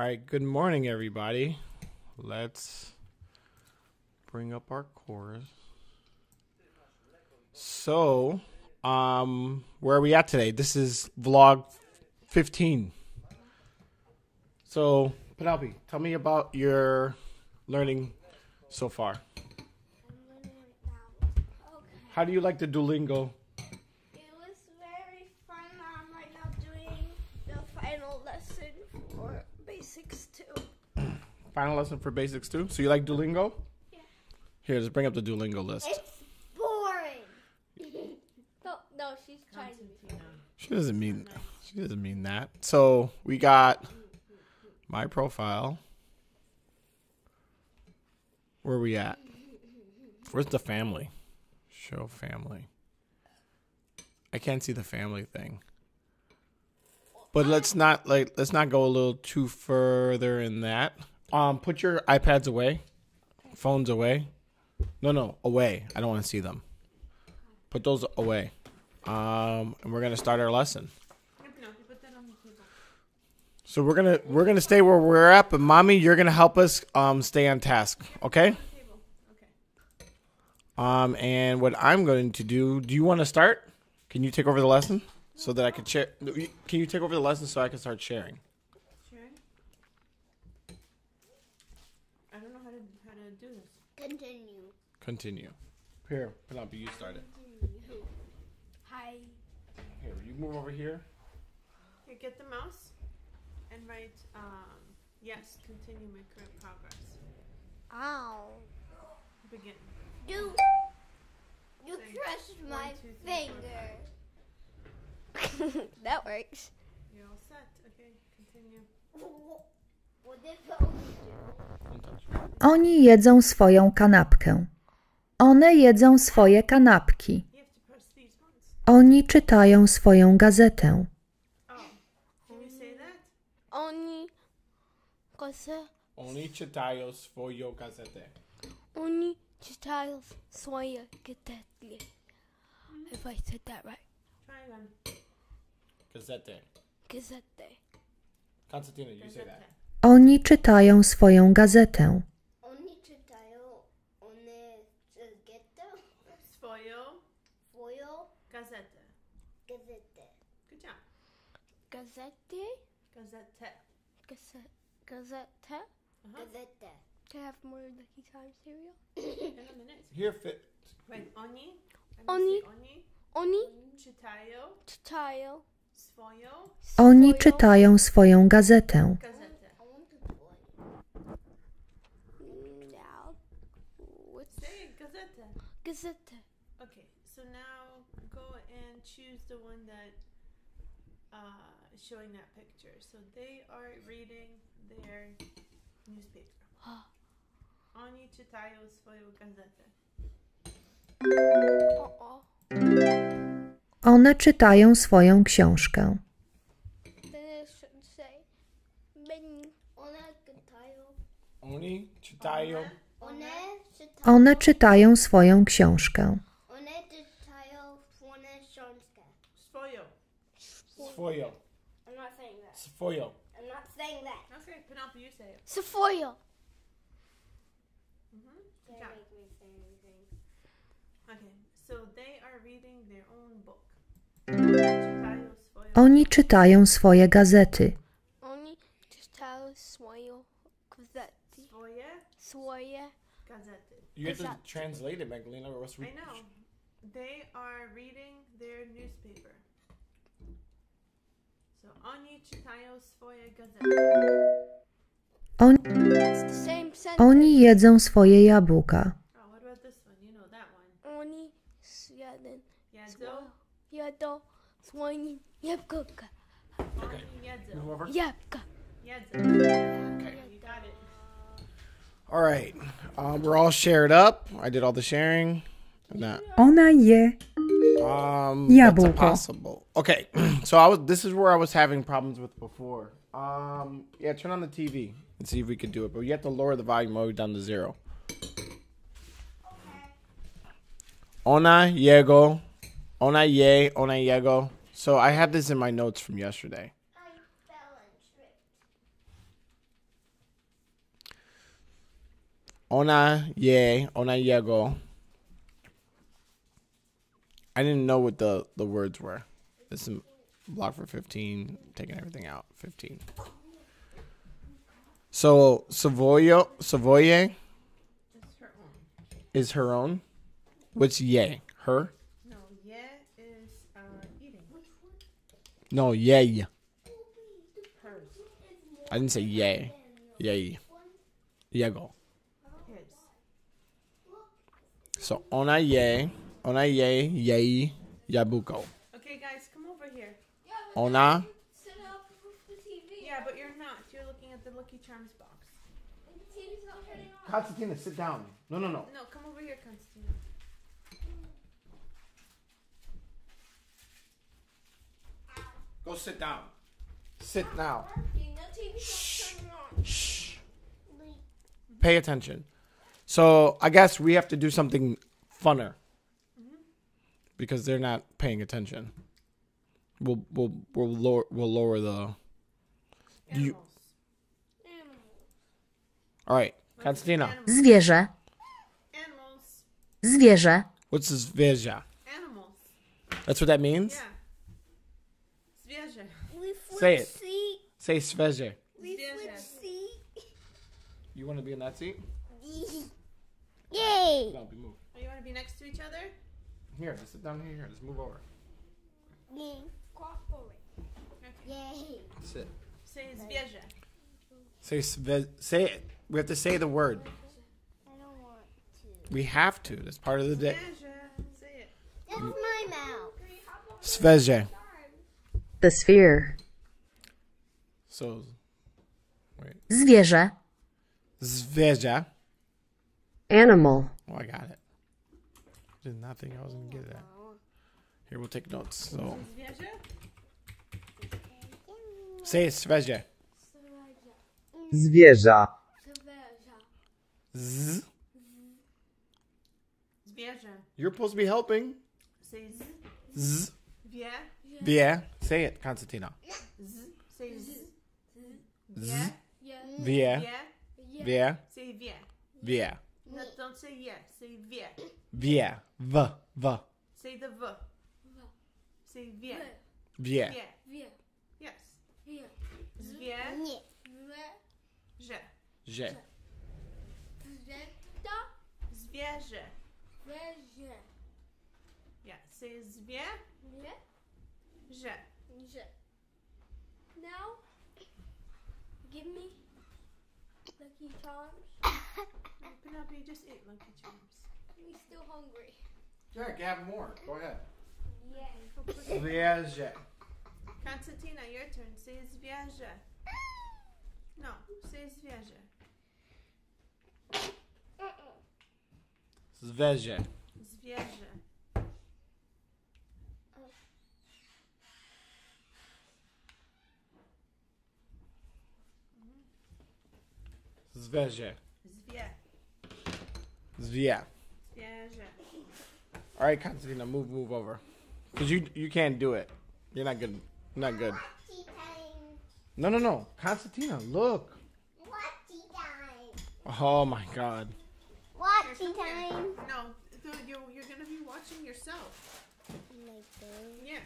right, good morning, everybody. Let's bring up our chorus. So, um, where are we at today? This is vlog 15. So, Penelope, tell me about your learning so far. How do you like the Duolingo? It was very fun. I'm right now doing the final lesson for basics too. Final lesson for basics too. So you like Duolingo? Yeah. Here, let's bring up the Duolingo list. It's boring. no, no, she's trying to. She doesn't mean she doesn't mean that. So we got my profile. Where are we at? Where's the family? Show family. I can't see the family thing. But let's not like let's not go a little too further in that. Um put your iPads away. Phones away. No, no, away. I don't want to see them. Put those away. Um and we're to start our lesson. So we're gonna we're gonna stay where we're at, but mommy, you're gonna help us um stay on task, okay? Um, and what I'm going to do, do you want to start? Can you take over the lesson so that I can share? Can you take over the lesson so I can start sharing? Sharon? I don't know how to how to do this. Continue. Continue. Here, Penelope, you start it. Hi. Here, you move over here. Here, get the mouse and write um yes, continue my current progress. Ow. Begin. You. You Thanks. crushed One, my two, three, four, finger. that works. You're all set. Okay, continue. What did phone Don't touch. Oni jedzą swoją kanapkę. One jedzą swoje kanapki. Oni czytają swoją gazetę. Oni. Oni czytają swoją gazetę. Oni czytają swoje gazety. If I said that right. Try again. Gazetę. You say that. Gazette. Oni czytają swoją gazetę. Oni czytają one gazetę, Swoją swoją gazetę. gazetę. Good job. Gazety? Gazetę. Gazette. Gazette? Uh-huh. Gazetę. Can I have more Lucky Time cereal? In a minute. Here, fit. Wait, oni. Oni. Oni Oni czytają czytają swoją Oni czytają swoją gazetę. gazetę. I want to play. Now, what's Say gazetę. Gazette? Okay, so now choose the one that uh, is showing that picture. So they are reading their newspaper. Oni czytają swoją gazetę. One czytają swoją książkę. Oni czytają, One czytają swoją książkę. Swoją. I'm not saying that. Swoją. I'm not saying that. Okay, Penelope, you say it. Sephora. Mm-hmm. Good Can't job. make me say anything. Okay, so they are reading their own book. Czytają swoją Oni czytają swoje gazety. Oni czytają swoją gazety. swoje Swoje. gazety. You have to Gazette. translate it, Magdalena, or else we. I know. They are reading their newspaper. So oni czytają swoje gazety. On, It's the same sentence. oni jedzą swoje jabłka. Oh, what about this one? You know that one. Oni jeden. Jedzą. Jedzą swoje jabłka. Okay. Oni jedzą. Move over. Jabłka. Okay, you got it. All right. Um, we're all shared up. I did all the sharing. Not. Ona je. Um, Яблоко. possible. Okay, so I was. This is where I was having problems with before. Um, yeah, turn on the TV and see if we can do it. But you have to lower the volume all the way down to zero. Ona Yego. Ona Ye. Ona Yego. So I have this in my notes from yesterday. Ona Ye. Ona Yego. I didn't know what the, the words were. This is block for 15, taking everything out. 15. So, Savoyo, Savoye her is her own. What's ye? Her? No, yeah is uh, eating. No, yay. Hers. I didn't say yay. Yay. Yego. His. So, ona ye, ona ye, yay, yabuko. Okay, guys, come over here. Yeah, Ona, sit up with the TV. Yeah, but you're not. You're looking at the Lucky Charms box. And the TV's not turning on. Constantina, sit down. No, no, no. No, come over here, Constantina. Ah. Go sit down. Sit now. Working. The TV's not turning on. Shh. Pay attention. So I guess we have to do something funner because they're not paying attention. We'll we'll we'll lower we'll lower the. Do you, Animals. all right, Constantina. Animals. zwierzę, Animals. zwierzę, What's this veja? Animals. That's what that means. Yeah. Zwierzę. Say it. seat. Say sveje. We flip Zwierzę. seat. You want to be in that seat? Yay! No, be move. Oh, you want to be next to each other? Here, just sit down here. Here, just move over. Yay. Cooperate. Okay. Yay. Sit. Say zwierzę. Say sve- say it. We have to say the word. I don't want to. We have to. That's part of the day. Zwierzę. Say it. That's my mouth. Sveje. the sphere, So, wait. zwierzę, Zvezia. animal, Oh, I got it. Did not think I was gonna get that. Here, we'll take notes. So, say it, Sveje. Zwierza. Z. Zwierzę. You're supposed to be helping. Say z. Z. Wie. Via. Say it, Constantina. Z. Say z. Z. Wie. Via. Wie. Via. Say wie. Via. No, don't say yeah. Say wie. Via. V. V. Say the v. Say wie. Via. Wie. Yes. Nie. Zwie. Nie. Że. Je. Zwierzę. Zwierzę. Zwierzę. Yeah. Say zwie. Nie. Że. Że. Now, give me Lucky Charms. Penelope, just ate Lucky Charms. We still hungry. Jack, have more. Go ahead. Yeah. Zwierzę. Konstantina, your turn. Say zwierzę. No, say zwierzę. Zwierzę. Zwierzę. Zwierzę. Zwie. Zwie. Zwierzę. All right, Constantina, move, move over. Cause you you can't do it. You're not good. Not good. No, no, no. Constantina, look. What time? Oh my God. What Here, tea time? No, th- you're, you're going to be watching yourself. Yes.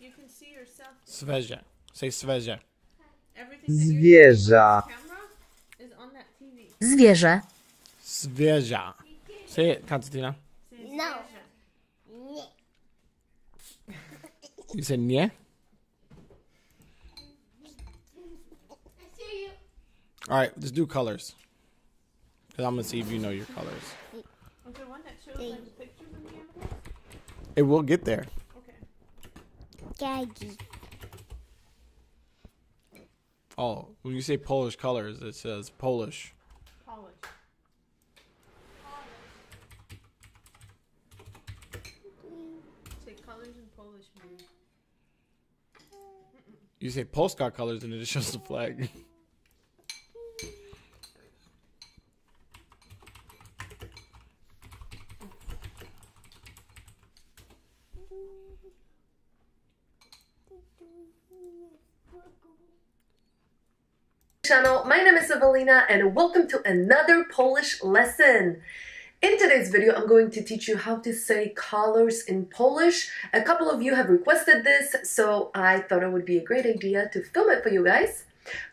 You can see yourself. Zwierzę. Say zwierzę. Everything that you're seeing Zwierza. on camera is on that TV. zwierzę, Zwierzę. Say it, Constantina. Say No. zwierzę. Nie. You said nie? I see you. All right, let's do colors. Cause I'm gonna see if you know your colors. Okay, one that shows like pictures of the. It will get there. Okay. Gaggy. Oh, when you say Polish colors, it says Polish. Polish. Say colors in Polish, maybe. You say Polska colors, and it just shows the flag. channel. My name is Evelina and welcome to another Polish lesson. In today's video, I'm going to teach you how to say colors in Polish. A couple of you have requested this, so I thought it would be a great idea to film it for you guys.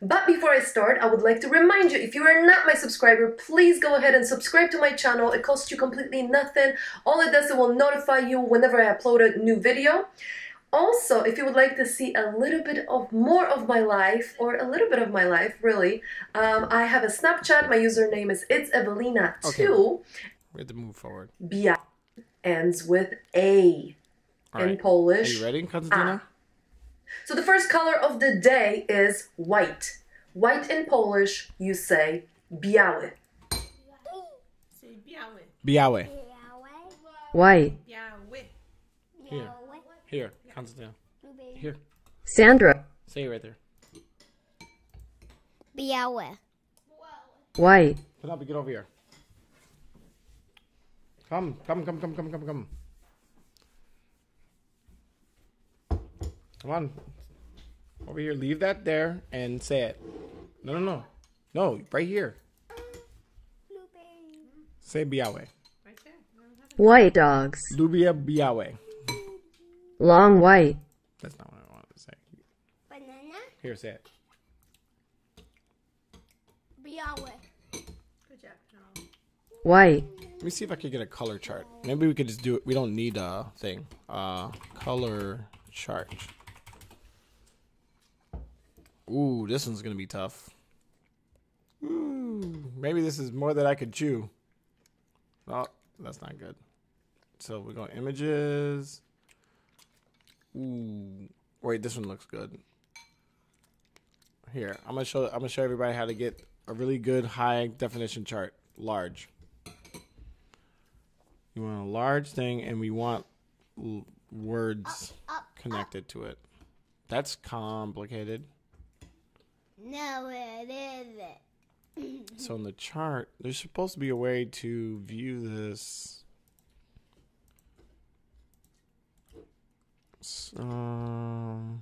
But before I start, I would like to remind you, if you are not my subscriber, please go ahead and subscribe to my channel. It costs you completely nothing. All it does, it will notify you whenever I upload a new video. Also, if you would like to see a little bit of more of my life, or a little bit of my life, really, um, I have a Snapchat. My username is it's Evelina2. Okay. We have to move forward. Bia ends with A All in right. Are you ready, Konstantina? Ah. So the first color of the day is white. White in Polish, you say biały. Say biały. Białe. White. Biały. Here. Here, Konstantina. Here. Sandra. Say it right there. Białe. White. Penelope, get over here. Come, come, come, come, come, come, come. Come on. Over here. Leave that there and say it. No, no, no. No, right here. Say białe. Right there. No, have it. White dogs. Lubia białe. Long white. That's not what I wanted to say. Banana. Here, say it. Białe. White. Let me see if I could get a color chart. Maybe we could just do it. We don't need a thing. Uh, color chart. Ooh, this one's gonna be tough. Ooh, maybe this is more that I could chew. Oh, that's not good. So we're going images. Ooh, wait, this one looks good. Here, I'm gonna show. I'm gonna show everybody how to get a really good high definition chart, large. You want a large thing, and we want l- words connected to it. That's complicated. No, it isn't. So in the chart, there's supposed to be a way to view this. Um,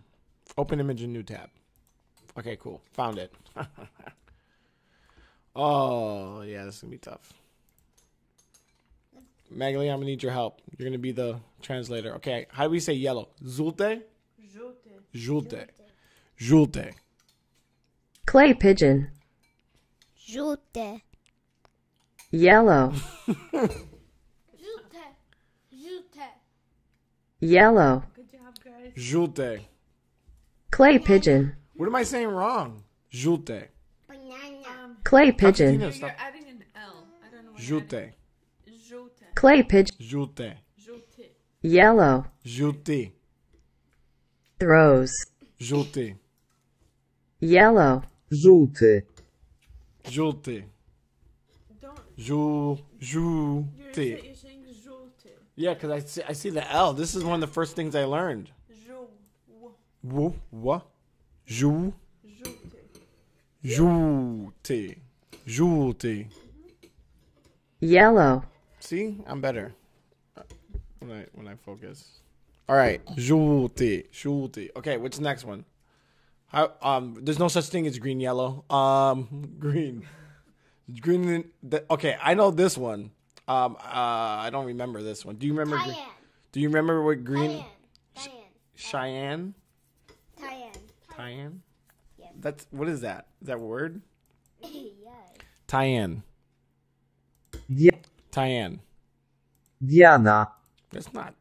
open image in new tab. Okay, cool. Found it. oh yeah, this is gonna be tough. Magali, I'm gonna need your help. You're gonna be the translator. Okay, how do we say yellow? Zulte? Żółty. Żółte. Żółte. Clay pigeon. Żółte. Yellow. Żółte. Żółte. Yellow. Good job, guys. Żółte. Clay pigeon. What am I saying wrong? Żółte. Banana. Um, Clay pigeon. Konstantina, you're adding an L. I don't know what Żółte. Adding- Żółte. Clay pigeon. Żółte. Yellow. Żółty. Throws. Żółty. Yellow. żółty, Żółty. Don't. Żół. You're, Żółty. say, you're saying żółty. Yeah, because I see, I see the L. This is one of the first things I learned. Żół. Woo. What? Żół. Żółty. Żółty. Żółty. Yellow. See, I'm better when I when I focus. All right, żółty, żółty. Okay, what's the next one? How, um, there's no such thing as green, yellow. Um, green, green. The, okay, I know this one. Um, uh, I don't remember this one. Do you remember? green- Do you remember what green? Cayenne. Cheyenne. Cayenne. Cayenne. Yes. That's what is that? Is that word? Yes. Cayenne. Dia, Cayenne. Diana, That's not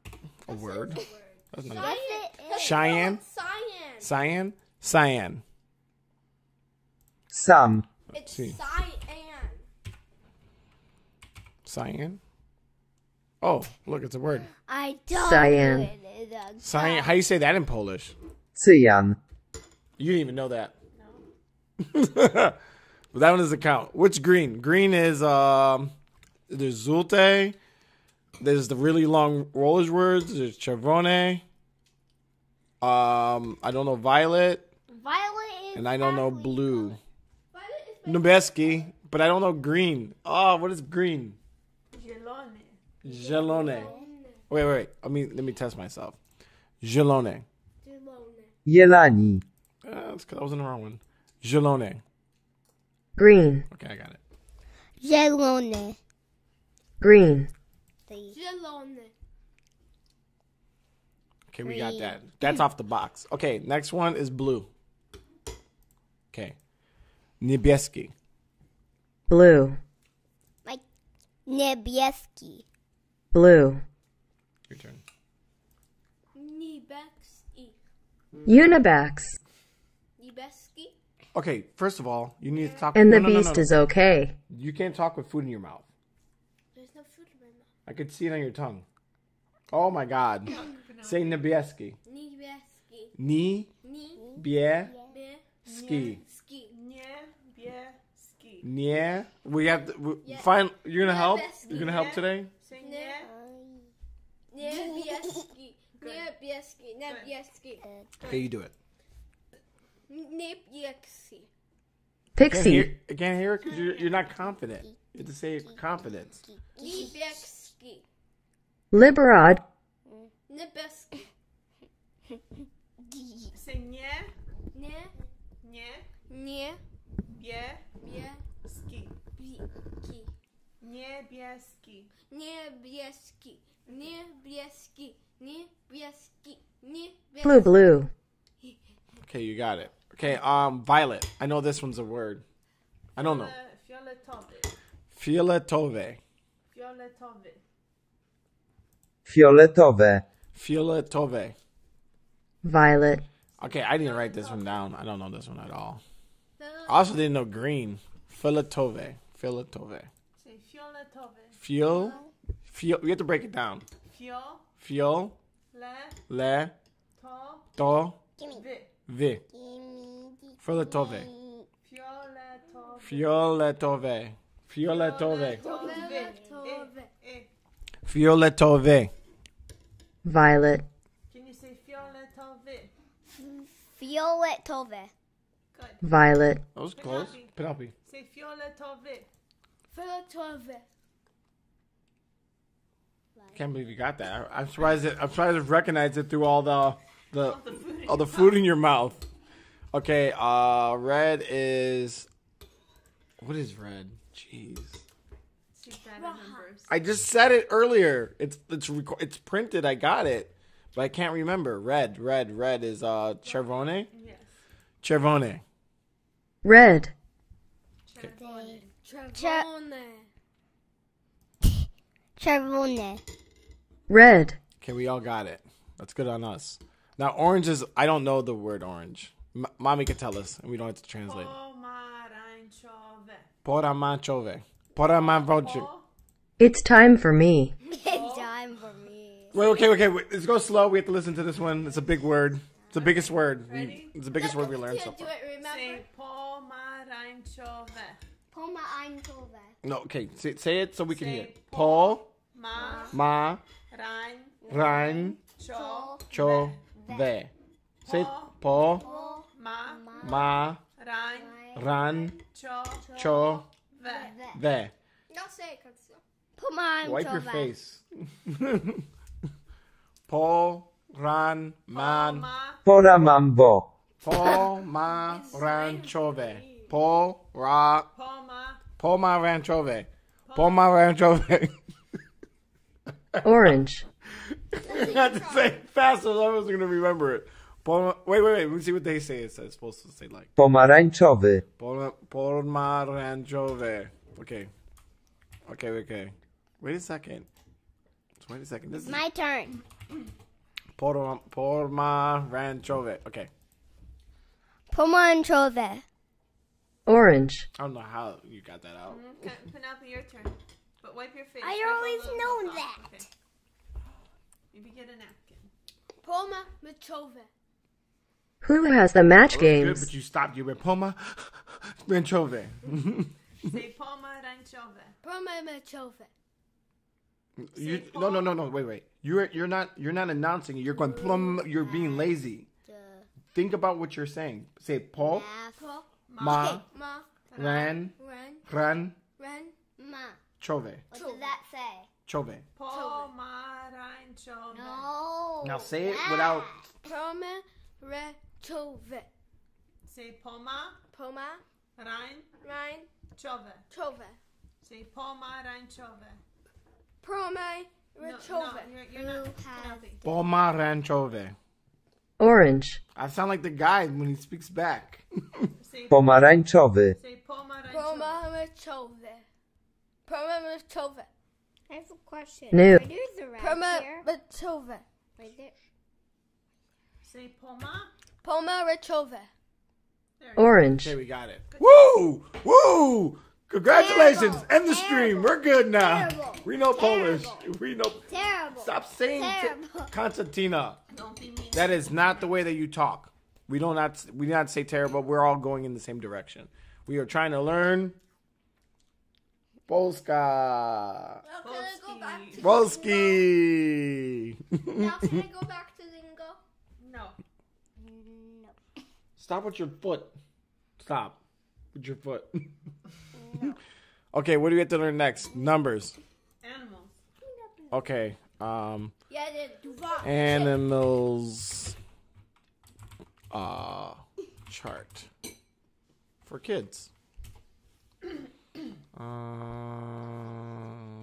a word. That's not. A, Yes, it is. Cheyenne. Cyan. Cyan. Cyan. Sam, It's see. cyan. Cyan. Oh, look, it's a word. I don't Cyan. know it is a Cyan. How do you say that in Polish? cyjan, You didn't even know that. No. but that one doesn't count. Which green? Green is um. There's zulte. There's the really long rollers words. There's chevron. Um, I don't know violet, Violet is and I don't know blue. Violet is Nebeski, but I don't know green. Oh, what is green? Zielony. Gelone. Wait, wait, wait. Let me let me test myself. Gelone. Zielone. jelani, Uh, that's 'cause I was in the wrong one. Gelone. green, Okay, I got it. Zielony. Green, Zielony. Okay, we got that. That's off the box. Okay, next one is blue. Okay. Niebieski. blue, Like Niebieski. blue, Your turn. Niebieski. Unibex. Niebieski. Okay, first of all, you need to talk. and the no, no, no, beast no. is okay. You can't talk with food in your mouth. There's no food in my mouth. I could see it on your tongue. Oh my God. Say Niebieski. Niebieski. Ni Ni. bie ski. Ski. Niebieski. Nie. We have to we, Yeah. find. You're gonna help. You're gonna help today. Say Nie. nie. Niebieski. Niebieski. Niebieski. Okay, you do it. Niebieski. Can't pixie, hear, I can't hear it because you're, you're not confident. You have to say confidence. Niebieski. Liberod, Niebieski. Say nie. Nie. Nie. Nie. Bieski. Niebieski. Niebieski. Niebieski. Niebieski. Niebieski. Niebieski. blue, blue, Okay, you got it. Okay, um, violet. I know this one's a word. I don't know. Fioletowy. Fioletowe. Fioletowy. Fioletowe. Fioletowe. violet, Okay, I didn't write this one down. I don't know this one at all. I also didn't know green. Fioletowe. Fioletowe. Say fioletowy. Fiol. Fiol. We have to break it down. Fio. Fiol. Le. Le. To. To. Wy. Vi. Fioletowe. Fioletowy. Fioletowe. Fioletowe. Fioletowy. Fioletowe. violet, Can you say fioletowy? Fioletowe. Good. violet, That was close. Penelope. Say fioletowy. Fioletowe. Can't believe you got that. I- I'm surprised. That, I'm surprised to recognize it through all the the all the food in your mouth. Okay. Uh, red is. What is red? Jeez. See that in numbers. I just said it earlier. It's it's reco- it's printed. I got it, but I can't remember. Red, red, red is uh Cervone. Yes. Cervone. red, Czerwony. Czerwone. Czerwone. red, Okay, we all got it. That's good on us. Now orange is. I don't know the word orange. M- Mommy can tell us, and we don't have to translate. Pomarańczowe. Poramanchove. Poramanchove. Po. it's time for me. It's time for me. Wait, okay, okay. Wait, let's go slow. We have to listen to this one. It's a big word. It's the biggest word. We, it's the biggest word we learned so Do far. it. Say pomarańczowe. Pomarańczowe. No, okay. Say, say it so we can Say hear. Po, Ma. ma, Rań. ran, Cho. cho, ve. Say po, Ma. ma, Rań. ran, Cho. Cho, We. ve. No say Pomarańczowe. Wipe your face. po, ran, man. Ma. Pora mambo. Po, ma, ran, chove. Po, ra, Poma. po, ma, ran, chove. Po, ma, ran, chove. Orange, I had to say it fast so I wasn't gonna remember it. Pol- wait, wait, wait. Let's see what they say. It's it's supposed to say like Pomarańczowy. pol- Polmarancove. Okay, okay, okay. Wait a second. Wait a second. This is My turn. Pol- Polmarancove. Okay, Pomarańczowe. orange, I don't know how you got that out. Mm-hmm. Okay, Penelope, your turn. But wipe your face. I Wipe always the known that. Okay. Maybe get a napkin. Pomarańczowe. Who has the match That was good, games? but you stopped. You went Poma Rancove. Say pomarańczowe. Pomarańczowe. You no no no no wait wait. You're you're not you're not announcing. You're going plum. You're being lazy. Think about what you're saying. Say Paul, Po. ma, Ma. ran, Ran. ran, Ran. Ma. chove, What does that say? chove. Pomarańczowe. No. Now say it without. Pomarańczowe. Say poma. Poma. Rain, Ryan, chove. Chove. Say pomarańczowe. Prome, No, no, Rachove. you're, you're not. Penelope. Pomaranchove. Orange. I sound like the guy when he speaks back. Say, Pomarańczowy. say pomarańczowe. Promachove. Promachove. I have a question. New. Why there's a rat here? Promachove. Right there. Say poma. Pomarachove. There. Orange. Okay, we got it. Woo! Woo! Congratulations! Terrible. End the stream. We're good now. Terrible. We know Polish. We know. Terrible. Stop saying t- Constantina. Don't be mean. That is not the way that you talk. We don't not we not say terrible. We're all going in the same direction. We are trying to learn Polska. Now can I go back to Polski. Now can I go back to Lingo? No. No. Stop with your foot. Stop with your foot. okay, what do we have to learn next? Numbers. Animals. Okay. Um Yeah, then Duval. animals uh chart for kids. Uh,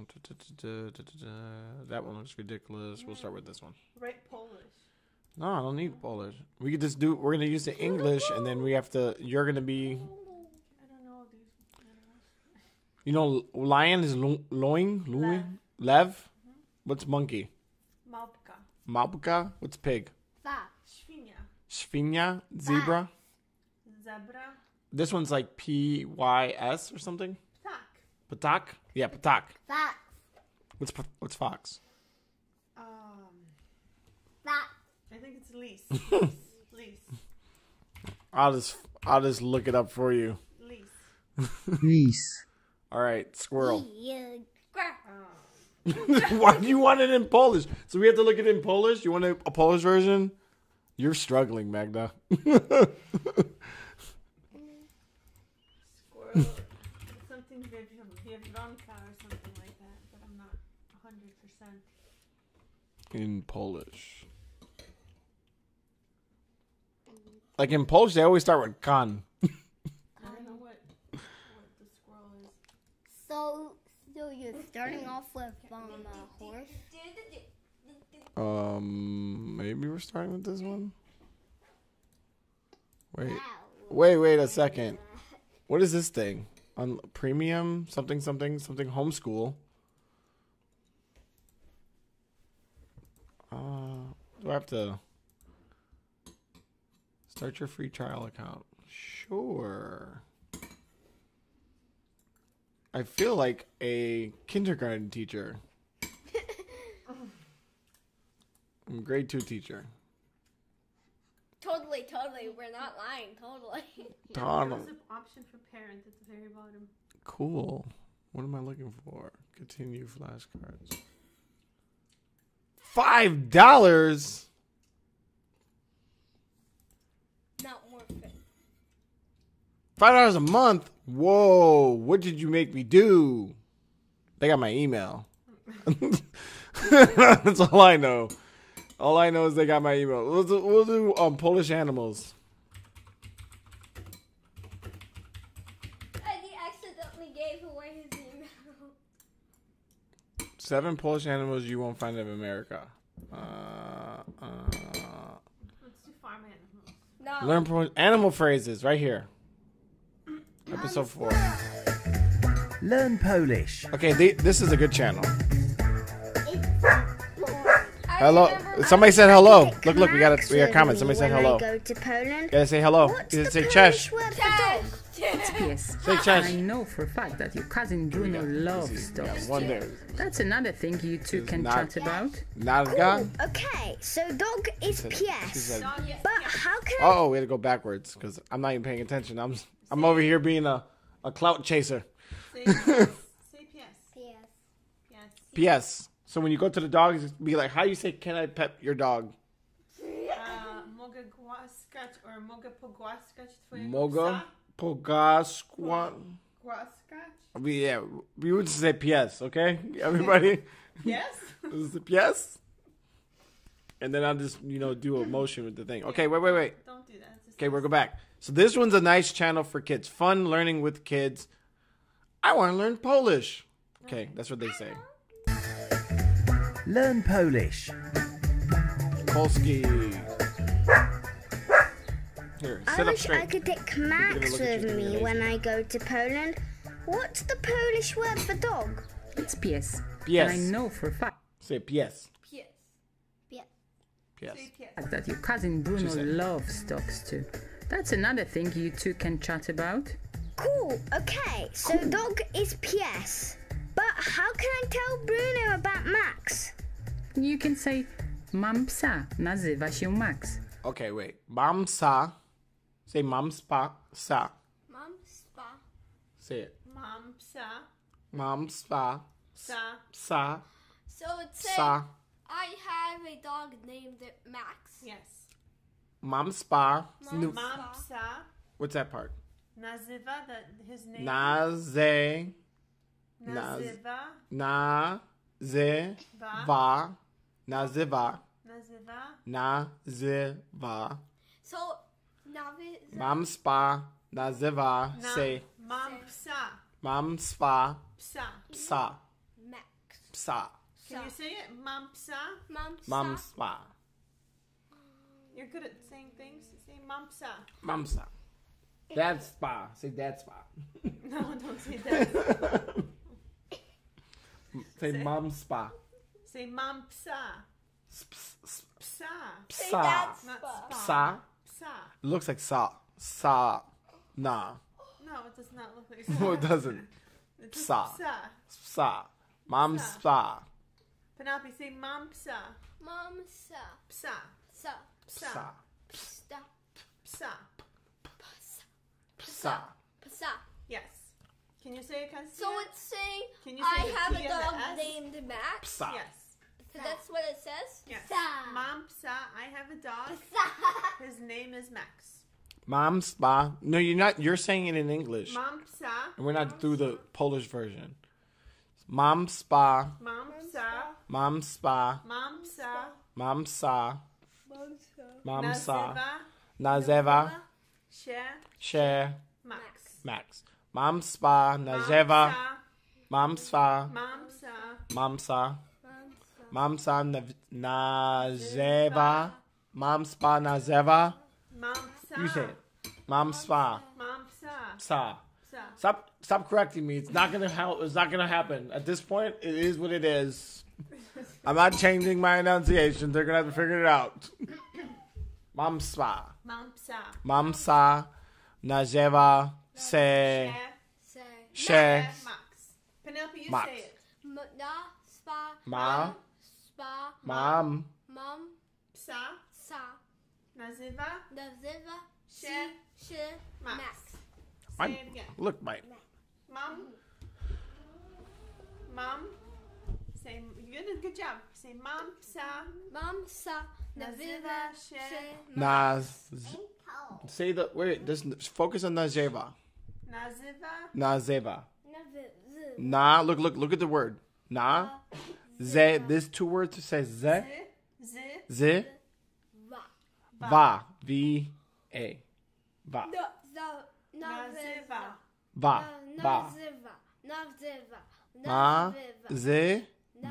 da- da- da- da- da- da- da. That one looks ridiculous. We'll start with this one. Write Polish. No, I don't need Polish. We could just do. We're gonna use the English, and then we have to. You're gonna be. I don't know these animals. You know, lion is lo- loin, loin, lev. What's monkey? Małpka. Małpka. What's pig? Fa. Świnia. Świnia, zebra. Zebra. This one's like P Y S or something. Ptak. Patak? Yeah, patak. Fa. What's what's fox? Um, Fa. I think it's Lise. Lise. I'll just I'll just look it up for you. Lease. Lis. All right, squirrel. Why do you want it in Polish? So we have to look it in Polish. You want a, a Polish version? You're struggling, Magda. Squirrel. something Biedronka or something like that, but I'm not 100%. in Polish. Like in Polish, they always start with kan. I don't know what, what the squirrel is. So, so you're starting off with um, a horse? Um, maybe we're starting with this one. Wait, wait, wait a second. What is this thing? On premium something something something homeschool. Uh, do I have to start your free trial account? Sure. I feel like a kindergarten teacher. I'm a grade two teacher. Totally, totally. We're not lying. Totally. Donald. There's an option for parent at the very bottom. Cool. What am I looking for? Continue flashcards. Five dollars. not worth it. Five dollars a month. Whoa! What did you make me do? They got my email. That's all I know. All I know is they got my email. We'll do, we'll do um Polish animals. And accidentally gave away his email. Seven Polish animals you won't find in America. Uh, uh, Let's do farm animals. No. learn Polish animal phrases right here. Episode four. Learn Polish. Okay, they, this is a good channel. Hello. Somebody said hello. Look, look, we got a we got a comment. Somebody said hello. Go to Poland. Gotta say hello. What's You the say Polish Cześć. word for Yes. Yes. Say Cześć. I know for a fact that your cousin Bruno loves dogs. one there. That's another thing you two This is can not- chat about. Nadga. Oh, okay, so dog is She PS. said, But how can I "Oh, we had to go backwards because I'm not even paying attention. I'm I'm over here being a a clout chaser." Say yes. Say yes. PS. P.S. So when you go to the dogs, be like, "How you say can I pet your dog?" Uh, mogę głaskać or mogę pogłaskać twojego Mogo psa? pogasquat. Głaskać? We yeah, we would say P.S. Okay, everybody. Yes? This is the P.S. And then I'll just you know do a motion with the thing. Okay, wait, wait, wait. Don't do that. Okay, we'll go back. So this one's a nice channel for kids. Fun learning with kids. I want to learn Polish. Okay, that's what they say. Learn Polish. Polski. Here, I sit up wish I could take Max with me when I go to Poland. What's the Polish word for dog? It's pies. Pies. I know for a fact Say PS. Yes. Yeah. PS. Say yes. that your cousin Bruno loves dogs too. That's another thing you two can chat about. Cool. Okay, so dog is PS. But how can I tell Bruno about Max? You can say, mam psa, nazywa się Max. Okay, wait. Mam sa. Say mam spa sa. Mom spa. Say it. Mom psa. Mam spa Psa. sa So it's saying sa. I have a dog named Max. Yes. Mam spa. Mom Mom spa. What's that part? Nazywa, that his name. Naze. Nazywa. Na. Ze. Va. Nazywa. Nazywa. Nazywa. So Navi. Mam spa. Nazywa. Na- Say. Mam psa. Mam spa. Psa. Psa. Max. Psa. Can you say it? Mam psa. Mom Mam spa. spa. You're good at saying things. Say mamsa. Mamsa. Mam spa. Dad spa. Say dad spa. No, don't say that. Say Say- mom spa. say mam psa. Ps- ps- Psa. Psa. that's Not spa. spa. Psa. Psa. It looks like sa. Sa. Nah. No, it does not look like sa. No, it doesn't. It's just Psa. psa. Sa. Mom Psa. spa. Penelope, say mam psa. Mom sa. Psa. Sa. Psa. Sa. Sta. Psa. Psa. Sa. Yes. Can you say it, Constance? So it's saying Can you I say the have P a and the dog S? named Max. Psa. Yes. So that's what it says. Yes. Sa. Mom psa. I have a dog. Sa. His name is Max. Mom spa. No, you're not. You're saying it in English. Mom psa. And we're not through the Polish version. Mom spa. Mom psa. Mom spa. Mom psa. Mom sa. Mom sa. Nazywa Nazeva. Share. Max. Max. Mom Nazeva. Mamsa. Mamsa. Mamsa. Mam psa. Nazeva. sa. Mom sa. nav- Nazewa. Mom spa. Nazewa. Mam psa. You say it. Mom spa. Mam psa. Sa. Stop stop correcting me. It's not gonna help it's not gonna happen. At this point, it is what it is. I'm not changing my enunciation. They're gonna have to figure it out. Mam spa. Mamsa. Mam sa nazywa se Say. she Max. Penelope, you Max. say it. M- na. Spa. Ma. Mom, Spa. mam Mom. Psa. Sa. Nazywa Nazywa się się Max. Max. Say I'm- it again. look my Mom. Mom. Say good. Good job. Say mam psa. Mom sa. Nazywa się naz say the wait just focus on nazywa Nazywa nazywa Nazy- na look look look at the word. Na? Ze this two words says ze? Z z z wa. va. V a. Va. No, za- nazywa. va. Na- va. Nazywa. Nazywa. ma? Nazywa. z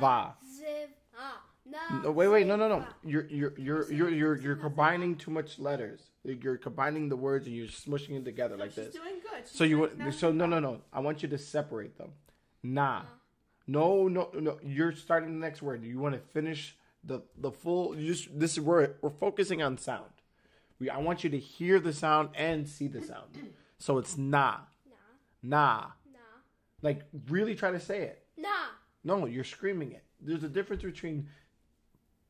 va. Nazywa. No, wait, wait, no, no, no. You're you're you're you're you're you're combining too much letters. You're combining the words and you're smushing it together like this. doing good. So you want so no no no. I want you to separate them. Nah. No no no. You're starting the next word. You want to finish the the full. You just this is where we're focusing on sound. We I want you to hear the sound and see the sound. So it's nah. Nah. Na. Like really try to say it. Nah. No, you're screaming it. There's a difference between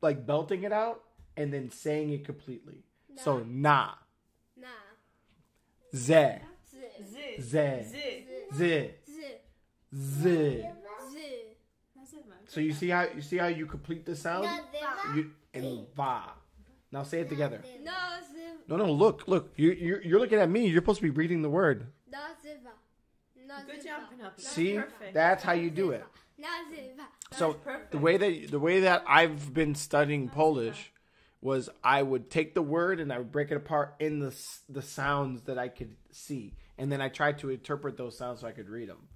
like belting it out and then saying it completely. So nah, Na. ze, Z. z ze, z z, Z. z. Z. So you see how you see how you complete the sound? You and va. Now say it together. No, no, look, look. You you're, you're looking at me. You're supposed to be reading the word. Nazywa. Nazywa. Good job, See, that's how you do it. Nazywa. So the way that the way that I've been studying Polish, was I would take the word and I would break it apart in the the sounds that I could see, and then I tried to interpret those sounds so I could read them.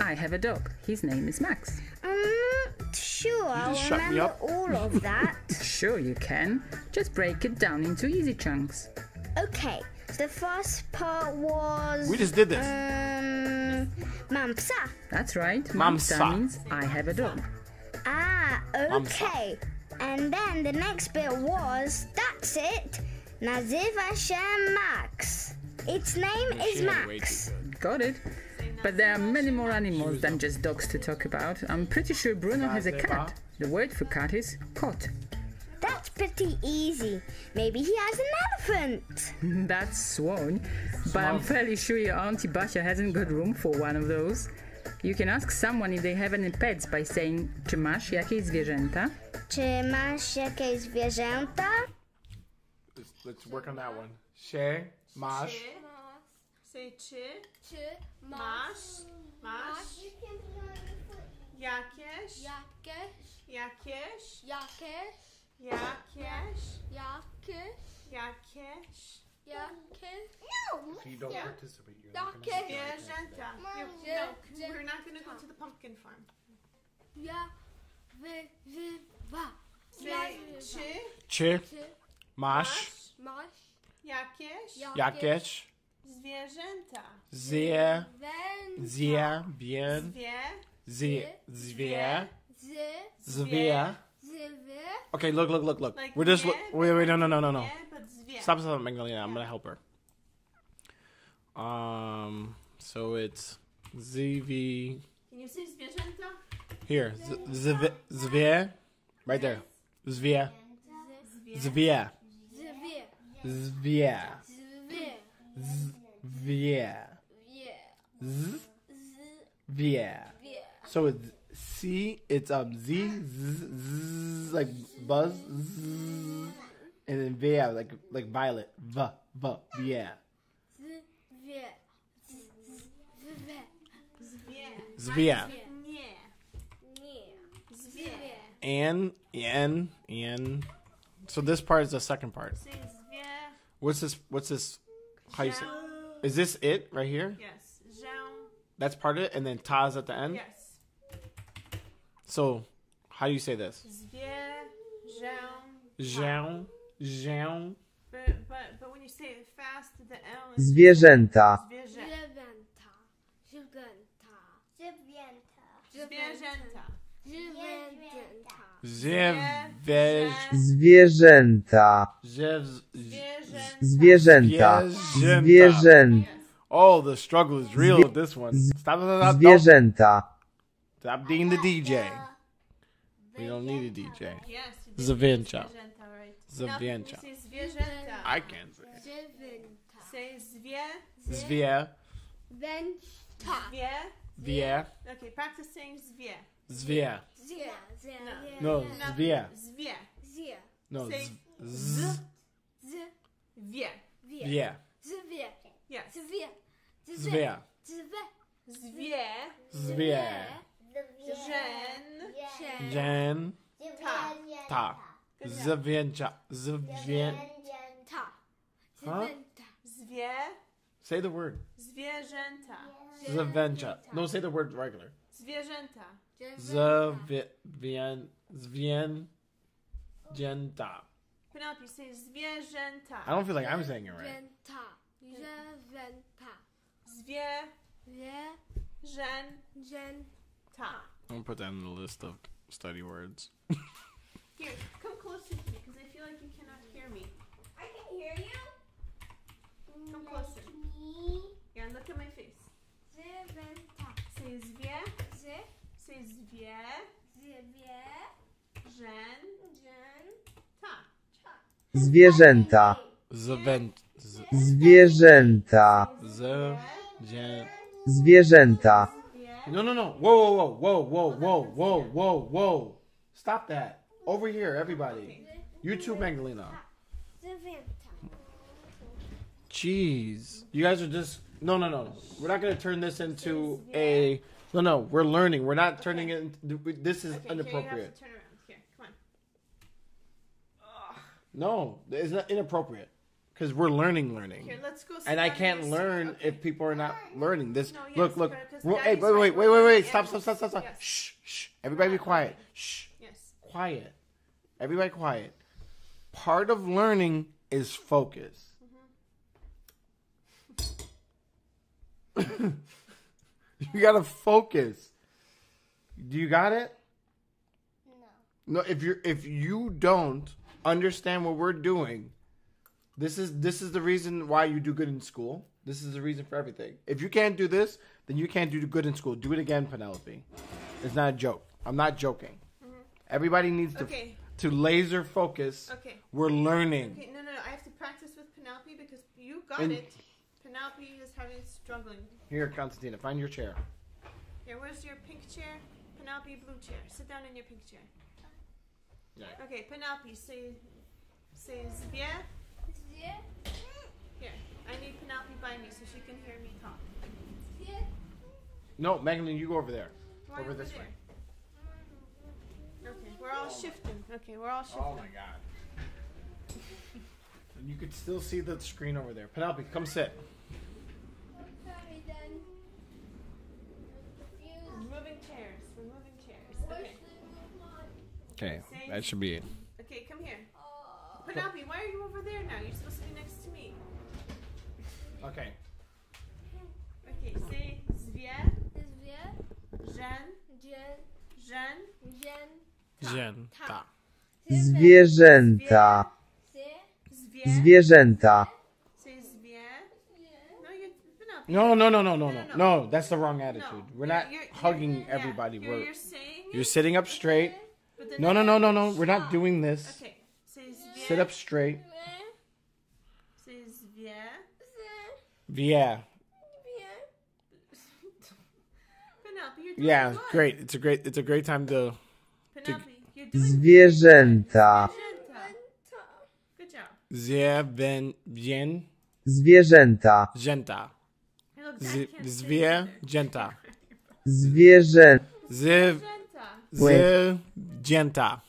I have a dog. His name is Max. I'm sure I'll just shut me remember up. all of that. Sure, you can. Just break it down into easy chunks. okay, so the first part was. We just did this. Um, Mamsa. That's right. Mamsa. Mamsa means I have a dog. Ah, okay. And then the next bit was that's it. Nazywa się Max. Its name is She had way Max. Got it? But there are many more animals than just dogs to talk about. I'm pretty sure Bruno has a cat. The word for cat is kot. That's pretty easy. Maybe he has an elephant. That's swan. But I'm fairly sure your auntie Basia hasn't got room for one of those. You can ask someone if they have any pets by saying, czy masz jakieś zwierzęta? Czy masz jakieś zwierzęta? Let's, let's work on that one. She, masz, Czy, say czy, Czy masz, masz jakieś, jakieś, jakieś, jakieś, jakieś, jakieś, jakieś jakieś, If you don't participate, you're not gonna gonna zwierzęta. You, Yeah. no, 'cause we're not going to go to the pumpkin farm. ja, wy, wy, wa. Say czy, Czy, Czy masz, masz jakieś jakieś, zwierzęta. zie, wędza zie, bien, Zwie, zie, zwie, z, zwie. Okay, look, look, look, look. like We're just look. Wait, wait, no, no, no, no, no. zwie, but zwie. Stop, stop, Magdalena. I'm gonna help her. Um, so it's ZV Can you say zwierzęta? here. Z- zwie, zwie, right there. Zwie, Zwie. zwie, zwy, zwie, zwy, zwie, wie, z, z, wie. wie. So it's C. It's um Z, z, z like buzz, z, and then via like like violet, v, v, yeah. Zvia. And and and so this part is the second part. What's this? What's this? How you say? Is this it right here? Yes. That's part of it, and then ta's at the end. Yes. So how do you say this? Zwie. Żę. Zhao, zhao. But, but, but when you say it fast, the L is Zwierzęta. zwierzę. zwierzęta, zwierzęta, zwierzęta, Zwierzęta. zwierzęta, Zwie, Zwierzęta. Zwierzęta. Oh, the struggle is real with this one. Stop, stop, stop, stop. Zwierzęta. Stop being the DJ. We don't need a DJ. Yes. you did Zwierzęta. Zwierzęta, right. Zwierzęta. Now, can you say zwierzęta. I can't say. zwierzęta, Say zwie. Zwie, wędka, Zwie. wie, Okay, practice saying zwie. zwie. zwie, zwie, No, Now, zwie. Zwie. zwie, No, Say z, z, z, Wie. wie, wie, zwie, Yes. zwie, zwie, zwie, Zwie. zwie. Żen. się, Ta. ta. Zwięcia, zwię. ta, Huh? Zwie. Say the word. Zwierzęta. Zwięcia. No, say the word regular. Zwierzęta. Zwie, zwien, dzięta. Penelope, say zwierzęta. I don't feel like I'm saying it right. zwierzęta, zwierzęta, Zwie. wie, Żen. I'm gonna put that in the list of study words. Here, come closer to me because I feel like you cannot hear me. I can hear you. Come closer. Yeah, look at my face. Zwierzęta, Say zwie. z, Say zwie. zwie, Żen. zwierzęta. Ta. Zwierzęta. Zwę, z, Zwierzęta. z, dzię. Zwierzęta. No, no, no. Whoa, whoa, whoa, whoa, whoa, whoa, whoa, whoa. Stop that. Over here, everybody. You too, Magdalena. Jeez. You guys are just. No, no, no, no. We're not going to turn this into a. No, no. We're learning. We're not turning it into. This is Okay, here you have inappropriate. Here. No, it's not inappropriate because we're learning, learning. Here, let's go. And I can't learn Okay. if people are not learning this. No, yes, look, look. Ro- Hey, wait, wait, wait, wait, wait. Stop, stop, stop, stop, stop. Yes. Shh, shh. Everybody be quiet. Shh. Yes. Quiet. Everybody quiet. Part of learning is focus. Mm-hmm. you gotta focus. Do you got it? No. No, if you're if you don't understand what we're doing, this is this is the reason why you do good in school. This is the reason for everything. If you can't do this, then you can't do good in school. Do it again, Penelope. It's not a joke. I'm not joking. Mm-hmm. Everybody needs to Okay. to laser focus. Okay. We're learning. Okay, no, no, no. I have to practice with Penelope because you got And- it. Penelope is having struggling. Here, Constantina, find your chair. Here, where's your pink chair? Penelope, blue chair. Sit down in your pink chair. Yeah. Okay, Penelope, say, say Zvie. Here, I need Penelope by me so she can hear me talk. No, Megan, you go over there. Why over this way. Okay, we're all shifting. Okay, we're all shifting. Oh my god. And you could still see the screen over there. Penelope, come sit. Removing chairs. Removing chairs. Okay. Okay, that should be it. Okay, come here. Penelope, why are you over there now? You're supposed to be next to me. Okay. Okay, say Zvie, Jen, Jen, Jen. Ta. Zwierzęta. Zvie. Zwierzęta. Say Zvie. No. No, no, no, no, no, no. no. No, that's the wrong attitude. We're not You're- you're- hugging yeah, everybody. You're, We're you're saying you're sitting up straight. but No, no, no, no, no. We're not doing this. Okay, say Zvie. Sit up straight. Zvie. Yeah. Penelope, Yeah, good. great. It's a great it's a great time to doing Zwierzęta. Magenta. Good job. Zwie bien Zwierzęta. genta. Hey, look, Dad Z- can't say Zwie either. genta. Zwierzę. Ziv Magenta. Zwierzęta.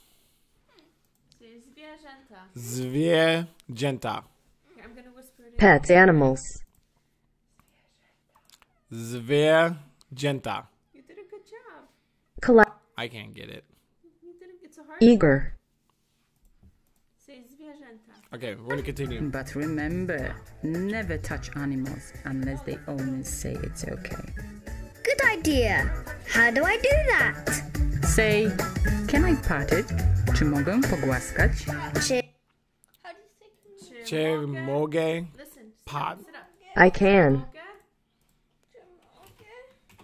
Say zwierzęta. Zwierzęta. Here, I'm gonna whisper it in. Pets, animals. Zwierzęta. You did a good job. Collect. I can't get it. You did a, it's a hard Eager. Say zwierzęta. Okay, we're gonna continue. But remember, never touch animals unless the owners say it's okay. Good idea. How do I do that? Say, can I pat it? Czy mogę pogłaskać? Czy Czy mogę Listen. Pod. Sit up. I can. Mogę?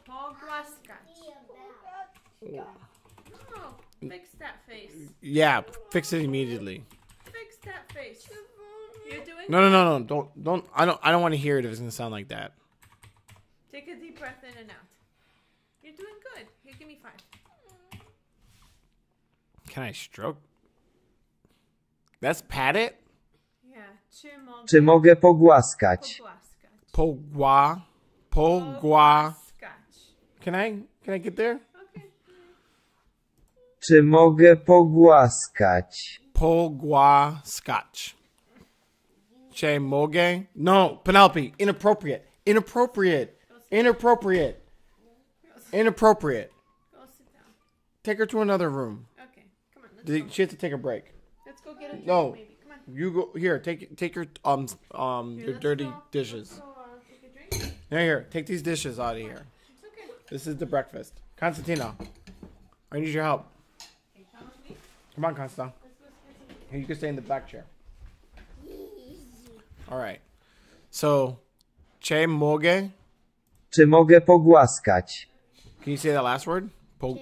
Pogłaskać. Fix that face. Yeah, fix it immediately. Fix that face. You're doing No, no, no, no. Don't don't I don't I don't want to hear it if it's gonna sound like that. Take a deep breath in and out. You're doing good. Here, give me five. Can I stroke? That's pat it? Yeah. Czy mogę Czy mogę pogłaskać? pogłaskać? Pogwa. Pogwa. Pogłaskać. Can I can I get there? Okay. Czy mogę pogłaskać? Pogwa scotch. Che moge? No, Penelope, inappropriate. Inappropriate. Inappropriate. Inappropriate. Go sit down. Take her to another room. Okay. Come on. Let's Did- go. She has to take a break. Let's go get a drink, No. maybe. Come on. You go here. Take take your um um Here, your dirty go- dishes. Let's go, uh, take. Here, here. Take these dishes out of here. It's okay. This is the breakfast. Constantina, I need your help. Okay, come with me. Come on, Consta. Let's go get some. Here, you can stay in the back chair. All right. So, che moge. Czy mogę pogłaskać? Can you say that last word? Po-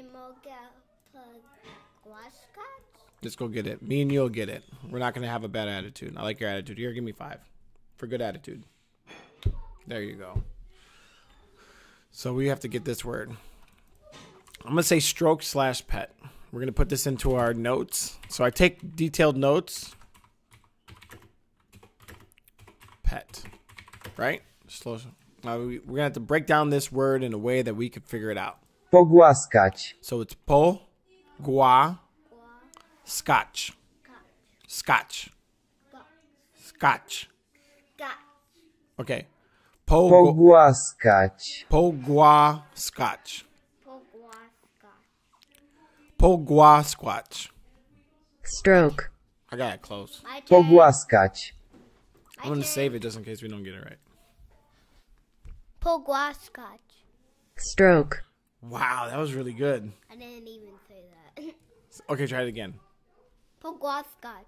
Czy mogę pogłaskać? Let's go get it. Me and you'll get it. We're not gonna have a bad attitude. I like your attitude. Here, give me five for good attitude. There you go. So we have to get this word. I'm gonna say stroke slash pet. We're gonna put this into our notes. So I take detailed notes. Pet, right? Slow. Now we, we're gonna have to break down this word in a way that we can figure it out. Pogłaskać. So it's po, gua, scotch, scotch. Scotch. Got Okay. Pogł- Pogłaskać. Pogłaskać. pogłaska. Pogłaskać. Stroke. I got it close. My turn. Pogłaskać. I'm gonna save it just in case we don't get it right. Pogłaskać. Stroke. Wow, that was really good. I didn't even say that. Okay, try it again. Pogłaskać.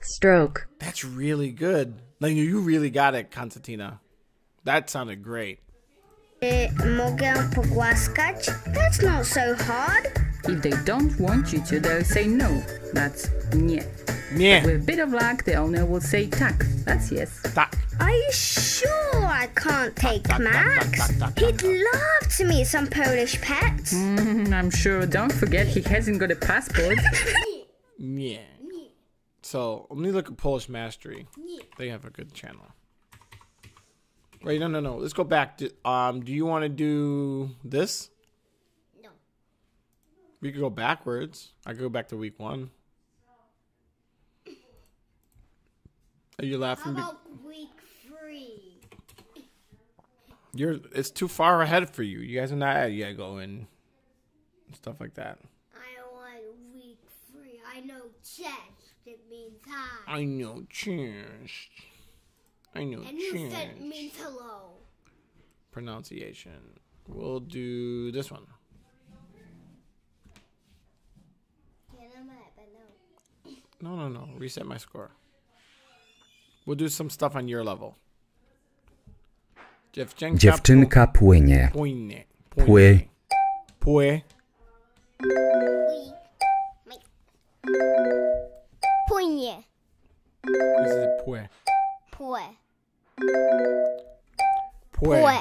Stroke. That's really good. Like you really got it, Konstantina. That sounded great. Y, mogę pogłaskać? That's not so hard. If they don't want you to, they'll say no. That's nie. Nie. With a bit of luck, the owner will say tak. That's yes. Tak. Are you sure I can't take tak, tak, Max? tak, tak, tak, He'd love to meet some Polish pets. Mm, I'm sure. Don't forget, he hasn't got a passport. Yeah. So let me look at Polish Mastery. They have a good channel. Wait, no, no, no. Let's go back. To, um, do you want to do this? No. We could go backwards. I could go back to week one. Are you laughing? be- about week three? You're. It's too far ahead for you. You guys are not yet going. Stuff like that. I want week three. I know chest. It means hi. I know chest. I know And you said chest. means hello. Pronunciation. We'll do this one. Yeah, I'm at, but no. No, no, no. Reset my score. We'll do some stuff on your level. Dziewczynka. Dziewczynka płynie. pu- Płynie. Pły. Pły. Płynie. This is. Płe. Pły. Płe.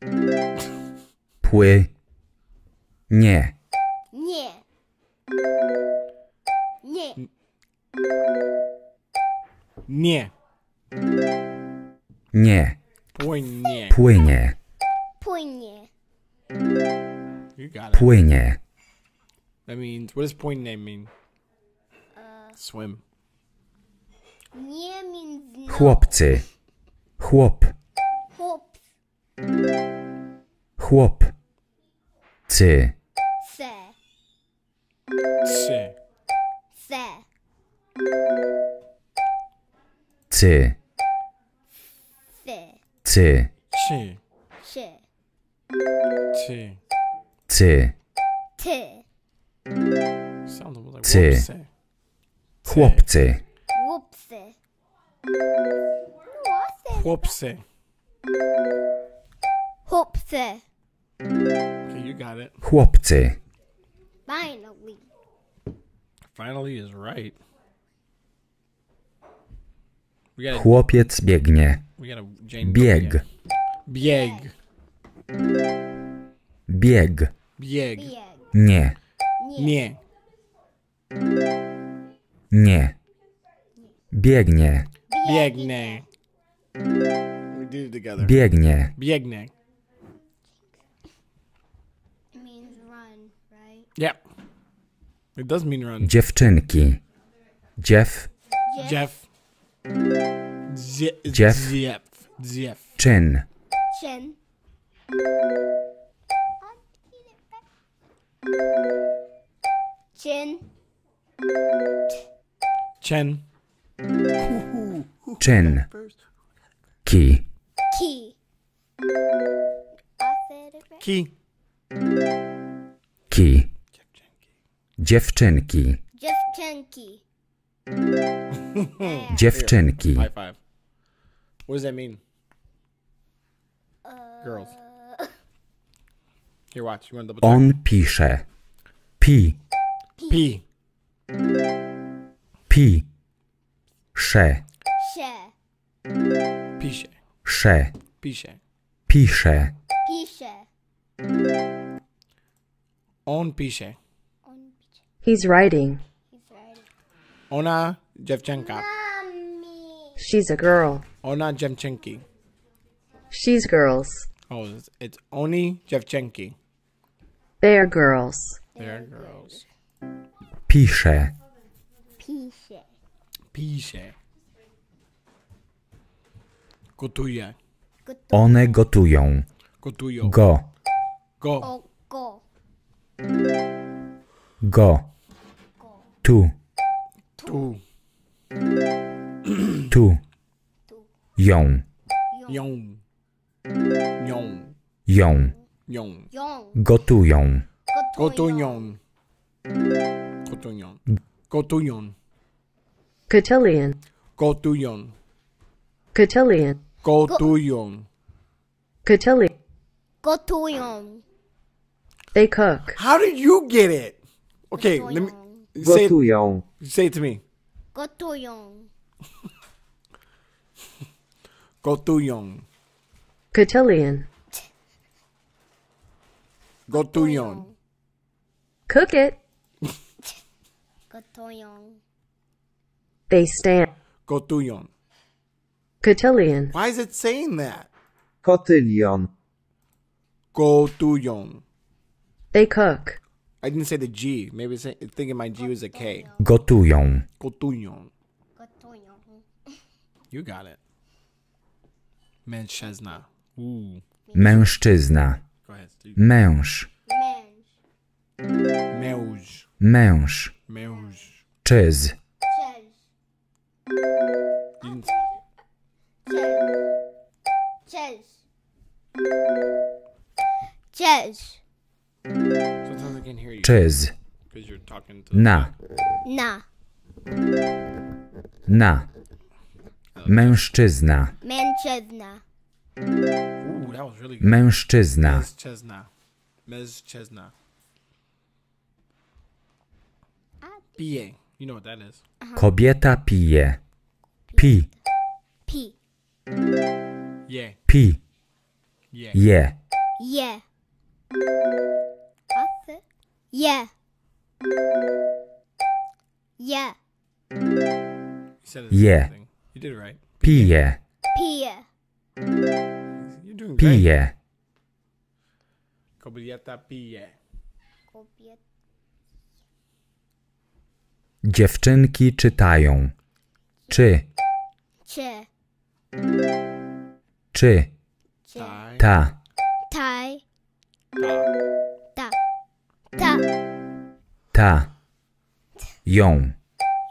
Pły. Nie. Nie. Nie. Nie. Nie. Płynie. Płynie. Płynie. You got it. Płynie. That means, what does płynie mean? Swim. Nie means no. Chłopcy. Chłop. Hop. Chłop. Cy. Se. Trzy. Se. Cy. Se. Cy. Trzy. Się. Trzy. Cy. Ty. Sounds almost like Ty. whoopsie. Chłopcy. Whoopsie. Whoopsie. Hopsie. Okay, you got it. Chłopcy. Finally. Finally is right. We got a, Chłopiec biegnie. we got a Jane Bieg. Bieg. Bieg. Bieg. Bieg. Bieg. Nie. Nie. Nie. Biegnie. Biegne. We did it together. Biegnie. Biegne. It means run, right? Yep. It does mean run. Dziewczynki. Dziew. Jeff. Zie- Jeff. Jeff. Jeff. Czyn. Chin. Chin. Chen. Czyn. Ki. Key. I said it right. Key. Ki. Dziewczynki. Dziewczynki. Dziewczynki. High five. What does that mean? Girls. Here, watch. You want to double check? On pisze. Pi. P. Pi. Sze. Się. Pisze. Sze. Pisze. Pisze. Pisze. On pisze. He's writing. Ona dziewczynka. She's a girl. Ona dziewczynki. She's girls. Oh, it's, it's oni dziewczynki. They're girls. They're girls. Pisze. Pisze. Pisze. Gotuje. One gotują. Gotują. Go. Go. Go. Go. Go. Tu. Tu. Tu. Ją. Ją. Ją. Ją. Ją. Gotują. Gotują. Gotują. Gotują. Cotillion. Gotują. Cotillion. Gotują. Cotillion. Go to They cook. How did you get it? Okay, let me say it, Gotują. say it to me. Go to Yong. Gotują. Cotillion. Cook it. Go to Yong. They stand. Gotują. Cotillion. Why is it saying that? Kotylion. Gotują. They cook. I didn't say the G. Maybe it's thinking my G was a K. Gotują. Gotują. You got it. Mężczyzna. Ooh. Mężczyzna. Go ahead. Steve. Męż. Męż. Męż. Męż. Czyz. Because you're talking to. Na. Na. Na. Mężczyzna. Mężczyzna. Ooh, that was really good. Mężczyzna. Mężczyzna. Mężczyzna. Pije. You know what that is. Kobieta pije. Pi. P. Yeah. Pi. Yeah. Je. Yeah. What's it? Yeah. Yeah. You said it. Yeah. Thing. You did it right. Pije. Pije. You're doing great. Pije. Kobieta pije. Kobiet. Dziewczynki czytają. Czy. Cze. Czy. Ta. Tai. Ta. Ta. Ta. Ją.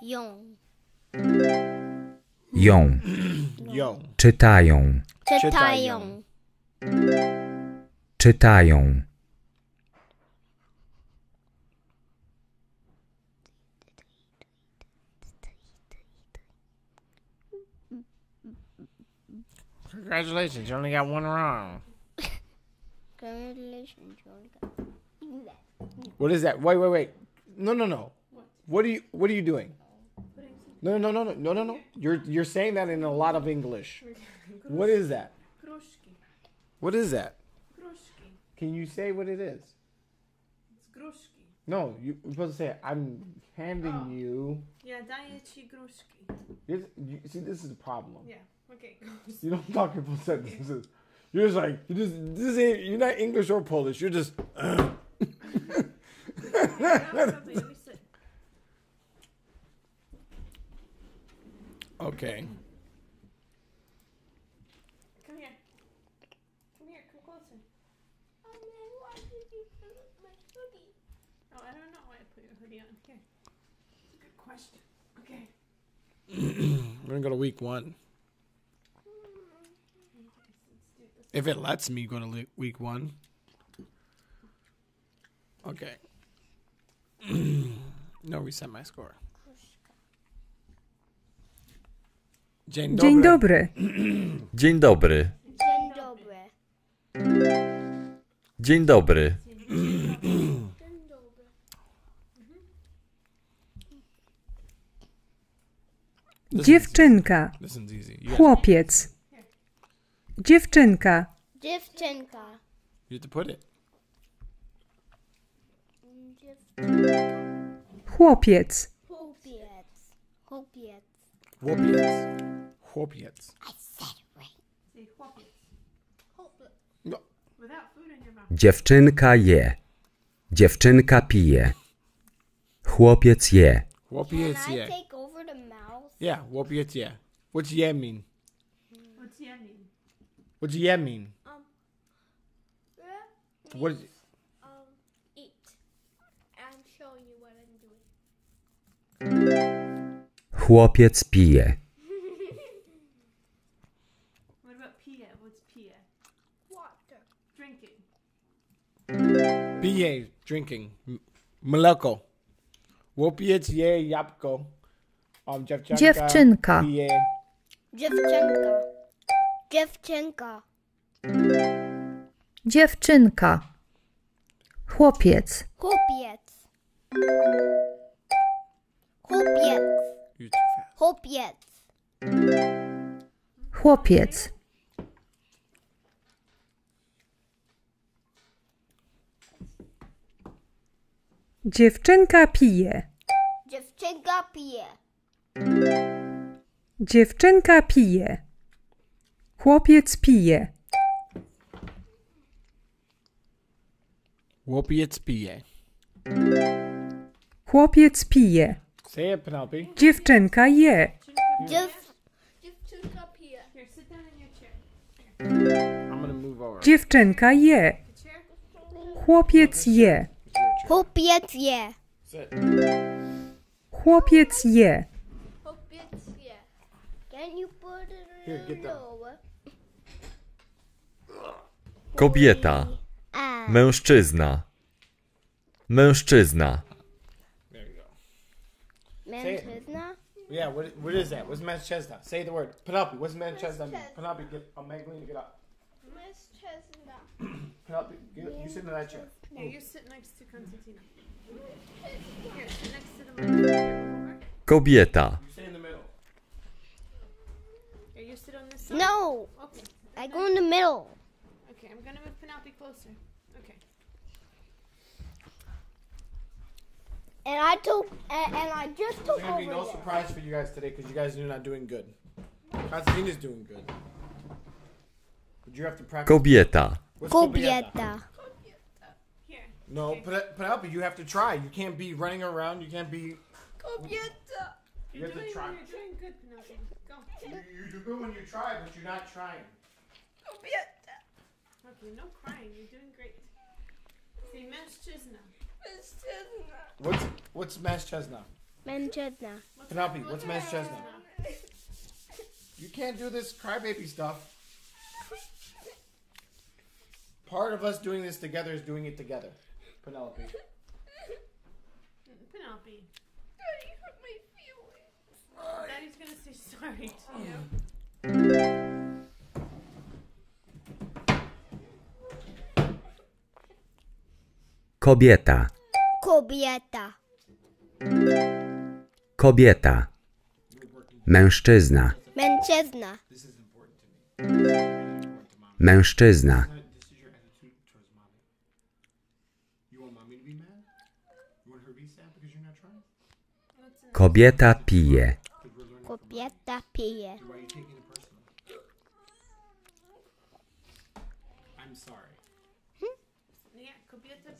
Ją. Ją. Czytają. Czytają. Czytają. Congratulations. You only got one wrong. Congratulations, Jolga. What is that? Wait, wait, wait. No, no, no. What are you What are you doing? No, no, no, no, no, no, no. You're you're saying that in a lot of English. What is that? What is that? Can you say what it is? It's gruszki. No, you- you're supposed to say I'm handing Oh. you. Ja daję ci gruszki. This, you. See, this is the problem. Yeah. Okay. You don't talk in full sentences. You're just like you just this ain't you're not English or Polish. You're just. Uh. okay. Come here. Come here. Come closer. Oh, I don't know why I put your hoodie on. Here. It's a good question. Okay. We're gonna go to week one. If it lets me go to week one. Okay. no, reset my score. Dzień Dzień dobry. dobry. Dzień dobry. Dzień dobry. Dzień dobry. Dziewczynka. Chłopiec. Dziewczynka. Dziewczynka. you have to put it. Chłopiec. Chłopiec. Chłopiec. Chłopiec. Chłopiec. Say chłopiec. No. Without food in your mouth. Dziewczynka je. Dziewczynka pije. Chłopiec je. Chłopiec, Can I yeah. take over the mouth? Yeah, chłopiec, yeah. What's yeah mean? What's yeah mean? What's yeah mean? Um, yeah, What is um, eat. I'm showing you what I'm doing. Chłopiec pije. What about pia? What's pia? Water. Drinking. pije? Drinking. M- Mleko. Łopiec je jabłko. Um, dziewczynka. Dziewczynka. Pije. Dziewczynka. Dziewczynka. Dziewczynka. Chłopiec. Chłopiec. Chłopiec. Chłopiec. Chłopiec. Dziewczynka pije. Dziewczynka pije. Dziewczynka pije. Chłopiec pije. Łopiec pije. Chłopiec pije. Dziewczynka je. Dziew... Dziewczynka pije. I'm gonna move over. Dziewczynka je. Chłopiec je. Chłopiec je. Sit. Chłopiec je. Chłopiec je. Can you put it Here, get that. lower? Kobieta. Mężczyzna. Mężczyzna. There you go. Mężczyzna? Yeah, what, what is that? What's mężczyzna? Say the word. Penelope, what's mężczyzna mean? Penelope, get, uh, Magdalena, get up. Mężczyzna. Penelope, get, you sit in that chair. Here, you sit next to Constantina. Here, sit next to the mic. Here, Kobieta. You sit in the middle. Here, you sit on this side. No. Okay. I go in the middle. Okay, I'm gonna move Penelope closer. Okay. And I took and, and I just took There's gonna over be no there. surprise for you guys today because you guys are not doing good. Constantina's doing good. But you have to practice. Kobieta. What's kobieta? Kobieta. Here. No, Pen- Penelope, you have to try. You can't be running around. You can't be. Kobieta. You have to try. you're doing good, Penelope. Go. You, you do good when you try, but you're not trying. Kobieta. Okay, no crying. You're doing great. Say mężczyzna. Mężczyzna. What's what's mężczyzna? Mężczyzna. What's Penelope, what's what's mężczyzna? You can't do this crybaby stuff. Part of us doing this together is doing it together. Penelope. Penelope. Daddy hurt my feelings. Daddy's gonna say sorry to you. Kobieta. Kobieta. Kobieta. Mężczyzna. Mężczyzna. Mężczyzna. This is your attitude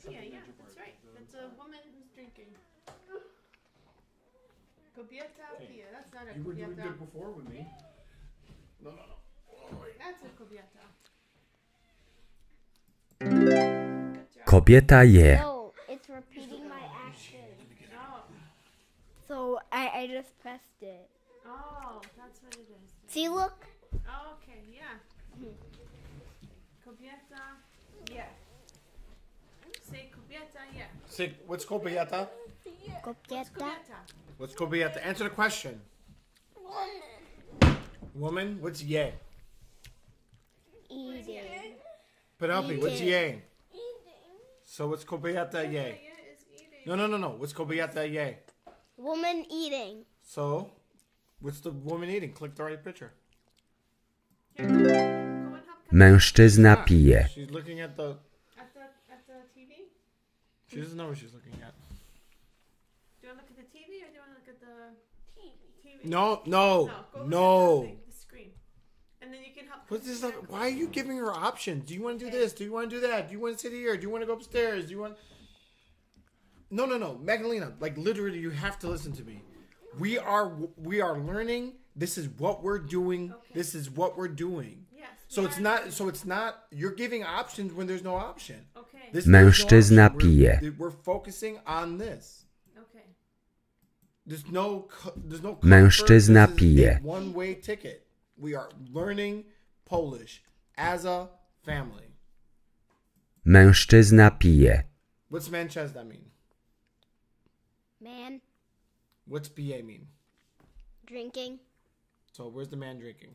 kobieta pije. Yeah, that's right. That's a woman who's drinking. Kobieta pije. That's not a You were doing kobieta. good before with me. No, no, no. That's a kobieta. Good job. Kobieta je. No, it's repeating my action. Oh. So I, I just pressed it. Oh, that's what it is. See, look. Oh, okay, yeah. Mm-hmm. Kobieta, yeah. Say kobieta, yeah. Say, what's kobieta? What's Kobieta. kobieta? What's kobieta? Answer the question. Woman, Woman? what's ye? Eating. Penelope, what's ye? So what's kobieta ye? Yeah. No, no, no, no. What's kobieta ye? Woman eating. So, what's the woman eating? Click the right picture. Here, go, go and help Mężczyzna pije. She's looking at the. at the at the TV. She doesn't know what she's looking at. Do you want to look at the TV or do you want to look at the TV? No, no, No. Go look at no. the, thing, the screen, and then you can help. What's this? Constantine. Why are you giving her options? Do you want to do this? Do you want to do that? Do you want to sit here? Do you want to go upstairs? Do you want? No, no, no, Magdalena. Like literally, you have to listen to me. We are we are learning. This is what we're doing. Okay. This is what we're doing. Yes, So it's not. So it's not. You're giving options when there's no option. Okay. This, Mężczyzna no option. pije. We're, we're focusing on this. Okay. There's no. There's no. Mężczyzna. This pije. One-way ticket. We are learning Polish as a family. Mężczyzna pije. What's mężczyzna mean? Man, What's PA mean? drinking. So where's the man drinking?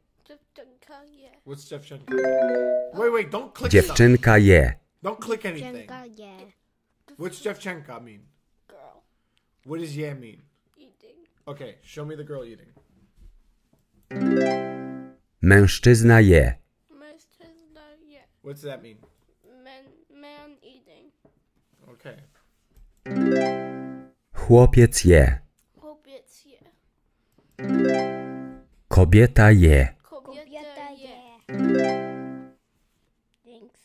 Dziewczynka je. What's dziewczynka? Wait, wait. Don't click. Dziewczynka je. Don't click anything. Dziewczynka, yeah. What's dziewczynka mean? Girl. What does yeah mean? Eating. Okay, show me the girl eating. Mężczyzna je. Mężczyzna je. What's that mean? Man, man eating. Okay. Chłopiec je. Chłopiec je. Kobieta je. Thanks.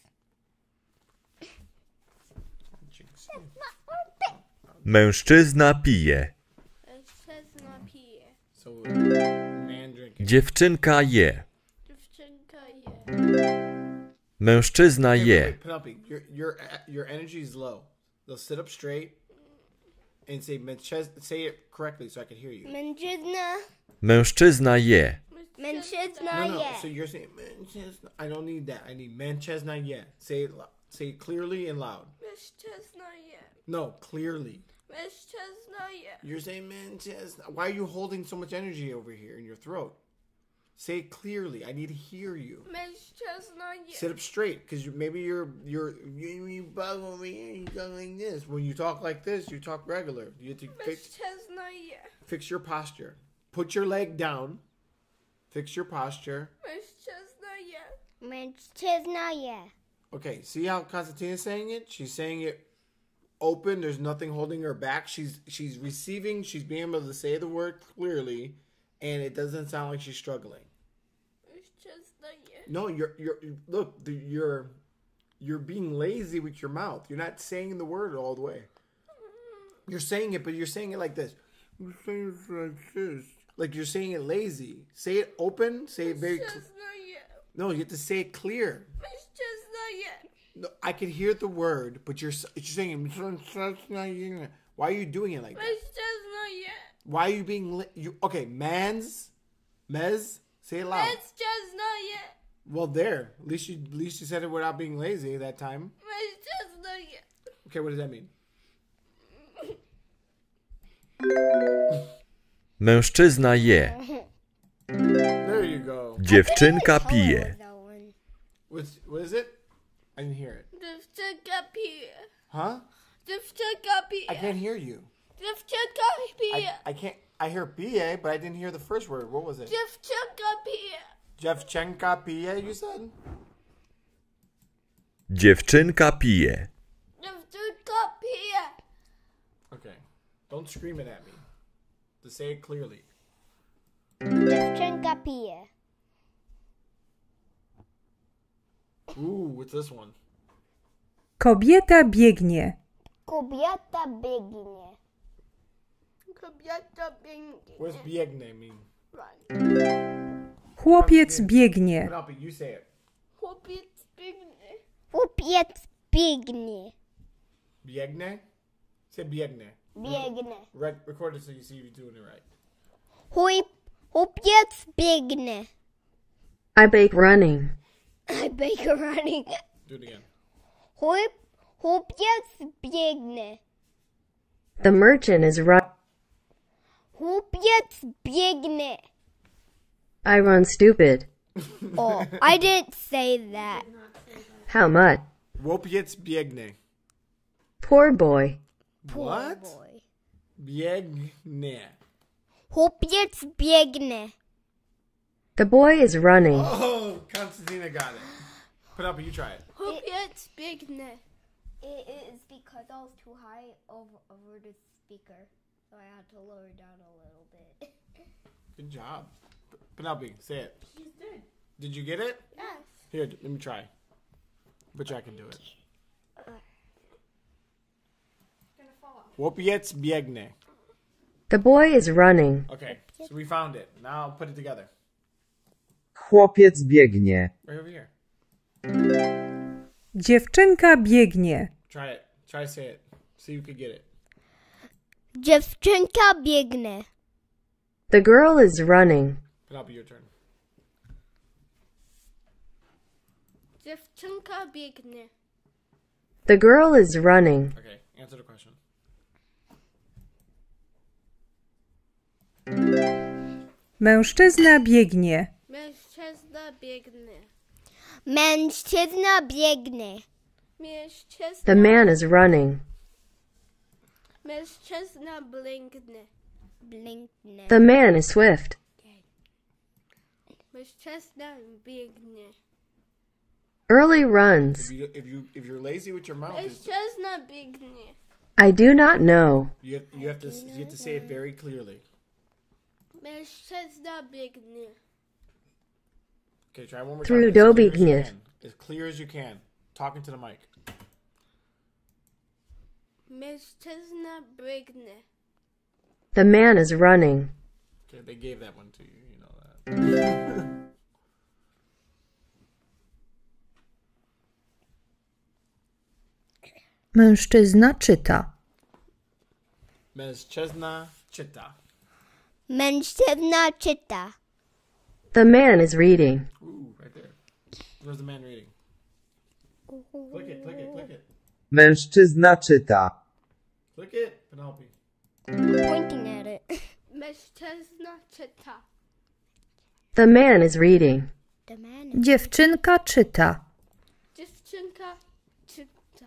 Mężczyzna pije. Mężczyzna pije. So man drinking. Dziewczynka je. Dziewczynka je. Mężczyzna Wait, wait, je. your your your energy is low. They'll sit up straight and say say it correctly so I can hear you. Mężczyzna. Mężczyzna je. Mężczyzna No, no. je. So you're saying mężczyzna. I don't need that. I need mężczyzna yeah. Say it. lou- Say it clearly and loud. Mężczyzna je. No, clearly. Mężczyzna je. You're saying mężczyzna. Why are you holding so much energy over here in your throat? Say it clearly. I need to hear you. Mężczyzna je. Sit up straight, because you, maybe you're you're you, you bug over here. You talk like this. When you talk like this, you talk regular. You have to fix Mężczyzna je. fix your posture. Put your leg down. Fix your posture. Mężczyzna je. Mężczyzna je. Okay, see how Constantina's saying it? She's saying it open. There's nothing holding her back. She's she's receiving. She's being able to say the word clearly, and it doesn't sound like she's struggling. Mężczyzna je. No, you're you're look. the- You're you're being lazy with your mouth. You're not saying the word all the way. You're saying it, but you're saying it like this. You're saying it like this. Like you're saying it lazy. Say it open. Say it very. Cl- no, you have to say it clear. Mężczyzna je. No, I can hear the word, but you're you're saying. Why are you doing it like that? Mężczyzna je. Why are you being li- you? Okay, man's, mez. Say it loud. It's just not yet. Well, there. At least you at least you said it without being lazy that time. Mężczyzna je. Okay, what does that mean? Mężczyzna je. There you go. Dziewczynka pije. What's what is it? I didn't hear it. Dziewczynka pije. Huh? Dziewczynka pije. I can't hear you. Dziewczynka pije. I, I can't. I hear PA, but I didn't hear the first word. What was it? Dziewczynka pije. Jevchenka PA, you said? Dziewczynka pije. Dziewczynka pije. Okay. Don't scream it at me. To say it clearly. Dziewczynka pije. Ooh, what's this one? Kobieta biegnie. Kobieta biegnie. Kobieta biegnie. What's biegne mean? Chłopiec biegnie. Penelope, you say it. Chłopiec biegnie. Chłopiec biegnie. Biegne? Say biegne. Biegnie. Re- record it so you see if you're doing it right. Chuj, chłopiec biegnie. I bake running. I bake running. Do it again. Chuj, chłopiec biegnie. The merchant is right. Chłopiec biegnie. I run stupid. Oh, I didn't say that. How much? Łopiec biegne. Poor boy. What? Boy. Biegne. Chłopiec biegnie. The boy is running. Oh, Constantina got it. Penelope, you try it. Chłopiec biegnie. It is because I was too high over, over the speaker, so I had to lower down a little bit. Good job. P- Penelope, say it. She's good. Did you get it? Yes. Here, let me try. But you I can do it. Gonna fall off. Chłopiec biegnie. The boy is running. Okay, so we found it. Now put it together. Chłopiec biegnie. Right over here. Dziewczynka biegnie. Try it. Try to say it. See if you can get it. Dziewczynka biegnie. The girl is running. Penelope, your turn. Dziewczynka biegnie. The girl is running. Okay, answer the question. Mężczyzna biegnie. Mężczyzna biegnie. Mężczyzna biegnie. Mężczyzna, The man is running. mężczyzna blinknie. Blinknie. The man is swift. Mężczyzna biegnie. Early runs. If you if you if you're lazy with your mouth, Mężczyzna biegnie. I do not know. you have, you have to you have to say it very clearly. Mężczyzna biegnie. Okay, try one more Through time. As clear, as, you can. as clear as you can. Talking to the mic. Mężczyzna biegnie. The man is running. Okay, they gave that one to you. You know that. Mężczyzna czyta. Mężczyzna czyta. Mężczyzna czyta. The man is reading. Ooh, right there. Where's the man reading? Click it, click it, click it. Mężczyzna czyta. Click it, Penelope. Pointing at it. Mężczyzna czyta. The man is reading. The man Dziewczynka czyta. Dziewczynka czyta.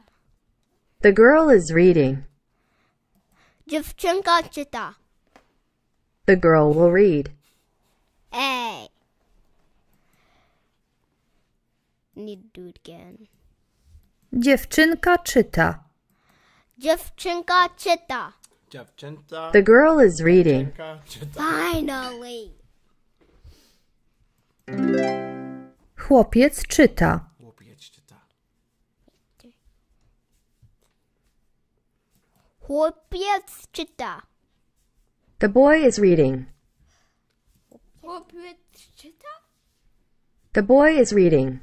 The girl is reading. Dziewczynka czyta. The girl will read. A. Need to do it again. Dziewczynka czyta. Dziewczynka czyta. Dziewczynka. The girl is reading. Finally. Chłopiec czyta. Chłopiec czyta. Chłopiec czyta. The boy is reading. The boy is reading.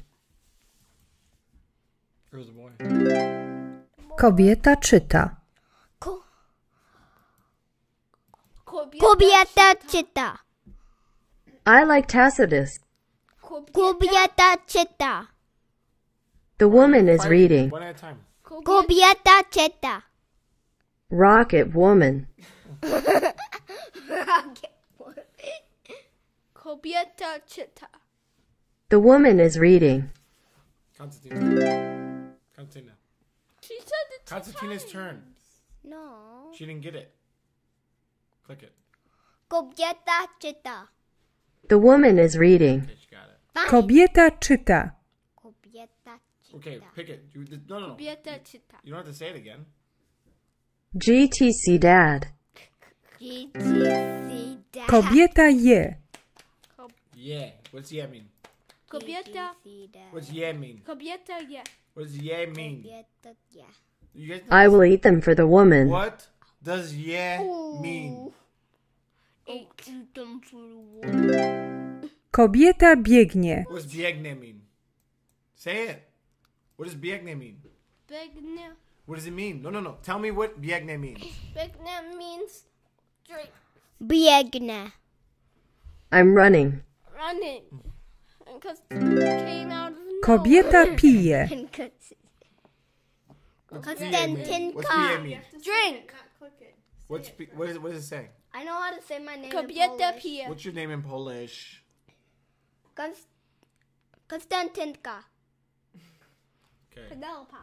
Where's the boy? Kobieta czyta. Ko- Kobieta czyta. I like Tacitus. Kobieta czyta. The woman is reading. One at a time. Kobieta czyta. Rocket woman. Kobieta czyta. The woman is reading. Constantine. Constantine. She said it two Constantina's times. turn. No. She didn't get it. Click it. Kobieta czyta. The woman is reading. Okay, she got it. Kobieta czyta. Kobieta Okay, pick it. You, no, no, no. Kobieta czyta. You don't have to say it again. GTC dad. GTC dad. Kobieta je. Yeah. What's yeah mean? Kobieta. GTC dad. What's yeah mean? Kobieta je. What does yeah mean? Kobieta je. You guys know I will eat them for the woman. What does yeah mean? Ate them for the war. Kobieta biegnie. What does biegne mean? Say it. What does biegne mean? Biegnie. What does it mean? No, no, no. Tell me what biegne means. Biegnie means drink. Biegnę. I'm running. Running. Because came out of Kobieta pije. What's BA mean? What's BA? Drink. Click it. What's B- what is what does it say? I know how to say my name Kobieta in Polish. pije. What's your name in Polish? Konst- Konstantynka. Okay. Penelope.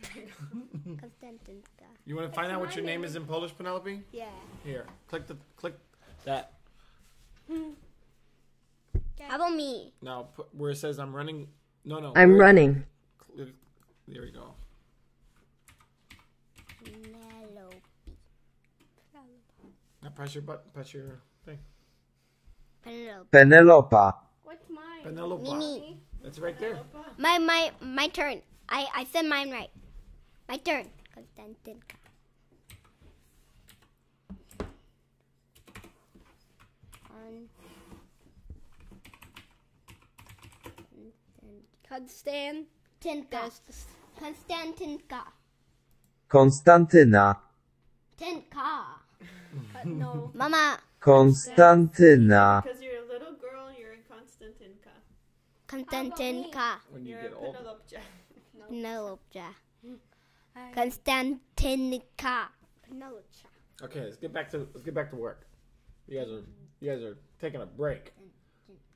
Konstantynka. You want to find out what your name is in Polish, Penelope? Yeah. Here, click the click that. How about me? Now, put, where it says I'm running No, no. I'm where- running. There we go. Penelope. Now press your button. Press your thing. Penelope. Penelopa. What's mine? Penelope. Mimi. That's right there. My my my turn. I I said mine right. My turn. Konstantinka. On. Konstantinka. Konstantinka. Konstantyna. Tinka. Uh, no. Mama. Konstantyna. Because you're a little girl, you're in Konstantinka. Konstantinka. When you You're get a old. Penelopja. Penelopja. Konstantinka. Okay, let's get back to let's get back to work. You guys are you guys are taking a break.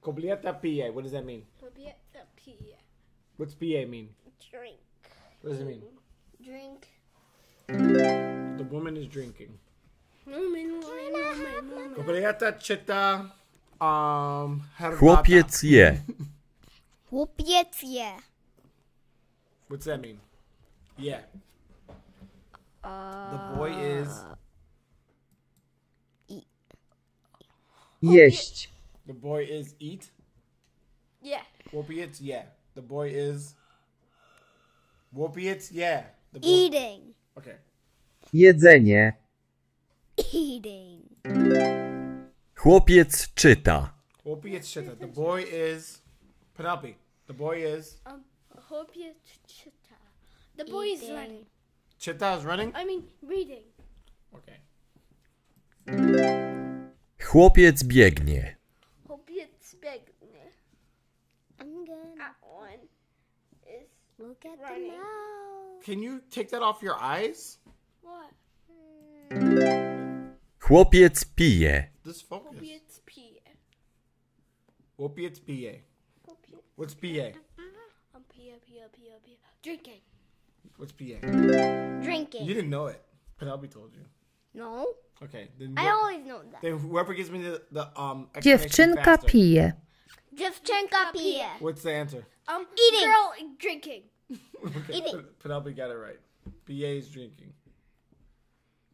Coblieta PA. What does that mean? Kobieta pije. What's PA mean? Drink. What does it mean? Drink. The woman is drinking. Coblieta chita. Um. herbata. Chłopiec je. Chłopiec je. What's that mean? Yeah. the boy is. Jeść. The boy is eat. Yeah. Whoopiets, yeah. The boy is. Whoopiets, yeah. The boy. Eating. Okay. Jedzenie. Eating. Chłopiec czyta. Whoopiets, shita. The boy is. Penelope. The boy is. Um, Kobieta chita. The boy is Eating. running. Chita is running? I mean, reading. Okay. Chłopiec biegnie. Kobieta biegnie. I'm gonna That one is look at running. the mouth. Can you take that off your eyes? What? Chłopiec pije. Just focus. Kobieta pije. Whoopiets, PA. What's PA? Um, pije, pije, pije, pije. Drinking. What's PA? Drinking. You didn't know it. Penelope told you. No. Okay. Then, I wh- always know that. then whoever gives me the, the um. explanation Dziewczynka faster. pije. Dziewczynka pije. What's the answer? Um, Eating. Girl drinking. Okay, Eating. Penelope got it right. PA is drinking.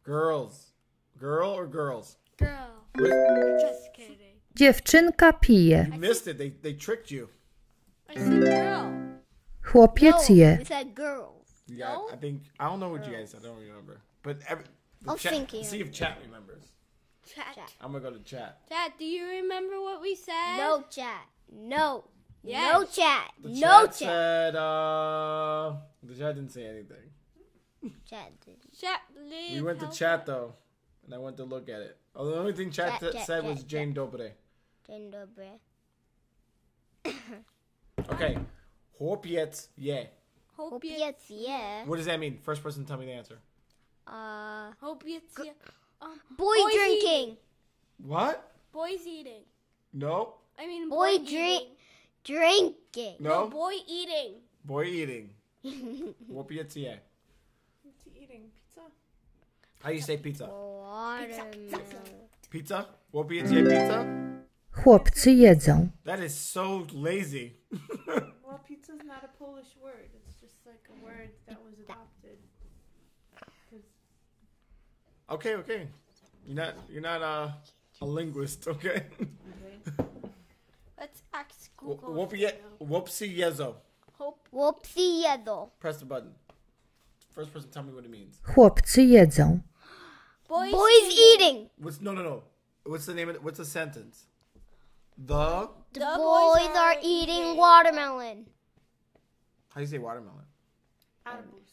Girls. Girl or girls? Girl. What? Just kidding. Dziewczynka pije. You missed it. They they tricked you. I said girl. Chłopiec no, je. we said girls. You got, I think I don't know what you guys said. I don't remember. But every, the I'll chat, think see if chat remembers. Chat. chat. I'm gonna go to chat. Chat. do you remember what we said? No chat. No. Yes. No chat. The no chat chat. said uh the chat didn't say anything. Chat. did. Chat, leave. We went to help chat though, and I went to look at it. Oh, the only thing chat, Chat, chat, said chat, was Jane Dobre. Jane Dobre. Okay, Hope yet. yeah. Chłopiec je. What does that mean? First person, tell me the answer. Uh, Hope it's yeah. Um, boy Boys drinking. What? boys eating. No, I mean, Boy boy drink. Drinking. no. Boy eating. Boy eating. Chłopiec, yeah. What's he eating? Pizza? How do you say pizza? Watermelon. Pizza? Chłopiec, yeah, pizza? Chłopcy jedzą. That is so lazy. Well, pizza's not a Polish word. It's just like a word that was adopted. 'Cause okay, okay. You're not you're not uh, a linguist, okay? Let's ask Google. Whoopsie, whoopsie yezo. Whoopsie jedą. Press the button. First person, tell me what it means. Chłopcy jedzą. Boys, Boys eating. What's no no no? What's the name of it? What's the sentence? The The, boys, are, eating watermelon. how do you say watermelon? Arbuz.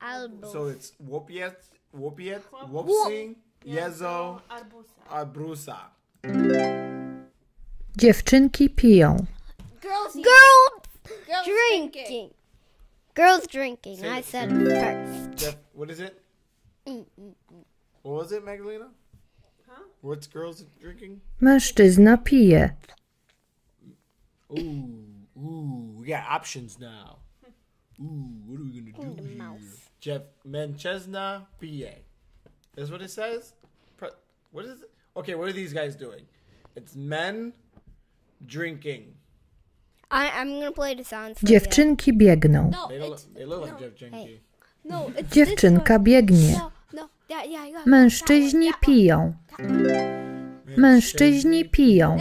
Albus. So it's whoopiet, whoopiet, whoopsie, yezo, Arbusa. abrusa. Dziewczynki piją. Girls. eating. Girls Girls drinking. Girls drinking. Say I said first. Jeff, what is it? Mm, mm. What was it, Magdalena? Huh? What's girls drinking? Mężczyzna pije. Ooh, ooh, we got options now. Ooh, what are we gonna do the here? mouth. Jeff Manchesna PA. That's what it says. Pre- what is it? Okay, what are these guys doing? It's men drinking. I, I'm gonna play the sounds for Dziewczynki biegną. No, They, look, they look like Jeff Jenke. no, it's Dziewczynka biegnie. No, no, yeah, yeah. Mężczyźni piją. Mężczyźni piją.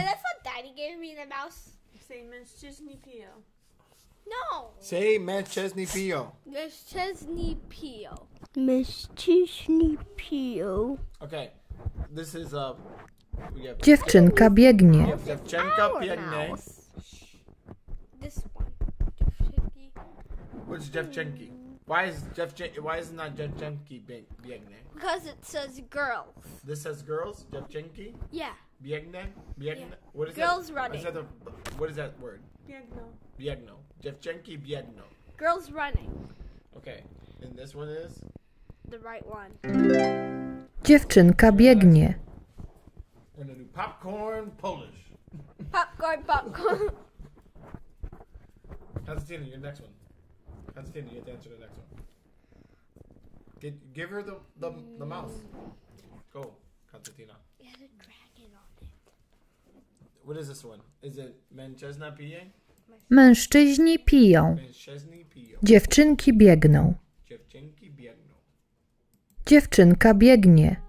And that's what Daddy gave me the mouse. Say mężczyźni piją. No. Say Manchesney Pio. Mężczyźni piją. Mężczyźni piją. Okay, this is uh. We have Dziewczynka biegnie. Dziewczynka biegnie. This one. Dziewczynki. What's Jeff Jenke? Why is Jeff Why is not Jeff Jenke bie- biegne? Because it says girls. This says girls. Jeff Jenke Yeah. biegne biegne. Yeah. What is Girls that? running. Is that the, what is that word? Biegną. Biegno. Jeff Jenke biegno. Girls running. Okay, and this one is The right one. Dziewczynka biegnie. we're gonna do popcorn Polish. Popcorn, popcorn. Constantina, your next one. Constantina, you have to answer the next one. Get, give her the, the the mouse. Go, Constantina. it has a dragon on it. What is this one? Is it Manchesna Pie? Mężczyźni piją. Dziewczynki biegną. Dziewczynka biegnie.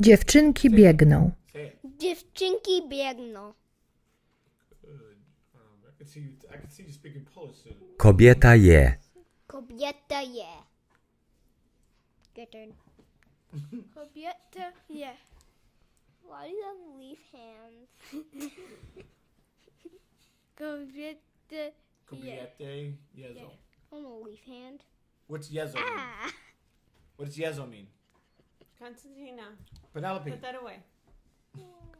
Dziewczynki biegną. Dziewczynki biegną. Kobieta je. Kobieta je. Kobieta je. Why do you have leaf hands? Kobieta. Yeah. Kobiete Jezo. I'm a leaf hand. What's Yezo mean? Ah. What does Yezo mean? Constantina, Penelope. put that away.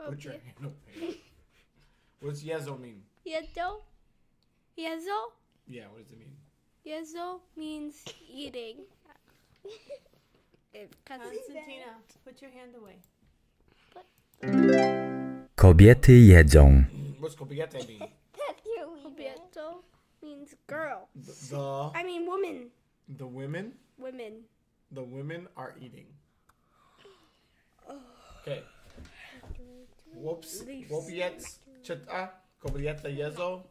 Put your hand away. What's Yezo mean? Yezo. Yezo. Yeah, what does it mean? Yezo means eating. It- Constantina, put your hand away. Kobiety jedzą. What's kobiete mean? Kobieto means girl. The, the I mean woman. the women Women. the women are eating. Okay. Whoops. Wopiec chita kobieta jezo.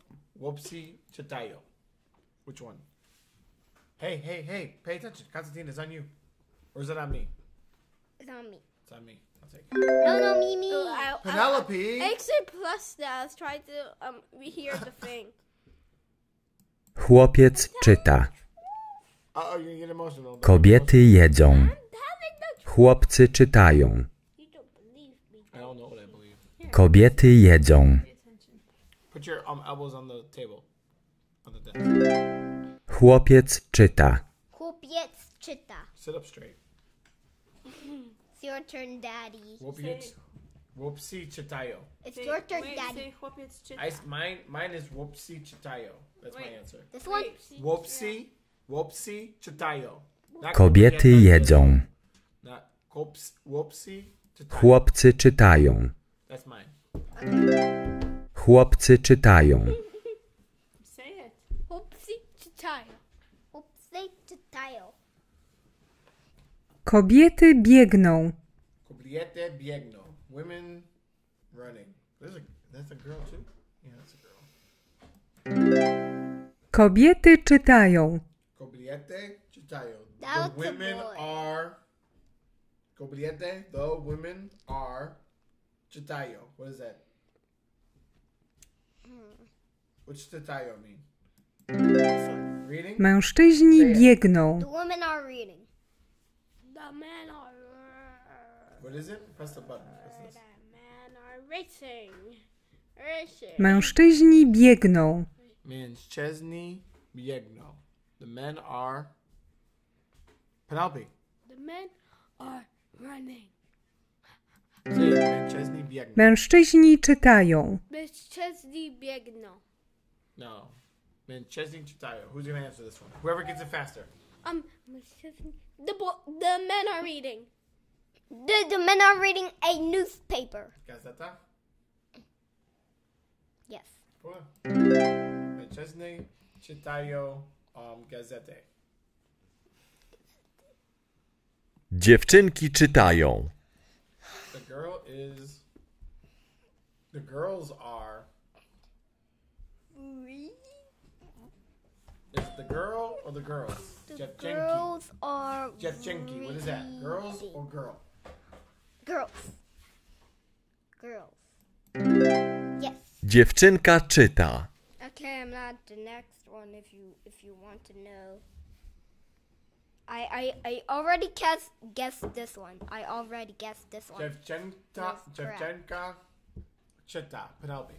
Whoopsie chitayo. Which one? Hey, hey, hey! Pay attention. Constantine, it's on you. Or is it on me? It's on me. It's on me. I'll take it. No, no, me, me. Oh, I- I- Penelope. I actually plus that. I was trying to um rehear the thing. Chłopiec czyta. Uh oh, you're gonna get emotional. Kobiety jedzą. Chłopcy czytają. I don't know what I believe. Kobiety jedzą. Put your um elbows on the table. On the desk. Chłopiec czyta. Chłopiec czyta. Your turn, Daddy. Whoopsie. Whoopsie chitayo. It's Say- your turn, wait, Daddy. Say chłopiec czyta. I, mine, mine is whoopsie chitayo. That's my Wait. answer. This one? Whoopsie, whoopsie chitayo. Not Kobiety jedzą. Not kops, whoopsie chitayo. Chłopcy czytają. That's mine. Chłopcy czytają. Say it. Oopsie chitayo. Oopsie czytają. Kobiety biegną. Kobiete biegno. Women running. There's a, that's a girl too? Yeah, that's a girl. Kobiety czytają. Kobiete chitayo. That The women are. Kobiete, the women are chitayo. What is that? What's chitayo mean? Reading? Mężczyźni biegną. The women are reading. The men are. What is it? Press the button. Press this. The men are racing. Racing. Mężczyźni biegną. Mężczyźni biegną. The men are. Penelope. The men are running. Mężczyźni biegną. Mężczyźni czytają. Mężczyźni biegną. No. Mężczyźni czytają. Who's gonna answer this one? Whoever gets it faster. Um, mężczyźni. The bo- the men are reading. The, the men are reading a newspaper. Gazeta? Yes. Mężczyźni czytają um, gazetę. Dziewczynki czytają. The girl is The girls are. It's the girl or the girls? The Jevchenki. girls are Jeff Jevchenki. What is that? Girls or girl? girls. Girls. Yes. Dziewczynka czyta. Okay, I'm not the next one if you if you want to know. I I, I already guess guessed this one. I already guessed this one. Jevchenka. Yes, correct. Jevchenka. Chita. Penelope.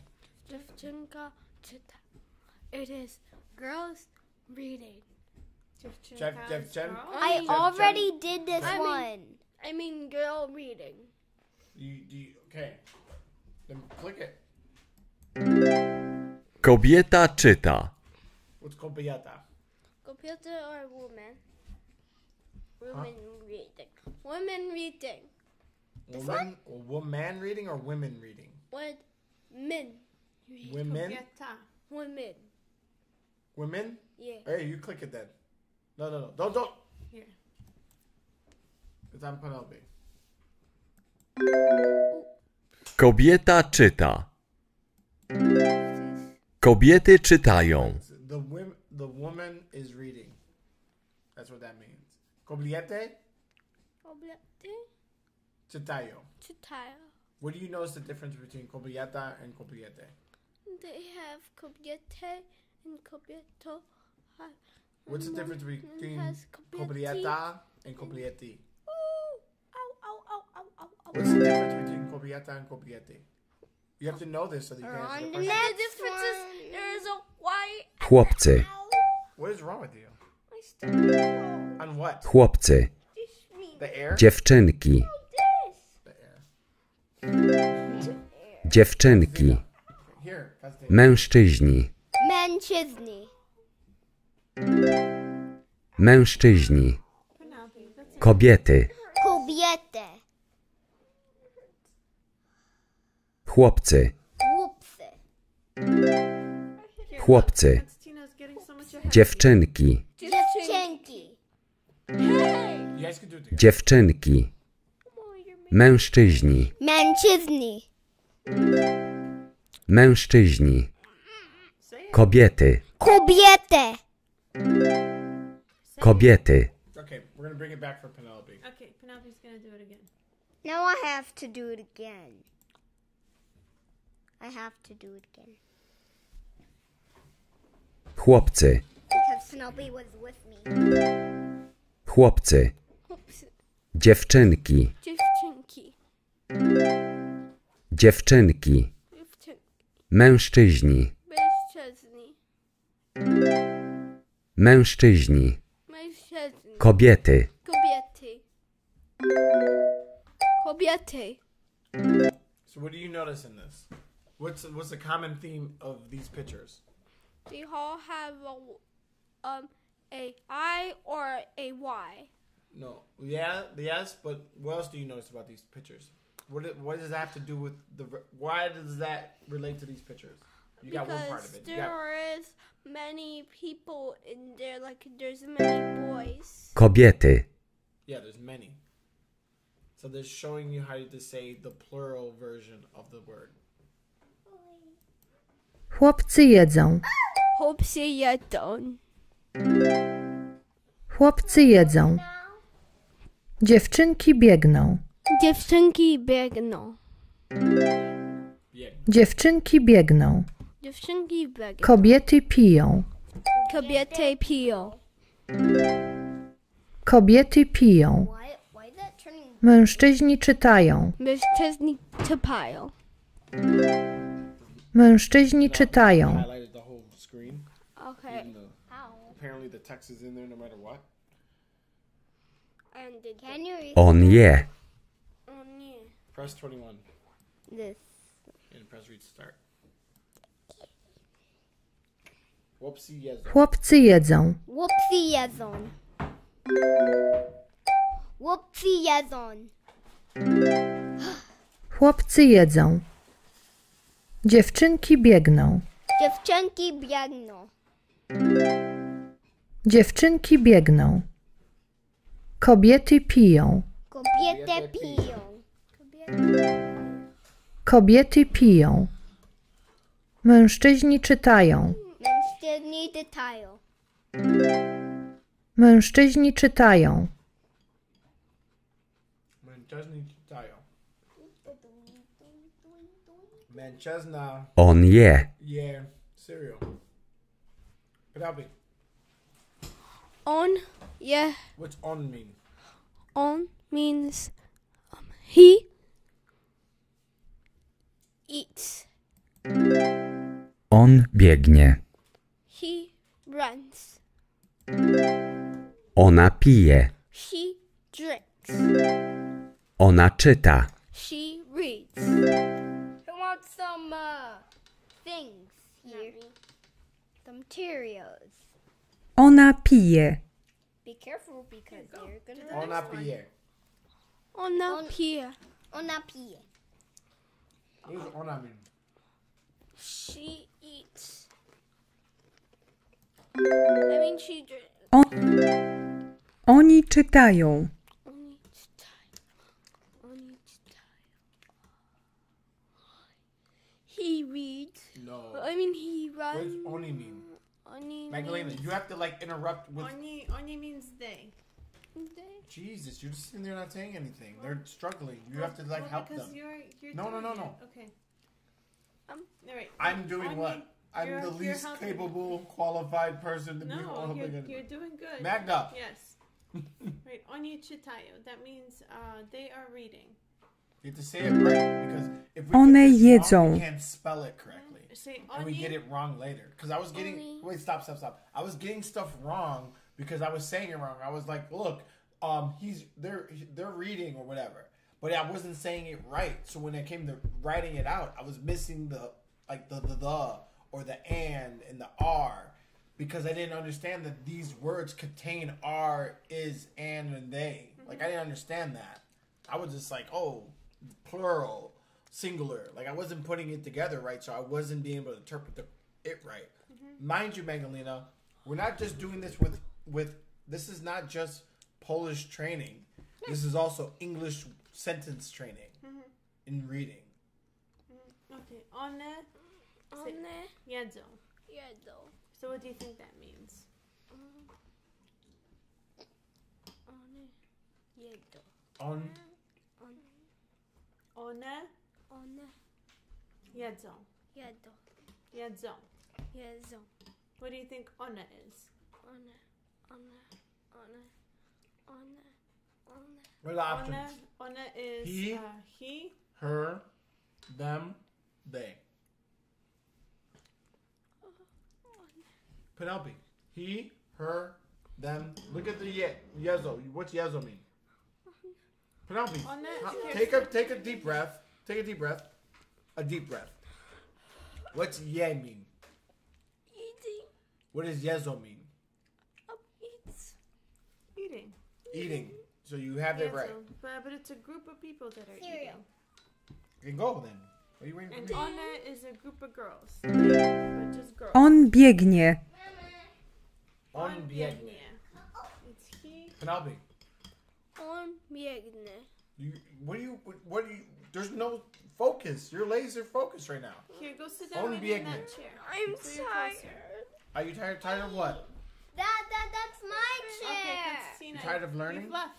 Jevchenka Chita. It is girls reading. Jev, Jevchen. I Jevchen- already did this I mean- one. I mean girl reading. You, you, okay. Then click it. Kobieta czyta. What's kobieta? Computer or woman? Women reading. Women reading. This Woman, or woman reading or women reading? What? Men. reading. Women? Women. Women? Yeah. Hey, you click it then. No, no, no. Don't, don't. Here. It's on Penelope. Kobieta czyta. Kobiety czytają. The wom- the woman is reading. That's what that means. Kobiete Kobiety. czytają. Czytają. What do you notice the difference between kobieta and kobiete? They have kobiety and kobieto. What's the difference between kobiety. kobieta and kobieti? Ooh, ow, ow, ow, ow, ow, ow. What's the difference between kobieta and kobieti? You have to know this so that you can answer the the question. next difference is there's a white. Chłopcy, What is wrong with you? On what? chłopcy, The air? dziewczynki, The air. dziewczynki, the mężczyźni, Mężczyźni. mężczyźni, kobiety, Kobiety. chłopcy, Chłopcy. chłopcy, Tina's getting so much ahead. dziewczynki, Dziewczynki. You guys can do it together. dziewczynki, mężczyźni, Mężczyźni. mężczyźni, kobiety, Kobiety. kobiety, Okay, we're gonna bring it back for Penelope. Okay, Penelope's gonna do it again. Now I have to do it again. I have to do it again. chłopcy, Because Penelope was with me. chłopcy, Chłopcy. dziewczynki, Dziewczynki. dziewczynki, Dziewczynki. mężczyźni, Mężczyźni. Mężczyźni, Mężczyźni. kobiety, Kobiety. Kobiety. So what do you notice in this? What's what's the common theme of these pictures? They all have a, um, a I or a Y. No. Yeah, yes, but what else do you notice about these pictures? What what does that have to do with the why does that relate to these pictures? You got one part of it. You got, there is many people in there, like there's many boys. kobiety, yeah, there's many. So they're showing you how to say the plural version of the word. Chłopcy jedzą. Chłopcy jedzą. Chłopcy jedzą. Dziewczynki biegną. Dziewczynki biegną. Dziewczynki biegną. Dziewczynki biegną. Kobiety piją. Kobiety piją. Kobiety piją. Mężczyźni czytają. Mężczyźni czytają. Mężczyźni czytają. Highlighted the whole screen. Okay. Even though apparently the text is in there no matter what. And the, can you read on je, Oh, nie. Press 21 This. and press read start. Chłopcy jedzą. Chłopcy jedzą. Chłopcy jedzą. Chłopcy jedzą. Dziewczynki biegną. Dziewczynki biegną. Dziewczynki biegną. Kobiety piją. Kobiety piją. Kobiety piją. Mężczyźni czytają. Mężczyźni czytają. Mężczyźni czytają. Mężczyźni czytają. Mężczyzna On je. je cereal. Penelope, On, yeah, what's on mean? on means um, he eats, On biegnie. He runs, Ona pije. she drinks, Ona czyta. she reads. Who wants some uh, things here? Some Cheerios. Ona pije. Be careful because they're gonna. Ona pije. Ona pije. Ona pije. What does ona mean? She eats. I mean, she drinks. On... Oni czytają. Oni czytają. Oni czytają. He reads. No. I mean, he What does runs. oni mean? Oni Magdalena, means you have to like interrupt with. Oni, oni means they. Jesus, you're just sitting there not saying anything. They're struggling. You have to like Well, help because them. You're, you're No, no, doing no, no. Okay. Um, All right. I'm doing Oni- what? I'm you're- the least helping. capable, qualified person to be No, helping you're, anyone. you're doing good. Magda. Yes. right. Oni czytają. That means uh, they are reading. You have to say it right because if we One get this jedzą. wrong, we can't spell it correctly. Say and we oni. get it wrong later. Because I was getting wait, stop, stop, stop. I was getting stuff wrong because I was saying it wrong. I was like, look, um, he's they're they're reading or whatever, but I wasn't saying it right. So when it came to writing it out, I was missing the like the the, the or the and and the r because I didn't understand that these words contain are, is, and, and they. Mm-hmm. Like I didn't understand that. I was just like, oh, plural, singular. Like I wasn't putting it together right, so I wasn't being able to interpret the, it right. Mm-hmm. Mind you, Magdalena, we're not just doing this with with. This is not just Polish training. This is also English sentence training mm-hmm. in reading. Okay. on Say, One jedzą. jedzą. So what do you think that means? One jedzą. On One One jedzą. jedzą. Jedzą. Jedzą. What do you think ona is? One, one, one, one, one. what are the options? Ona, ona is He. uh, he. Her, them, they. Penelope. He, her, them. Look at the ye- yezo. What's yezo mean? Penelope. On that- how- here. take a take a deep breath. Take a deep breath. A deep breath. What's ye mean? Eating. What does yezo mean? Up eats. Eating. Eating. So you have it right. But, but it's a group of people that are Cereal. eating. You can go then. What are you waiting And for? me? ona is a group of girls. But just girls. On biegnie. On On biegnie. biegnie. It's he. Penelope. On biegnę. You, what do you? What do you? There's no focus. You're laser focused right now. Here, go sit down On right in that chair. I'm So you're tired. Are you tired? Tired of what? That that that's my Okay, chair. Christina. You tired of learning? You've left.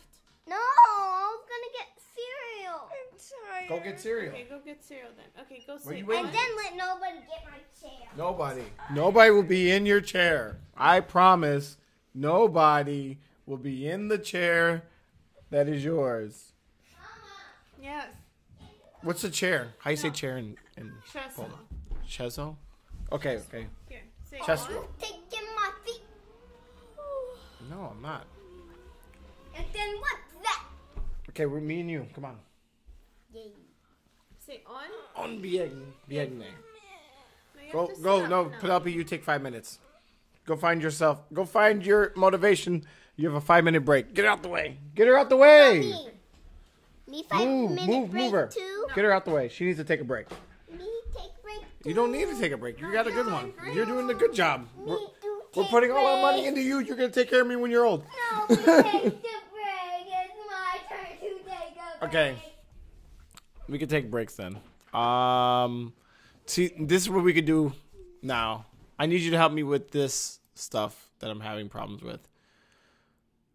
No, I was gonna get cereal. I'm tired. Go get cereal. Okay, go get cereal then. Okay, go Where sit. And then let nobody get my chair. Nobody. Nobody will be in your chair. I promise. Nobody will be in the chair that is yours. Yes. What's a chair? How you say chair in, in Krzesło. Polish? Chezo? Okay, okay. Here. Say Krzesło. on. Taking my feet. No, I'm not. And then what's that? Okay, we're me and you. Come on. Yay. Say on. On biegne. No, Go, go. No, up. Penelope, you take five minutes. Go find yourself. Go find your motivation. You have a five minute break. Get her out the way. Get her out the way. Me. Me five Move, minute move, break move her. too. Get her out the way. She needs to take a break. Me take break. You don't need to take a break. You got a good one. You're doing a good job. We're, Me we're take putting all our money into you. You're gonna take care of me when you're old. No, we take the break. It's my turn to take a break. Okay. We can take breaks then. Um, see, this is what we could do now. I need you to help me with this stuff that I'm having problems with.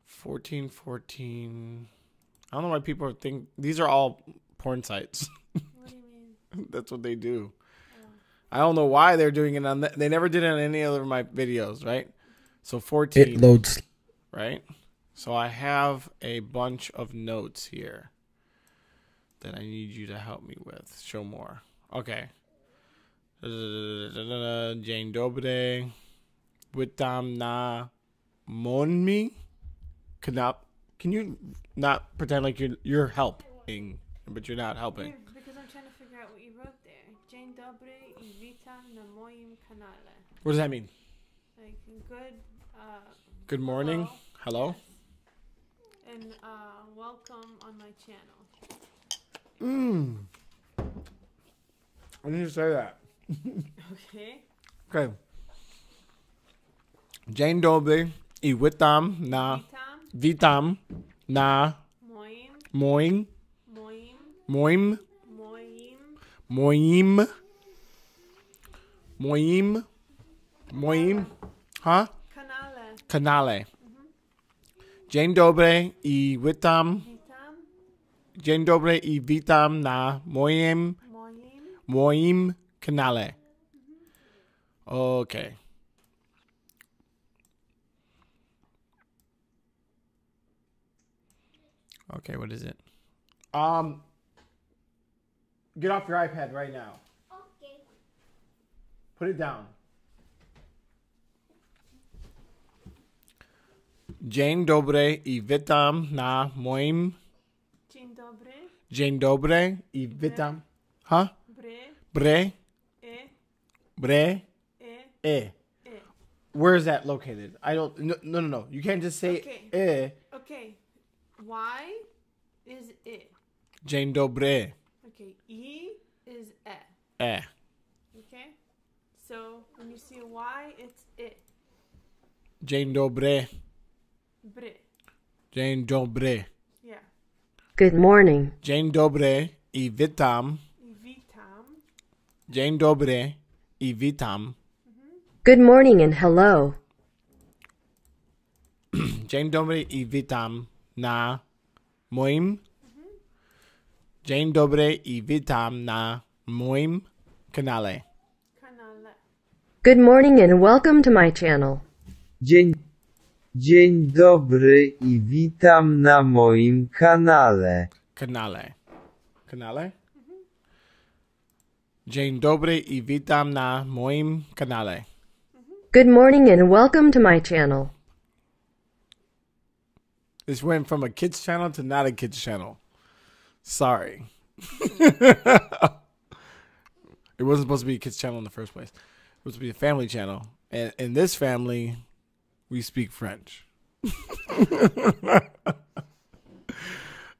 14, 14. I don't know why people think these are all porn sites. What do you mean? That's what they do. I don't know why they're doing it on. The, they never did it on any other of my videos, right? So 14. It loads. right? So I have a bunch of notes here that I need you to help me with. Show more. Okay. Jane Dobre. Witam na monmi. Can not, can you not pretend like you're you're helping, but you're not helping? Yeah, because I'm trying to figure out what you wrote there. Dzień dobry i witam na moim kanale. What does that mean? Like good, uh, Good morning. Hello. and uh, welcome on my channel. Mmm. I need to say that. Okay. Okay. Jane Dobry i witam na witam na. Moim, moim. Moim, moim. Moim. Moim. Moim. Moim. Huh? Kanale. kanale. Mm-hmm. Jane Dobry i witam Witam Dzień dobry i witam na moim moim moim kanale. Okay. Okay, what is it? Um Get off your iPad right now. Okay. Put it down. Dzień dobry i witam na moim Dzień dobry. Dzień dobry i witam. Huh? Bry. Bre, E. bre, E. e. E. Where is that located? I don't. No, no, no. no. You can't just say Okay. eh. Okay. Y is I. Dzień dobry. Okay. E is E. Eh. Okay. So when you see a Y, it's I. Dzień dobry. Bry. Dzień dobry. Yeah. Good morning. Dzień dobry i witam. I witam. Dzień dobry i witam. Good morning and hello. Dzień dobry i witam na moim. Dzień dobry i witam na moim kanale. Kanale. Good morning and welcome to my channel. Dzień, dzień dobry i witam na moim kanale. Kanale. Kanale? Dzień dobry i witam na moim kanale. Good morning and welcome to my channel. This went from a kids channel to not a kids channel. Sorry. it wasn't supposed to be a kids channel in the first place. It was supposed to be a family channel. And in this family, we speak French.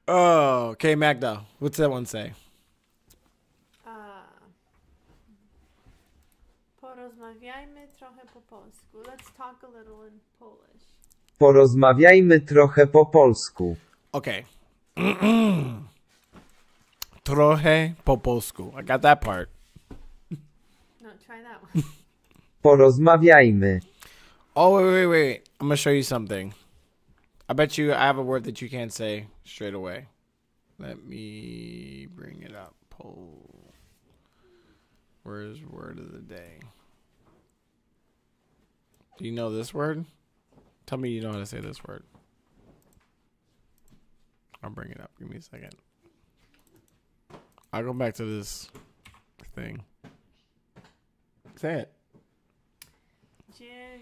oh, okay, Magda. What's that one say? Uh, porozmawiajmy trochę po polsku. Let's talk a little in Polish. Porozmawiajmy trochę po polsku. Okay. Trochę po polsku. I got that part. No, try that one. Porozmawiajmy. Oh, wait, wait, wait. I'm to show you something. I bet you I have a word that you can't say straight away. Let me bring it up. Pol. Where's word of the day? Do you know this word? Tell me you know how to say this word. I'll bring it up. Give me a second. I'll go back to this thing. Say it. Dziewięćset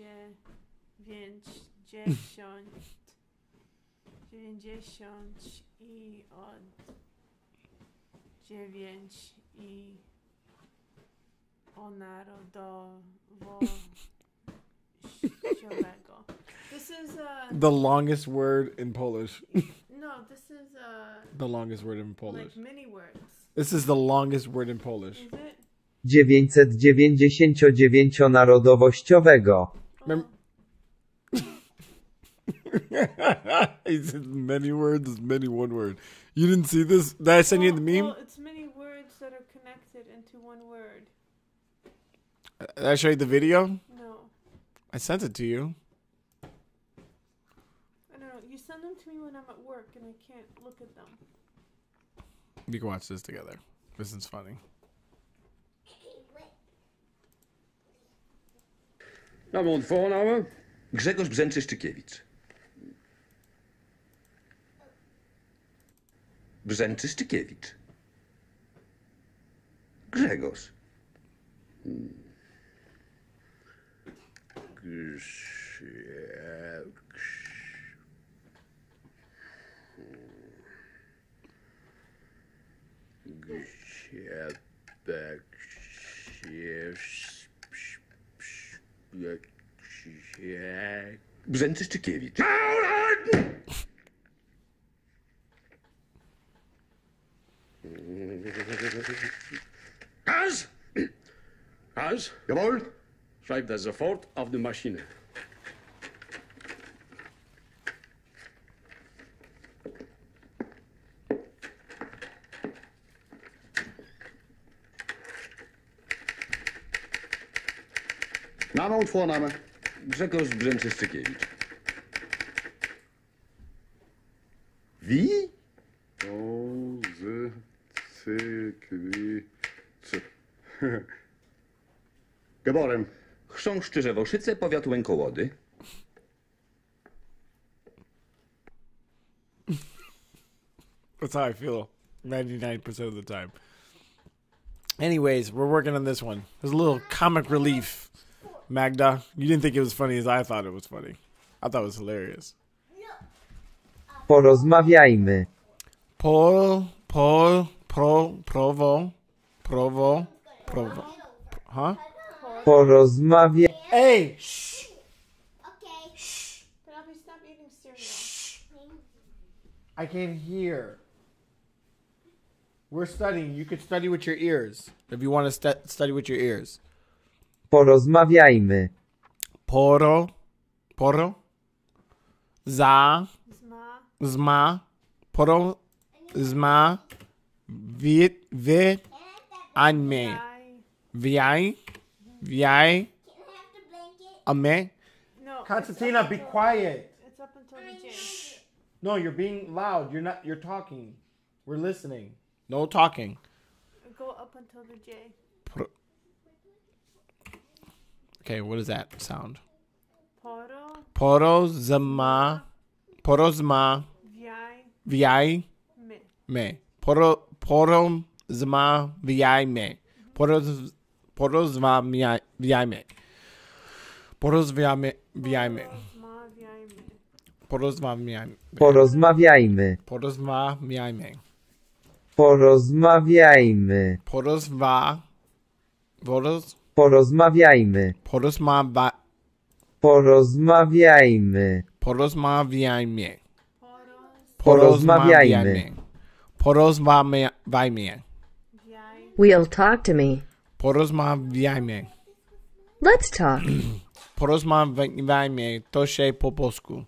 dziewięć dziesiąt dziewięćdziesiąt i od dziewięć i o narodowościowego. This is uh The longest word in Polish. no, this is uh the longest word in Polish. like many words. This is the longest word in Polish. Is it? 999 narodowościowego. Mem- he said many words is many one word. You didn't see this? Did I send you the meme? Well, it's many words that are connected into one word. Uh, did I show you the video? No. I sent it to you. I don't know. You send them to me when I'm at work and I can't look at them. You can watch this together. This is funny. Naam en voornamen? Grzegorz Brzęczyszczykiewicz. Brzęczyszczykiewicz. Grzegorz. Hmm. Brzęczyszczykiewicz. Hans! Hans? Jawohl? Schreib das sofort auf die Maschine. Name und Vorname? Grzegorz Brzęczyszczykiewicz. Wie? O, z, cy, kwi, c. Geboren. Chrząszcz Rzewoszyce, powiat Łękołody. That's how I feel 99% of the time. Anyways, we're working on this one. There's a little comic relief. Magda, you didn't think it was funny as I thought it was funny. I thought it was hilarious. Porozmawiajmy. Pol, pol, pro, provo, provo, provo. Huh? Porozmawiaj. Hey! Penelope, stop eating cereal. I can't hear. We're studying. You could study with your ears if you want to stu- study with your ears. Porozmawiajmy. Poro, poro, za, Zma. zma, poro, zma, vit, vi, anme, vi, vi, ame. No. Constantina, be quiet. It's up until the J. No, you're being loud. You're not. You're talking. We're listening. No talking. Go up until the J. Pro- Okay, what does that sound? Poro. Porozma, porozma, Viai. viai, Me. me. Poro, porozma, viai me. Poroz, porozma, viai viai me. Porozvia me, viai me. Ma. Viai. Me. Porozma, viai me. Porozmawiajmy. Porozma, viai me. Porozmawiajmy. Porozva, poroz, Porozmawiajmy. porozma, va, Porozmawiajmy. Porozmawiajmy. Porozma, me, vai me. We'll talk to me. Porozma, viai me. Let's talk. Porozmawiajmy to się po polsku.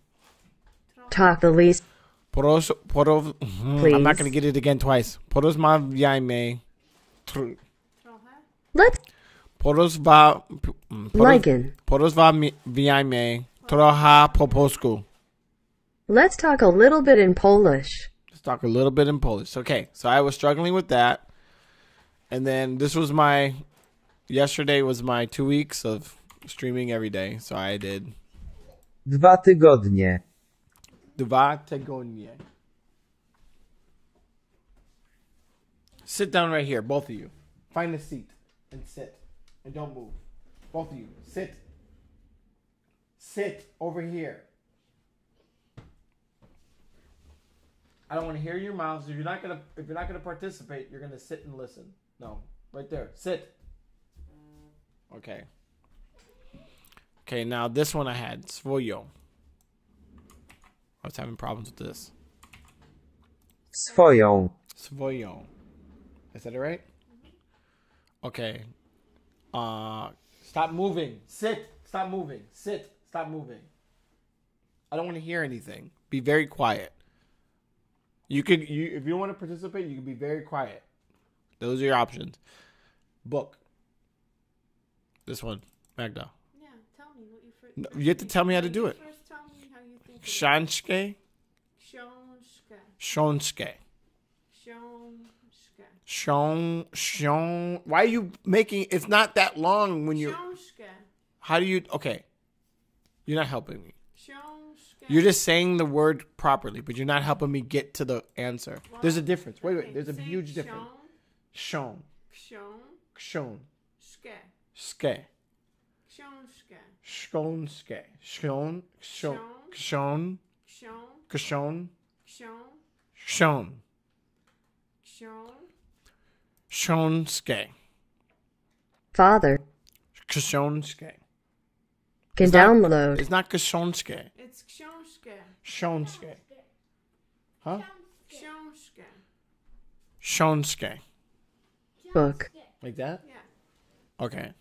Talk the least. Poros, porow, hmm, I'm not Please. going to get it again twice. Porozmawiajmy. tr- Porozwa, mm, poroz, Liken. porozmawiajmy trochę let's talk a little bit in Polish. Let's talk a little bit in Polish. Okay, so I was struggling with that. And then this was my, yesterday was my two weeks of streaming every day. So I did Dwa tygodnie. Dwa tygodnie. Sit down right here, both of you. Find a seat and sit. And don't move. Both of you. Sit. Sit over here. I don't want to hear your mouths. If you're not gonna if you're not gonna participate, you're gonna sit and listen. No. Right there. Sit. Okay. Okay, now this one I had. Svojo. I was having problems with this. Swoją. Svojo. I said it right? Mm-hmm. Okay. Uh stop moving. Sit. Stop moving. Sit. Stop moving. I don't want to hear anything. Be very quiet. You could you if you don't want to participate, you can be very quiet. Those are your options. Book. This one, Magda. Yeah, tell me what you first. No, you have to tell me how to do it. First, tell me how you think. Shanske, Shonska. Shonske, Shon, Shon. Why are you making? It's not that long when you. How do you? Okay, you're not helping me. You're just saying the word properly, but you're not helping me get to the answer. There's a difference. Wait, wait. There's a say huge difference. Shon. Shon, Shon. Shon, Ske. Ske. Shonske, Shon, Shon, Shon, Shon. Kshon, Shon. Shon, Shon. Shonske, Father. Kshonske. Can It's not- download. It's not Kshonske. It's Kshonska. Shonske. Huh? Kshonska. Shonske. Book. Like that? Yeah. Okay.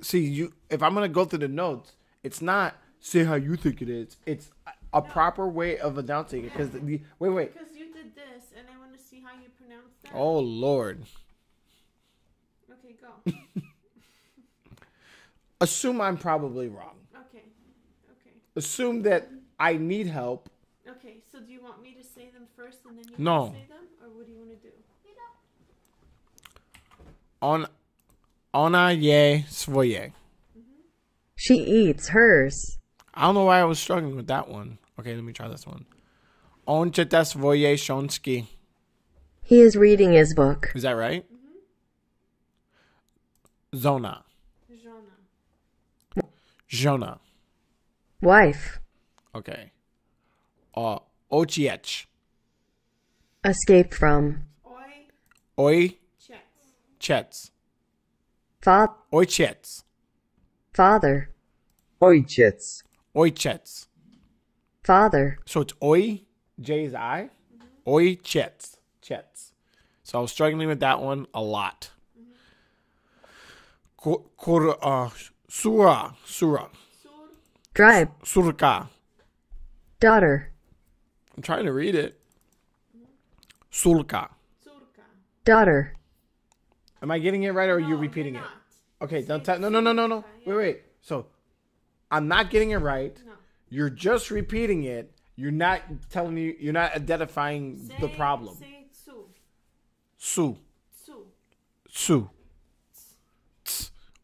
See, you. If I'm gonna go through the notes, it's not say how you think it is. It's a proper way of announcing it. Because the wait, wait. Because you did this, and I want to see how you pronounce that. Oh Lord. Okay, go. Assume I'm probably wrong. okay. Okay. Assume that I need help. Okay. So do you want me to say them first, and then you No. can say them, or what do you want to do? On, ona je svoje. Mm-hmm. She eats hers. I don't know why I was struggling with that one. Okay, let me try this one. On čete svoje shonsky. He is reading his book. Is that right? Zona. Jona. Jona. Wife. Okay. Uh, ochiech. Escape from. Oi. Oi Chets. chets. Fa- Ojciec. father. Ojciec. Ojciec. Father. So it's oi, J is I. Ojciec. Chets. So I was struggling with that one a lot. Kur, kur, uh, sura, sura, Drive. surka. Daughter. I'm trying to read it. Sulka. Surka. Daughter. Am I getting it right or are you repeating it? Okay, don't tell. No, no, no, no, no. Wait, wait. So I'm not getting it right. No. You're just repeating it. You're not telling me. You're not identifying the Say- problem. Tsu. Su. Su.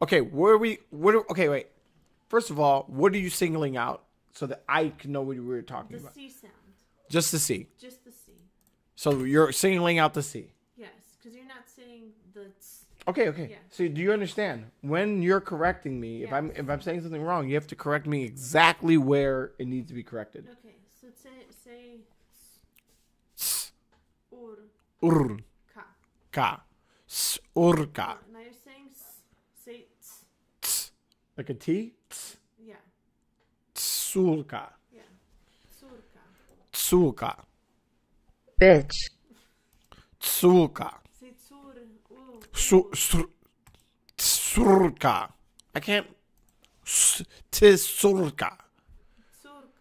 Okay, where are we? What? Are, okay, wait. First of all, what are you singling out so that I can know what we were talking The about? C sound. Just the C. Just the C. So you're singling out the C. Yes, because you're not saying the. Ts. Okay, okay. Yeah. So do you understand? When you're correcting me, if I'm if I'm saying something wrong, you have to correct me exactly where it needs to be corrected. Okay, so say say. S, Ur. Ur, Ka. ka, Now you're saying. Say ts. ts, like a T, ts, Yeah. tsulka, Yeah. Surka. tsulka, Bitch. tsulka, Say tsur. U. sur, tsurka. I can't. s- Tsurka.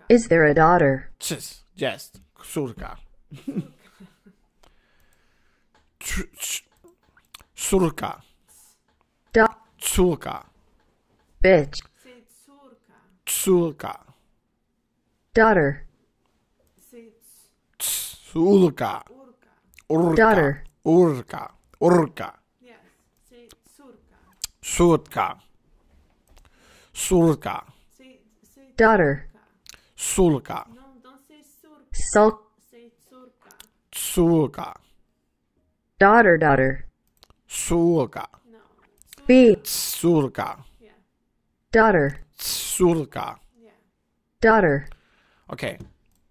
Is there a daughter? Ts, yes, surka. Tr- tr- Surka. Da- Tsulka. bitch. Say tsurka. Tsulka. Daughter. Say ts. Tsulka. Urka. Urka. Daughter. Urka. Urka. Yes. Say tsurka. Surka. Surka. Say say. Daughter. Sulka. No, don't say surka. Sulk. Say tsurka. Tsulka. Daughter, daughter. No. Sulka. Be. Yeah. Daughter. Tsulka. Yeah. Daughter. Okay.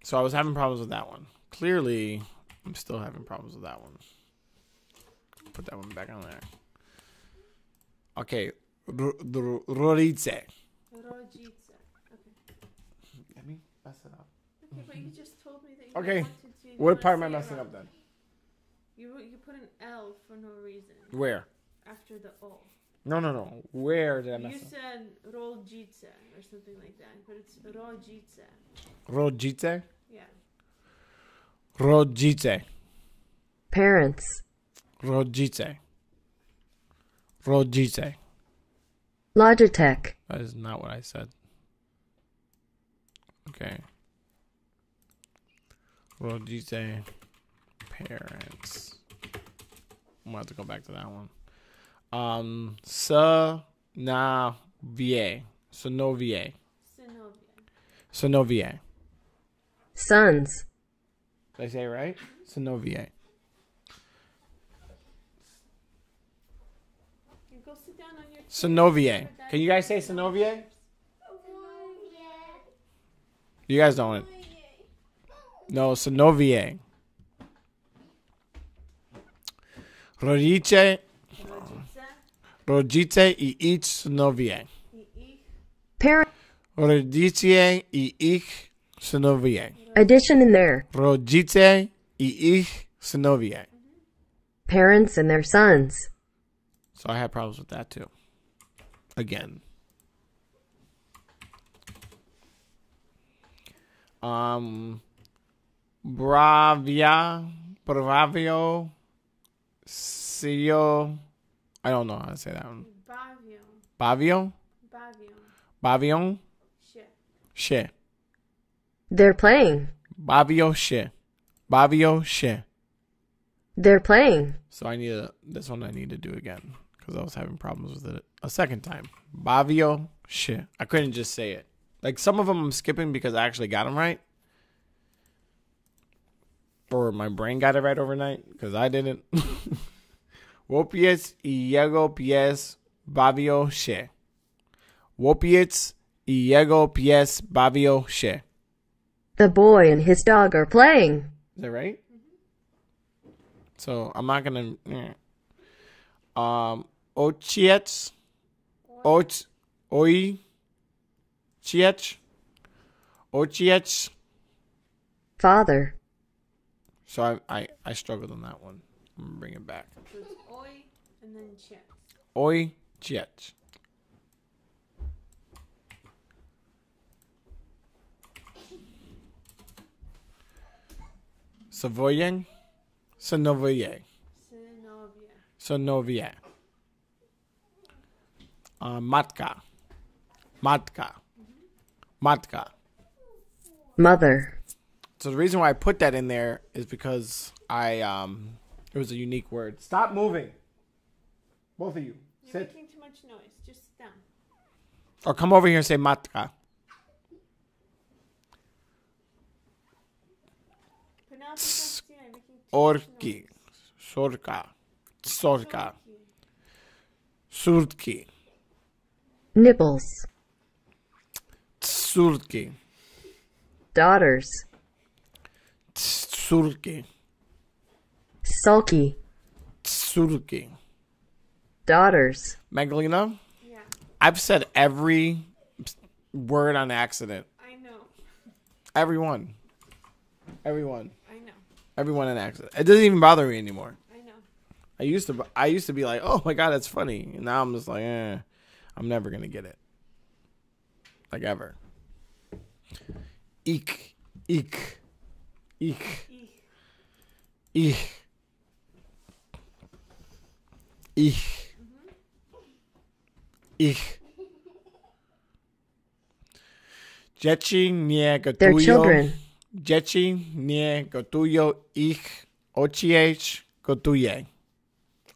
So I was having problems with that one. Clearly, I'm still having problems with that one. Put that one back on there. Okay. R- the Rorice. Okay. Let me mess it up. Okay, but you just told me that you Okay. wanted to. you What part am I messing up then? You you put an L for no reason. Where? After the O. No, no, no. Where did I mess You up? said rodzice or something like that, but it's rodzice. Rodzice? Yeah. Rodzice. Parents. Rodzice. Rodzice. Logitech. That is not what I said. Okay. Rodzice. Parents. I'm gonna have to go back to that one. Um, Sa na vie. Synovie. Synovia. Synovie. Sons. Did I say it right? Synovie. You go sit down on your chair. Synovie. Can you guys say Synovie? You guys don't. No, Synovie. Rodzice. Rodzice i ich synowie. Parent. Rodzice i ich synowie. Addition in there. Rodzice i ich synowie. Parents and their sons. So I had problems with that too. Again. Um Bravia Bravio Sio I don't know how to say that one. Bavio. Bavio? Bavio. Bavion? Shit. She. They're playing. Bavio she. Bavio she. They're playing. So I need to, this one I need to do again because I was having problems with it a second time. Bavio she. I couldn't just say it. Like some of them I'm skipping because I actually got them right. Or my brain got it right overnight because I didn't. Łopiec i jego pies bawią się. Łopiec i jego pies bawią się. The boy and his dog are playing. Is that right? So I'm not gonna. eh. Um, ojciec, oj, oj, ciec, ojciec. Father. So I, I I struggled on that one. I'm gonna bring it back. So it's oi and then chet. Oj, ciec. Savoyen, Synowie. Synovia. Synowie. Uh, matka. Matka. Matka. Mother. So the reason why I put that in there is because I um it was a unique word. Stop moving. Both of you. You're Sit. making too much noise. Just sit down. Or come over here and say matka. Penelope Constantine, you're making too much Orki. Sorka. Sorka. Surtki. Nipples. Surtki. Daughters. Surki. Sulky. Surki. Daughters. Magdalena? Yeah. I've said every word on accident. I know. Everyone. Everyone. I know. Everyone on accident. It doesn't even bother me anymore. I know. I used to I used to be like, "Oh my god, that's funny." And now I'm just like, "Eh, I'm never going to get it." Like ever. Eek. Eek. Eek. Eek. Eek. Eek. Dzieci nie Their gotują. children. Dzieci nie gotują ich ojciec gotuje.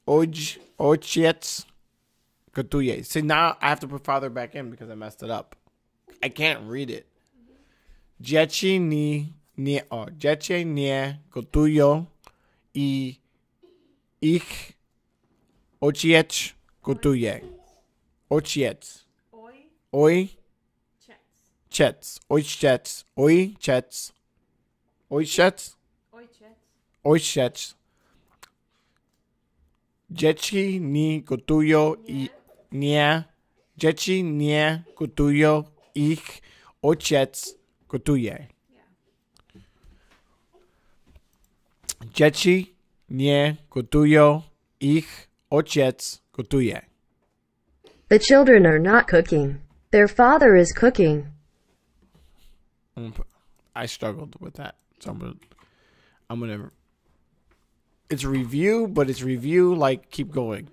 Oj, ojciec gotuje. See, now I have to put father back in because I messed it up. I can't read it. Dzieci nie, nie, o, dzieci nie gotują i ich ojciec gotuje. Ojciec. Oj, ciec. Ojciec. Ojciec. Ojciec. Ojciec. Dzieci nie gotują i nie. Dzieci nie gotują ich ojciec gotuje. Dzieci nie gotują ich ojciec gotuje. The children are not cooking. Their father is cooking. I'm gonna put- I struggled with that, so I'm gonna. I'm gonna. It's review, but it's review like keep going.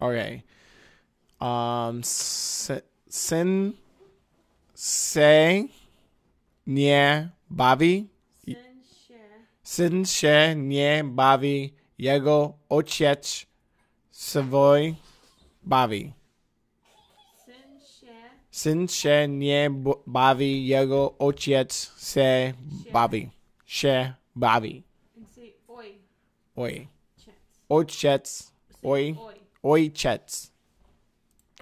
Okay. Um. se- Sin. Se. Nie bawi. Syn się nie bawi. Jego ojciec swój bawi. Syn się Syn się nie b- bawi, jego ojciec się bawi. Się bawi. and say oi. Oj. Chec. Ojciec. Oj. oj. Ojciec.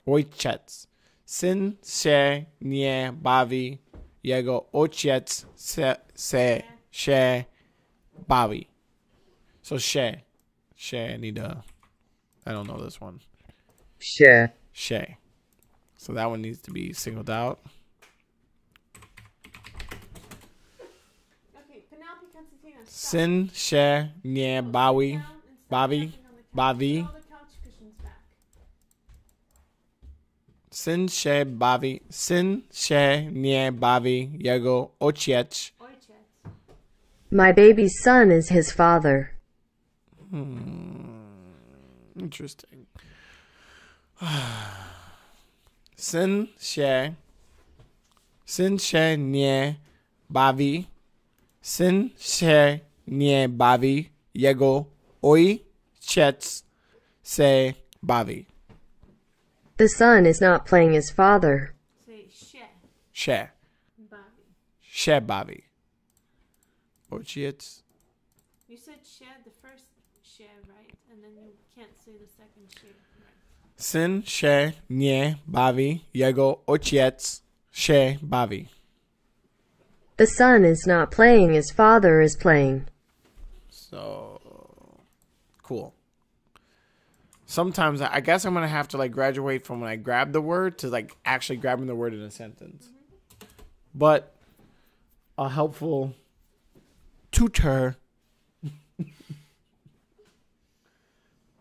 Ojciec. Syn się nie bawi, jego ojciec se, se, się bawi. So Shay. Shay, Się need to. I don't know this one. Się. Shay. So that one needs to be singled out. Okay, Penelope Constantina. stop. Syn się nie bawi, bawi, bawi. All the couch cushions back. Syn się bawi, syn się nie bawi, jego ojciec. Ojciec. My baby's son is his father. Hmm. Interesting. Syn się, syn się nie bawi, syn się nie bawi, jego ojciec się bawi. The son is not playing his father. Say She She Bawi. się bawi. Ojciec. You said się the first się, right? And then you can't say the second się. Right. Syn się nie bawi, jego ojciec się bawi. The son is not playing his father is playing. So cool. Sometimes I I guess I'm gonna have to like graduate from when I grab the word to like actually grabbing the word in a sentence. Mm-hmm. But a helpful tutor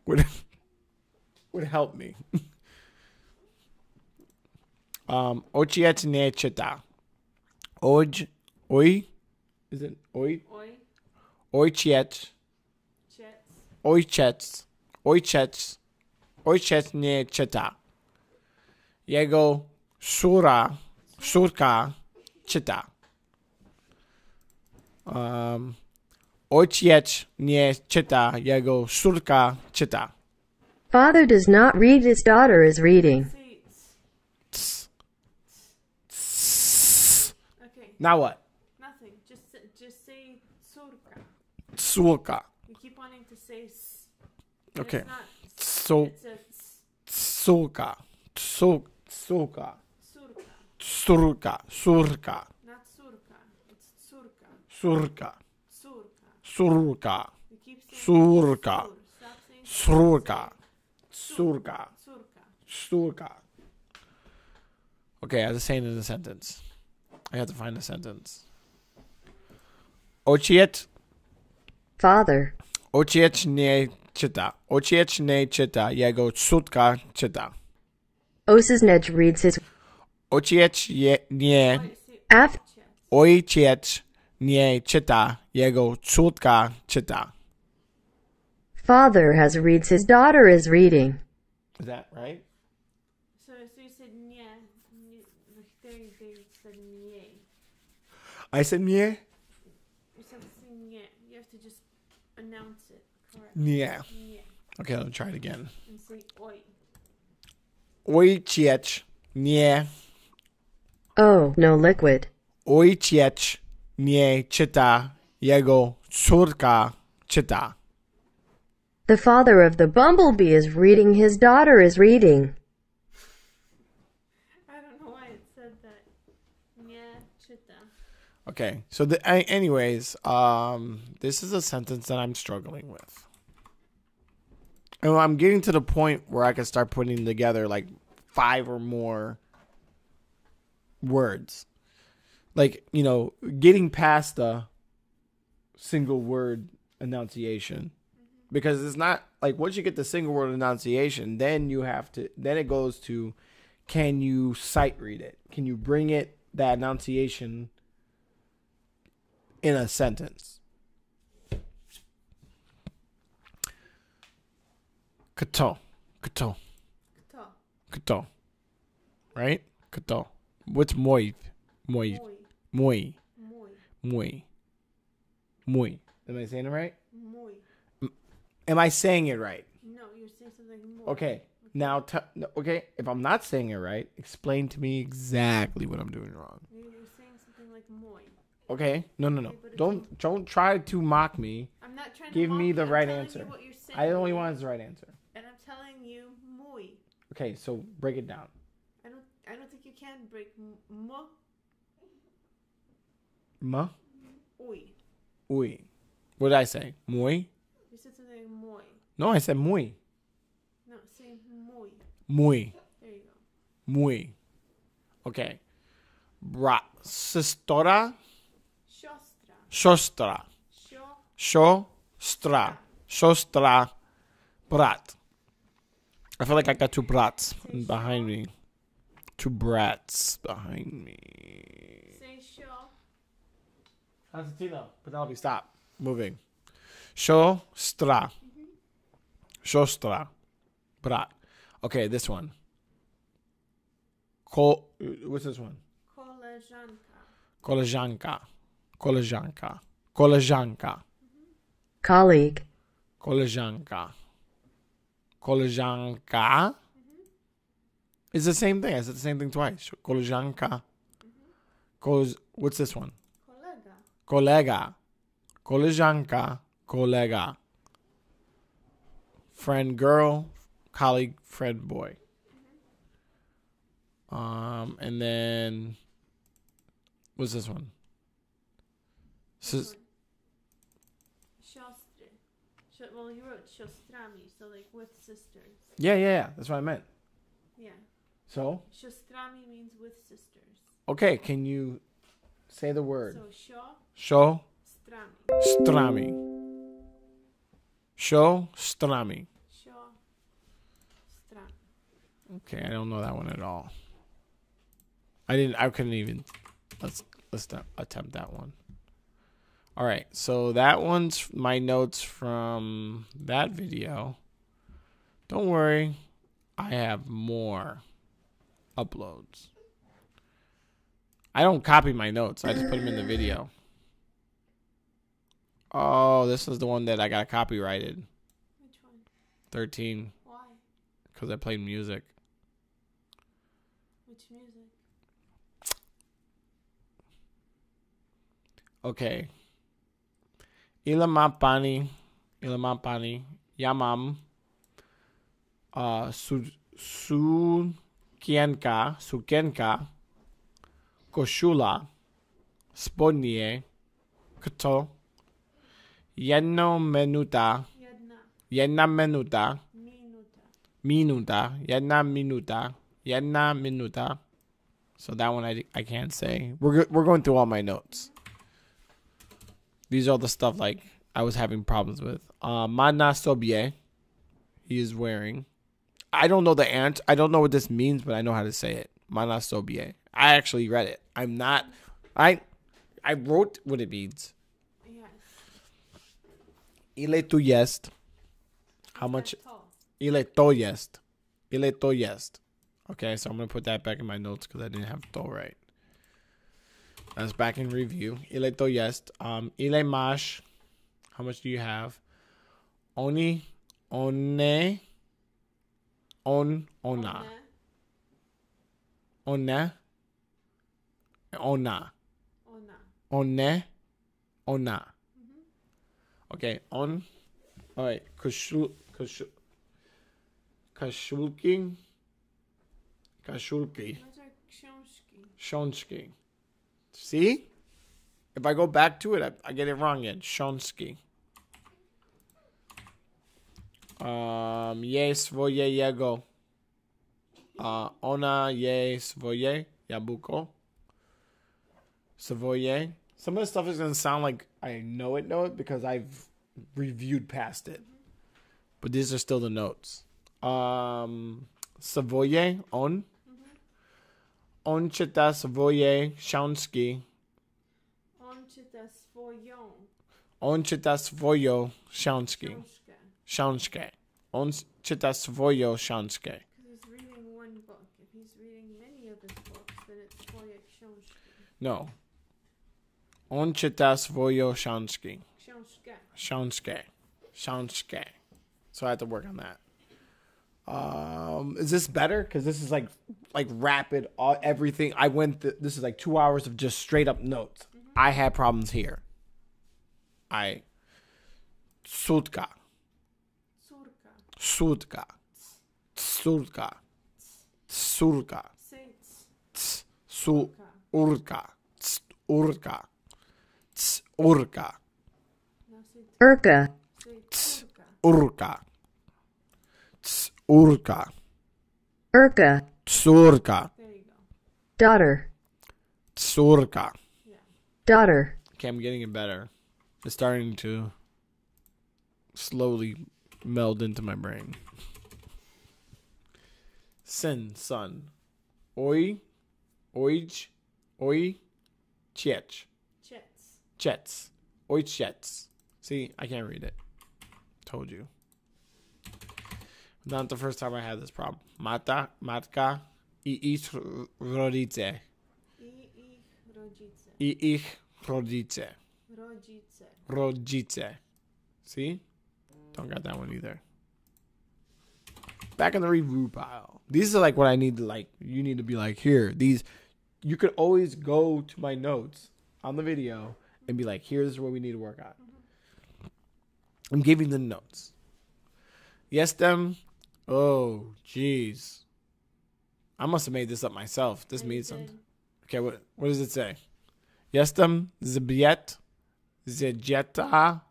would would help me. um czyta. Oj oj is it oj Oj. ojciec Chec. ojciec, ojciec, ojciec nie czyta. Jego sura, córka czyta. Um, ojciec nie czyta, jego córka czyta. Father does not read, his daughter is reading. Okay. Now what? Nothing. Just just say córka. Córka. You keep wanting to say s. Okay. It's not s, So, It's a s. córka, córka, córka, Córka. córka, córka, córka. It's córka. córka, Córka. córka, You keep saying córka, cór. Stop saying córka, córka. córka. Córka. Okay, I have to say it in a sentence. I have to find a sentence. Ojciec, Father. ojciec nie czyta. Ojciec nie czyta. Jego córka czyta. Osisnedge reads his. Ojciec je, nie, Af- ojciec nie czyta. Jego córka czyta. Father has reads, his daughter is reading. Is that right? So, so you said nie. nie like there, you said nie. I said nie. You said nie. You have to just announce it correct. Nie. Nie. Okay, let me try it again. And say oi. Ojciec nie, Oh, no liquid. ojciec nie czyta. Jego córka czyta. The father of the bumblebee is reading, his daughter is reading. I don't know why it said that. Nie czyta. Okay, so the a- anyways, um, this is a sentence that I'm struggling with. And I'm getting to the point where I can start putting together like five or more words, like you know, getting past the single word enunciation, mm-hmm. because it's not like once you get the single word enunciation, then you have to then it goes to can you sight read it? Can you bring it that enunciation in a sentence? Kato. Kato. Kto? Kato. Right? Kato. What's moi? Moi. Moi. Moi. Moi. Moi. Am I saying it right? Muy. Am I saying it right? No, you're saying something more. Okay. Now, t- no, okay. If I'm not saying it right, explain to me exactly what I'm doing wrong. You're you're saying something like muy. Okay. No, no, no. Don't don't try to mock me. I'm not trying to Give me the you, I'm right telling you answer. what you're I only saying. want the right answer. And I'm telling you muy. Okay, so break it down. I don't I don't think you can break m- mo Ma. uy. Uy. What did I say? Muy. You said something muy. No, I said muy. No, say muy. Muy. There you go. Muy. Okay. Bra. Sistora. Shostra. Shostra. Shostra. Siostra. Siostra. Brat. I feel like I got two brats behind me. Two brats behind me. Say sio. Constantino, Penelope, stop. Moving. Siostra. Siostra. Brat. Okay, this one. Ko, what's this one? Koleżanka. Koleżanka. Koleżanka. Koleżanka. colleague, Koleżanka. Koleżanka. It's the same thing. I said the same thing twice. Koleżanka. Mm-hmm. Kole, what's this one? Kolega. Koleżanka. Kolega. Friend girl. Colleague. Friend boy. Um, and then what's this one? Sis- Siostry. Well, you wrote siostrami, so like with sisters. yeah, yeah, yeah. That's what I meant. Yeah. So, Siostrami means with sisters. okay, can you say the word? So sio, Show strami. Show strami. Okay, I don't know that one at all. I didn't. I couldn't even. Let's let's not attempt that one. All right, so that one's my notes from that video. Don't worry, I have more uploads. I don't copy my notes. I just put them in the video. Oh, this is the one that I got copyrighted. Which one? 13 Why? because I played music. Which music? Okay. Ilamapani, Ilamapani, Yamam, uh, su, Sukienka, Sukienka, Koshula, Spodnie, Kto, Jedno Menuta, Jedna. Jedna Menuta, Minuta. Minuta, Jedna Minuta, Jedna Minuta. So that one I, I can't say. We're we're going through all my notes. These are all the stuff like I was having problems with. Uh, Mana Sobie, he is wearing. I don't know the ant. I don't know what this means, but I know how to say it. Mana Sobie. I actually read it. I'm not. I I wrote what it means. Ile tu jest. How much? Ile to jest. Ile to jest. Okay, so I'm gonna put that back in my notes because I didn't have to right. That's back in review. Ile to jest. Um, ile masz. How much do you have? Oni, one, on, ona, one, ona, Ona. one, ona. Okay, on. All right, koszulki, Those are książki. shonski. See? If I go back to it, I, I get it wrong again. Shonski. Um, je swoje jego. Uh, ona je swoje jabłko. Svoye. Some of the stuff is gonna sound like I know it, know it because I've reviewed past it. but these are still the notes. Um, Savoye on. On czyta swoje książki. On czyta swoją On czyta swoją książki. książkę. Książkę. On czyta swoją książkę. Because he's reading one book. If he's reading many of his books, then it's swoje książki. No. On czyta swoją książki. Książkę. Książkę. So I have to work on that. Um, is this better? Because this is like, like rapid. All everything. I went. Th- this is like two hours of just straight up notes. I had problems here. I. Sutka. Córka. Sutka. Surka. Surka. Say c- Ts. Su. Urka. Ts. Urka. Ts. Urka. Now say Urka, Ts. Urka. Ts. Urka. Urka, Tsurka. There you go. daughter, Tsurka. daughter, Okay, I'm getting it better. It's starting to slowly meld into my brain. Sin, son. Oi, oj, oi, chiech, Jets. chets, oi, chets. See, I can't read it. Told you. Not the first time I had this problem. Mata, matka, i ich rodzice. I ich rodzice. I ich rodzice. Rodzice. Rodzice. See? Don't got that one either. Back in the review pile. These are like what I need to like. You need to be like, here, these. You could always go to my notes on the video and be like, here's what we need to work on. I'm giving the notes. Yes, them. Oh, jeez. I must have made this up myself. This oh, means something. Okay, what what does it say? Yes, Jestem zbiet zjeta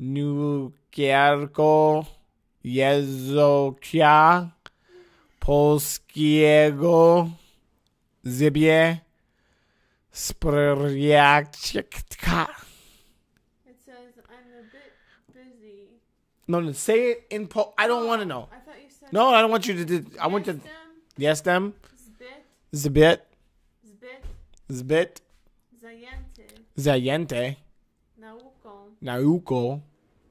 nukierko jezokia polskiego zybie spryaczka. It says, I'm a bit busy. No, no, say it in po. I don't want to oh, know. I thought you said. No, I don't want you to. do I want to. Yes, them. Zbit. Zbit. Zajęty. Zajęte. Nauką. Nauko.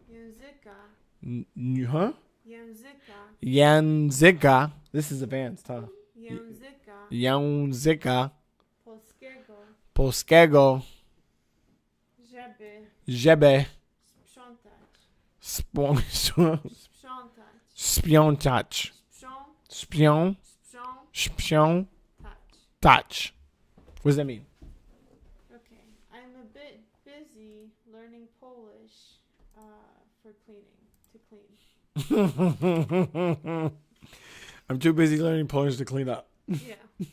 Języka. N- n- Huh? Języka. Języka. This is advanced, huh? Języka. Języka Polskiego. Żeby. żeby Sprzątać. spą- Sprzątać. sprzątać. Sprząt. Śpią, Sprząt. śpią, Touch. touch. What does that mean? Okay. I'm a bit busy learning Polish uh, for cleaning. To clean. I'm too busy learning Polish to clean up. Yeah.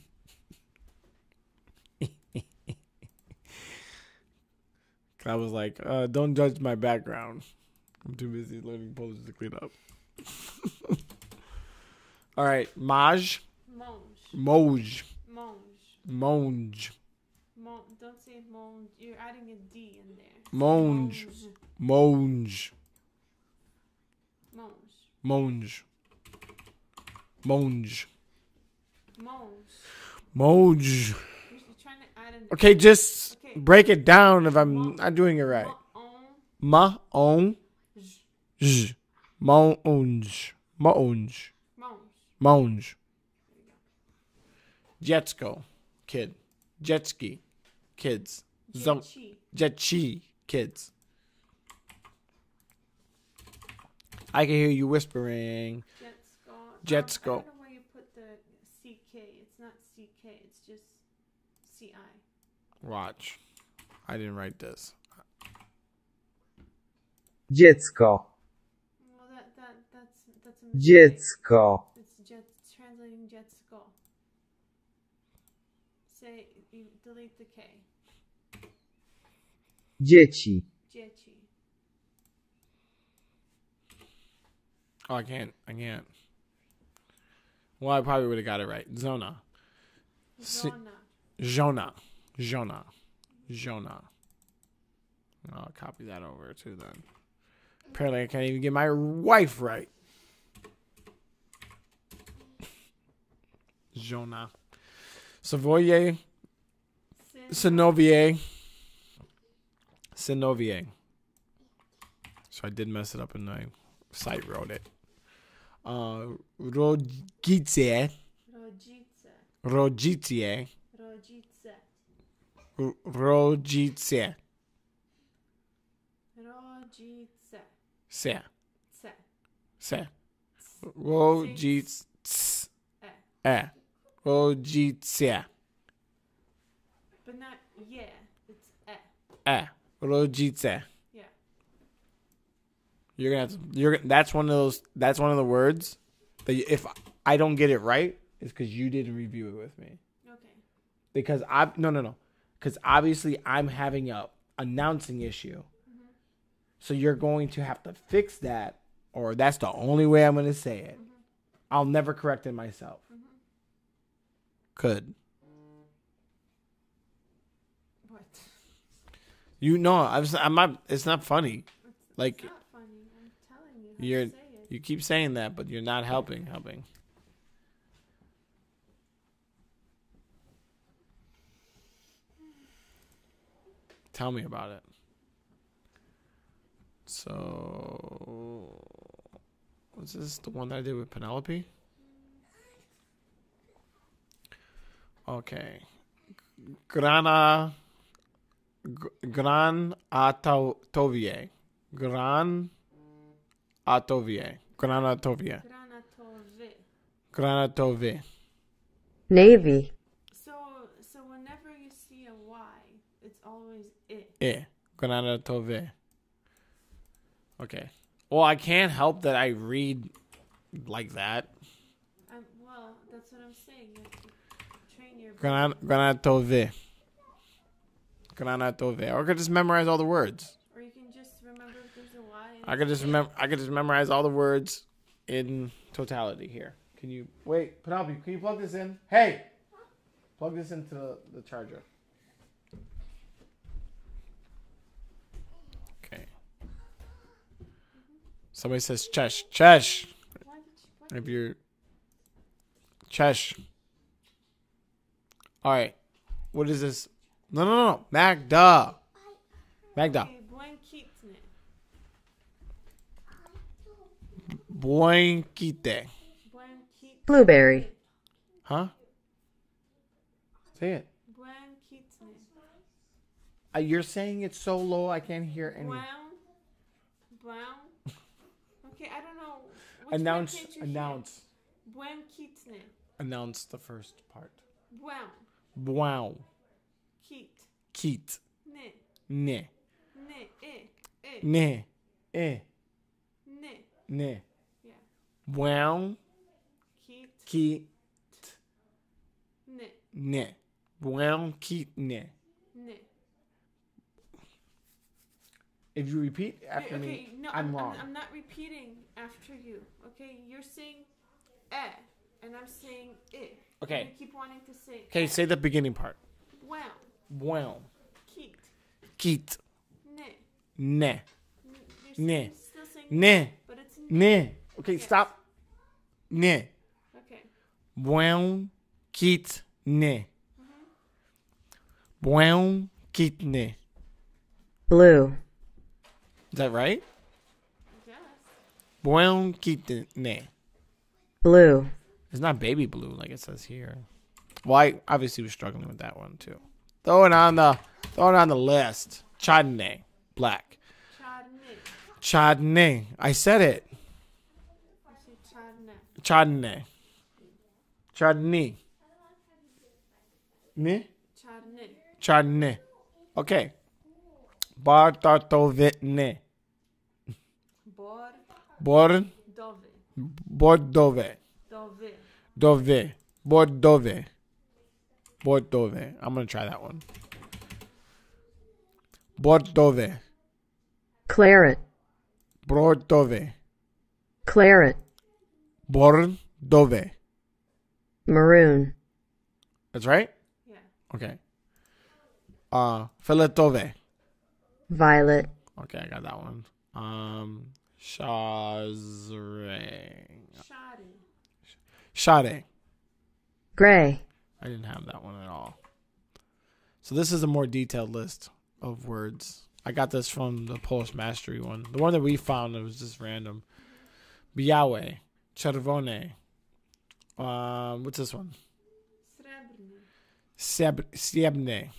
I was like, uh, don't judge my background. I'm too busy learning Polish to clean up. All right, Maj, Monge. Moj, Monge. Monge, Mon- don't say monge. You're adding a D in there. Monge, Monge, Monge. Monge, Monge, Monge. Monge. You're trying to add an Okay, just Okay. break it down if I'm not doing it right. Ma- Ma on. J. Monge. Monge. Monge. Jetsko. Kid. Jetski. Kids. Zo- Jetchi. Jetchi. Kids. I can hear you whispering. Jetsko. Jetsko. I don't know why you put the CK. It's not CK. It's just CI. Watch. I didn't write this. Dziecko. Well, that that that's that's a mistake. Dziecko. It's jet translating Jetsko. Say you delete the K. Dzieci. Jetchi. Oh, I can't. I can't. Well, I probably would have got it right. Zona. Zona. Jonah. Jonah. Jonah. I'll copy that over too then. Apparently, I can't even get my wife right. Jonah. Savoye. Synovier. Synovier. So I did mess it up and I site wrote it. Uh, Rogice. Rogice. Rodzice. R- Rogice. Rodzice. Se. Se. Se. Rogice. E. Rogice. But not yeah. It's eh. E. Rogice. Yeah. You're gonna have to. You're. That's one of those. That's one of the words that you- if I don't get it right, it's because you didn't review it with me. Okay. Because I no no no, because obviously I'm having a announcing issue. Mm-hmm. So you're going to have to fix that, or that's the only way I'm gonna say it. Mm-hmm. I'll never correct it myself. Mm-hmm. Could What? you know? I'm. s- I'm not. It's not funny. Like Not funny. I'm telling you. you're. say it. You keep saying that, but you're not helping. Helping. Tell me about it. So, was this the one that I did with Penelope? Okay. Grana. G- Gran Atovie. Gran Atovie. Granatovie. Granatove. Granatove. Navy, So so whenever you see a Y, it's always it. E. Granatove. Okay. Well, I can't help that I read like that. Um, well, that's what I'm saying. You have to train your Gran- Granatove. Granatove. Or I could just memorize all the words. Or you can just remember if there's a Y. I could just remember. I could just memorize all the words in totality here. Can you wait, Penelope? Can you plug this in? Hey, plug this into the, the charger. Okay. Somebody says Chesh. Chesh. If you're Chesh. All right. What is this? No, no, no. Magda. Magda. Okay, buen kitne. Blanquite. Buen kit. blueberry, Huh? Say it. Uh, you're saying it so low I can't hear any. Brown. Brown. Okay, I don't know. Which Announce, one can't you announce, Buen kitne. announce the first part. Brown. Wow. Kit. Keat. Ne. Ne. Ne. Eh. Eh. Ne. Eh. Ne. Ne. Yeah. Wow. Kit. Keat. Ne. Ne. Wow. Keat. Ne. Ne. If you repeat after okay, me, no, I'm wrong. I'm, not repeating after you. Okay, you're saying eh, and I'm saying it. Okay. You keep wanting to say. Okay, eh. say the beginning part. Wow. Wow. Kit. Keat. Ne. Ne. Ne. saying- still saying Ne. but it's Ne. Okay, Yes. stop. Ne. Okay. Wow. Keat. Ne. Wow. Keat. Ne. blue, Is that right? Yes. Brown kitten. blue, It's not baby blue like it says here. Well, I obviously was struggling with that one too. Throw it on the throw it on the list. Chardonnay, black. Chardonnay. Chardonnay. I said it. I say chardonnay. Chardonnay. Chardonnay. Ne? Chardonnay. Chardonnay. Okay. Bartartovitne. Bor. Bor Dove. Bordove. Dove. Dove. Bordove. Bordove. I'm gonna try that one. Bordove. claret, Bordove. claret, Bordove. maroon, That's right? Yeah. Okay. Uh Filetove. violet, Okay, I got that one. Um Shazre. Shoddy. Shade. Gray. I didn't have that one at all. So this is a more detailed list of words. I got this from the Polish Mastery one. The one that we found it was just random. Białe, czerwone. Um, what's this one? Srebrny. Seb- Siebne.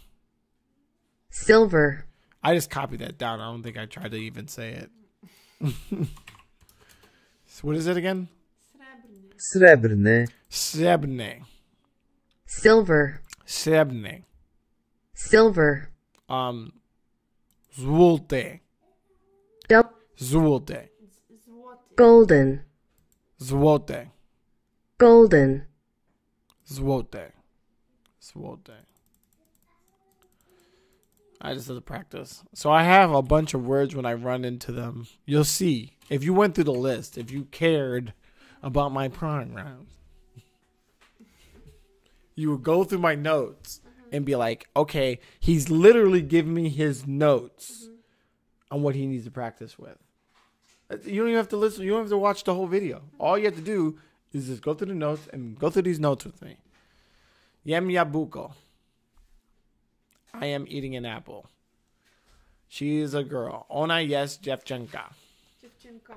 Silver. I just copied that down. I don't think I tried to even say it. So what is it again? Srebrny. Srebrny. Silver. Srebne. Silver. Um, złote. Dou- Złote. Golden. Złote. Golden. Złote. Złote. I just have to practice. So I have a bunch of words when I run into them. You'll see. If you went through the list, if you cared about my program, you would go through my notes and be like, okay, he's literally giving me his notes on what he needs to practice with. Uh, You don't even have to listen. You don't have to watch the whole video. All you have to do is just go through the notes and go through these notes with me. Yem yabuko. I am eating an apple. She is a girl. Ona yes Jevchenka. Dziewczynką.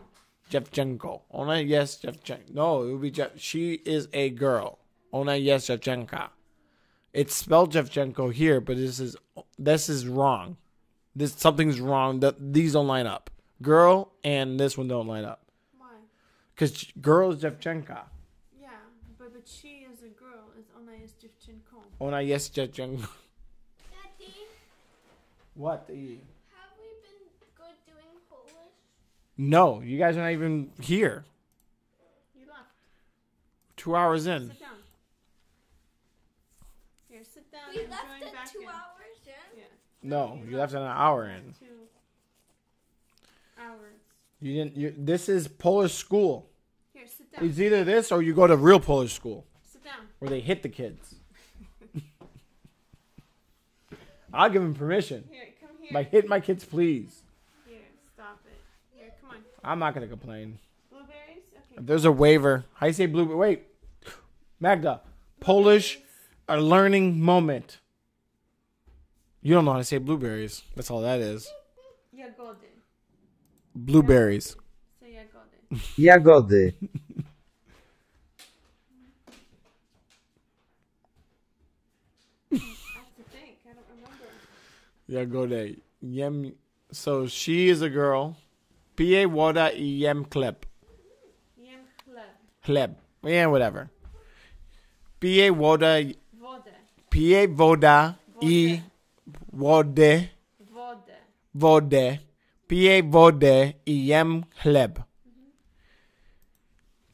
Jevchenko. Ona yes Jevchenko. No, it would be Jeff. She is a girl. Ona yes Jevchenka. It's spelled Jevchenko here, but this is this is wrong. This something's wrong. That these don't line up. Girl and this one don't line up. Why? Cause girl is Jevchenka. Yeah, but, but she is a girl. Is ona yes, dziewczynką. Ona yes Jevchenko. Daddy, What? have we been good doing Polish? No, you guys are not even here. You left. Two hours in. Sit down. Here, sit down We and left at back two in. hours in? Yeah. No, you left an hour in. Two hours. You didn't. You, this is Polish school. Here, sit down. It's either this or you go to real Polish school Sit down. where they hit the kids. I'll give him permission. Here, come here. Like hit my kids, please. Here, stop it. Here, come on. I'm not gonna complain. Blueberries? Okay. If there's a waiver, I say blue. Wait, Magda, Polish, a learning moment. You don't know how to say blueberries. That's all that is. Jagody. Blueberries. Say jagody. Jagody. I have to think. I don't remember. Yeah, go there. Yem. So she is a girl. Pije woda i jem chleb. Jem chleb. Chleb. Yeah, whatever. Pije woda. Wodę. Pije woda i wodę. Wodę. Wodę. Pije wodę i jem chleb.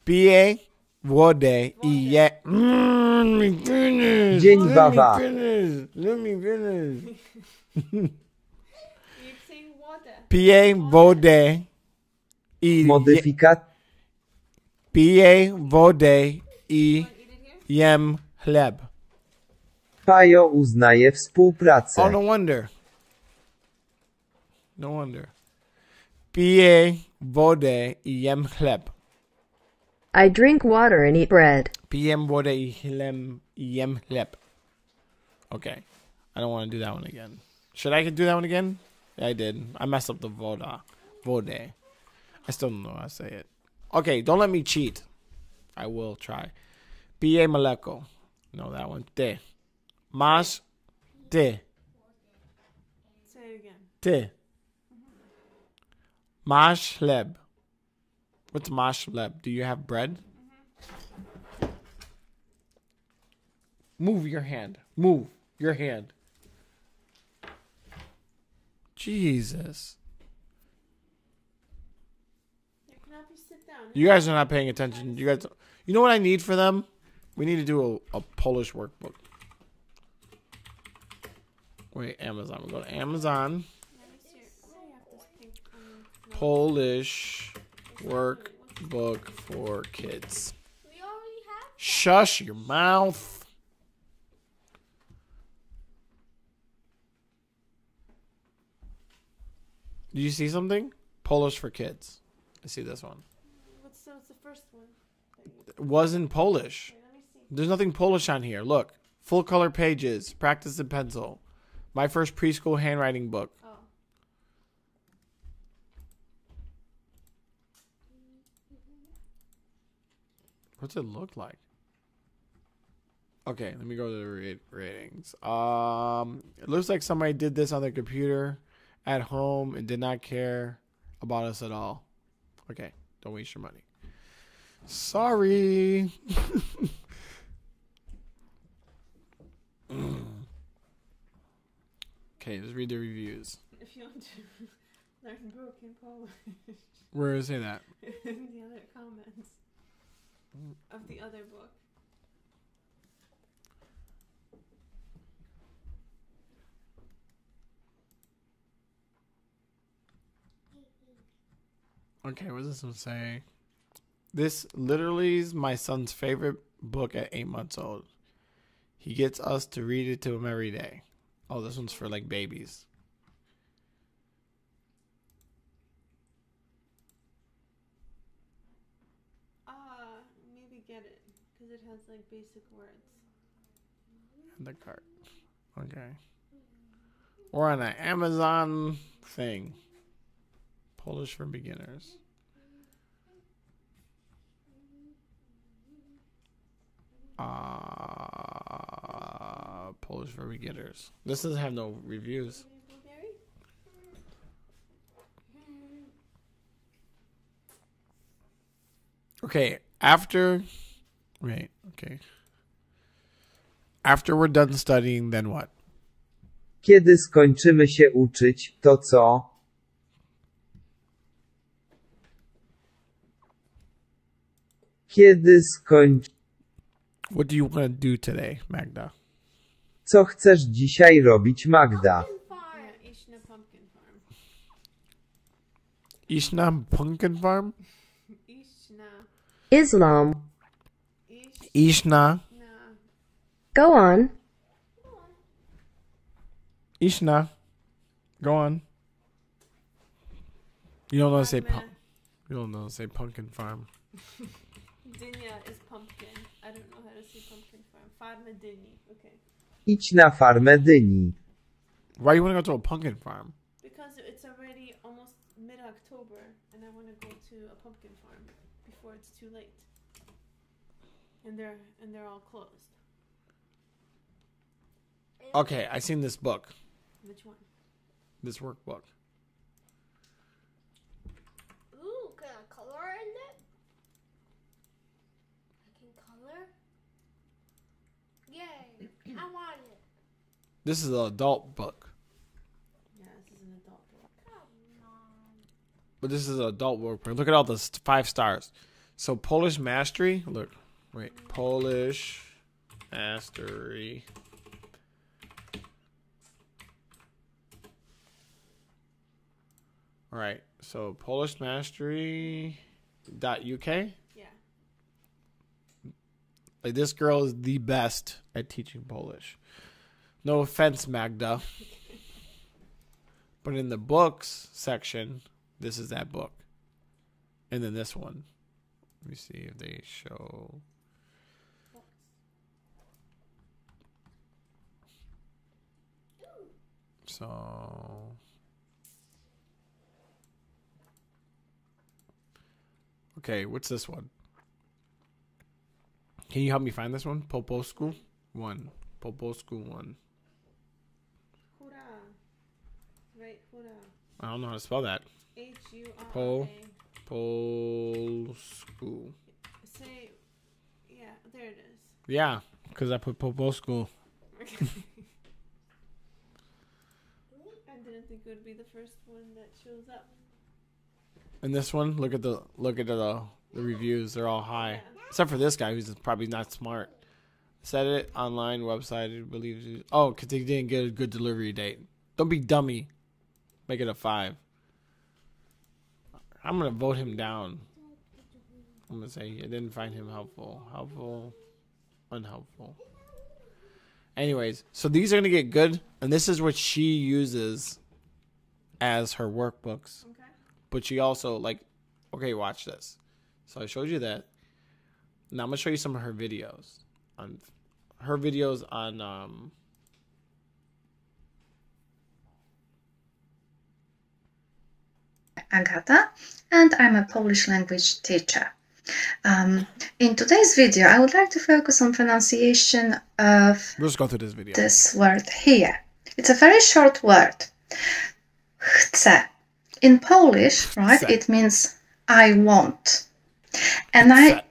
Pije wodę i je... Mm, let me finish. Let me finish. Let me finish. You're saying wodę. Pije wodę i... je- Modyfikat. Piję wodę i jem chleb. Pajo uznaje współpracę. Oh, no wonder. No wonder. Piję wodę i jem chleb. I drink water and eat bread. Piję wodę i chleb, i jem chleb. Okay. I don't want to do that one again. Should I do that one again? Yeah, I did. I messed up the voda. Uh, Vode. I still don't know how to say it. Okay, don't let me cheat. I will try. Piję mleko. No, that one. Te. Mas. te. Say it again. Ty. Masz chleb. What's masz leb? Do you have bread? Mm-hmm. Move your hand. Move your hand. Jesus. Here, can I help you sit down? You guys are not paying attention. You guys You know what I need for them? We need to do a, a Polish workbook. Wait, Amazon. We'll go to Amazon. Let me see. Where do you have this pink Polish workbook for kids. We already have. Shush your mouth. Did you see something? Polish for kids. I see this one. What's, so what's the first one? It was in Polish. There's nothing Polish on here. Look, full color pages, practice in pencil. My first preschool handwriting book. Oh. What's it look like? Okay, let me go to the ratings. Um, it looks like somebody did this on their computer at home and did not care about us at all. Okay, don't waste your money. Sorry. okay, let's read the reviews. If you want to learn broken Polish. Where is it at? in the other comments of the other book. Okay, what does this one say? This literally is my son's favorite book at eight months old. He gets us to read it to him every day. Oh, this one's for like babies. Ah, maybe get it because it has like basic words. in the cart. Okay. Or on an Amazon thing. Polish for beginners. Uh, Polish for beginners. This doesn't have no reviews. Okay, after. Wait, okay. After we're done studying, then what? Kiedy skończymy się uczyć, to co? Kiedy skończy... What do you want to do today, Magda? Co chcesz dzisiaj robić, Magda? Yeah, iść na pumpkin farm. Ishna Pumpkin Farm? Iść na Islam. Ishna. Go on. Ishna. Go on. You don't know how to say pump. You don't know how to say pumpkin farm. Dynia is pumpkin. I don't know how to say pumpkin farm. Farmy dyni. Okay. Idź na farmę dyni. Why you want to go to a pumpkin farm? Because it's already almost mid October and I want to go to a pumpkin farm before it's too late. And they're and they're all closed. Okay, I seen this book. Which one? This workbook. Ooh, can I color in it? I can color? Yay! I want it. This is an adult book. Yeah, this is an adult book. But this is an adult workbook. Look at all the five stars. So Polish mastery. Look, wait, Polish mastery. All right. So Polish mastery. Dot uk. Like this girl is the best at teaching Polish. No offense, Magda. But in the books section, this is that book. And then this one. Let me see if they show. So. Okay, what's this one? Can you help me find this one? Popo School 1. Popo School 1. Hurrah. Right, hurrah. I don't know how to spell that. H U R Po. Pol School. Say yeah, there it is. Yeah, because I put Popo School. I didn't think it would be the first one that shows up. And this one, look at the look at the, the reviews. They're all high, except for this guy who's probably not smart. Said it online website. It believes you. Oh, because they didn't get a good delivery date. Don't be dummy. Make it a five. I'm gonna vote him down. I'm gonna say I didn't find him helpful. Helpful, unhelpful. Anyways, so these are gonna get good, and this is what she uses as her workbooks. Okay. But she also like okay, watch this. So I showed you that. Now I'm gonna show you some of her videos on her videos on um Agata, and I'm a Polish language teacher. Um, in today's video, I would like to focus on pronunciation of We'll just go through this video. this word here. It's a very short word. Chcę. In Polish, right, Chcę. it means I want. And I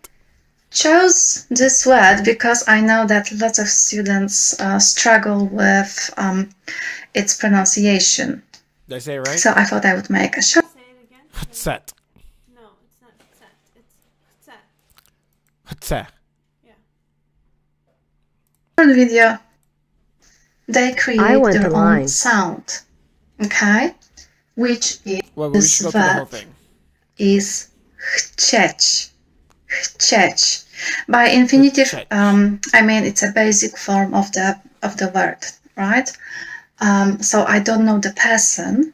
chose this word because I know that lots of students uh, struggle with um, its pronunciation. Did I say it right? So I thought I would make a short Set. No, it's not set. It's set. Set. video. They create their the own sound. Okay? Which is Well, we this should go the whole verb thing. is chcieć. Chcieć. By infinitive, um, I mean it's a basic form of the of the word, right? Um, so I don't know the person.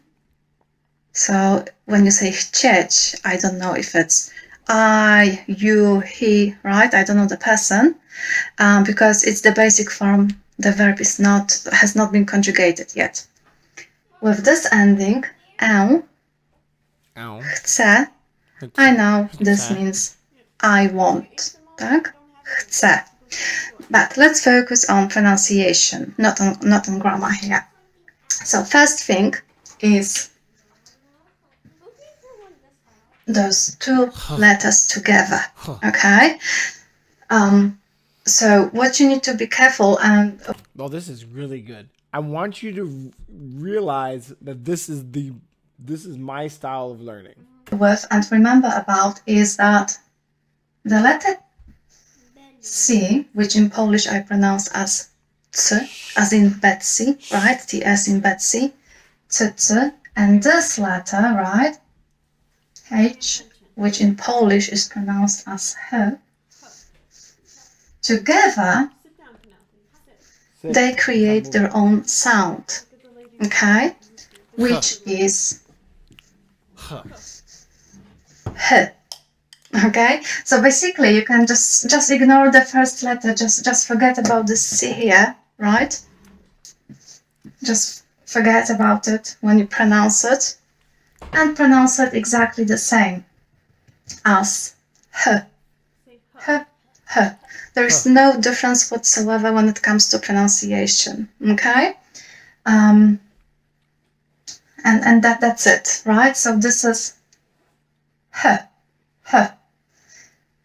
So when you say chcieć, I don't know if it's I, you, he, right? I don't know the person um, because it's the basic form. The verb is not has not been conjugated yet. With this ending, ę, Ow. chcę, I know this means I want, tak? Chcę. But let's focus on pronunciation, not on not on grammar here. So first thing is those two letters together. Okay. Um, so what you need to be careful and Well, this is really good. I want you to realize that this is the this is my style of learning. Worth and remember about is that the letter C, which in Polish I pronounce as C, as in Betsy, right? The S in Betsy, C, C, and this letter, right? H, which in Polish is pronounced as H, together they create their own sound, okay? Which is H. Okay, so basically you can just just ignore the first letter, just just forget about this C here, right? Just forget about it when you pronounce it, and pronounce it exactly the same as H. H. H. There is no difference whatsoever when it comes to pronunciation. Okay, um, and and that that's it, right? So this is H. H.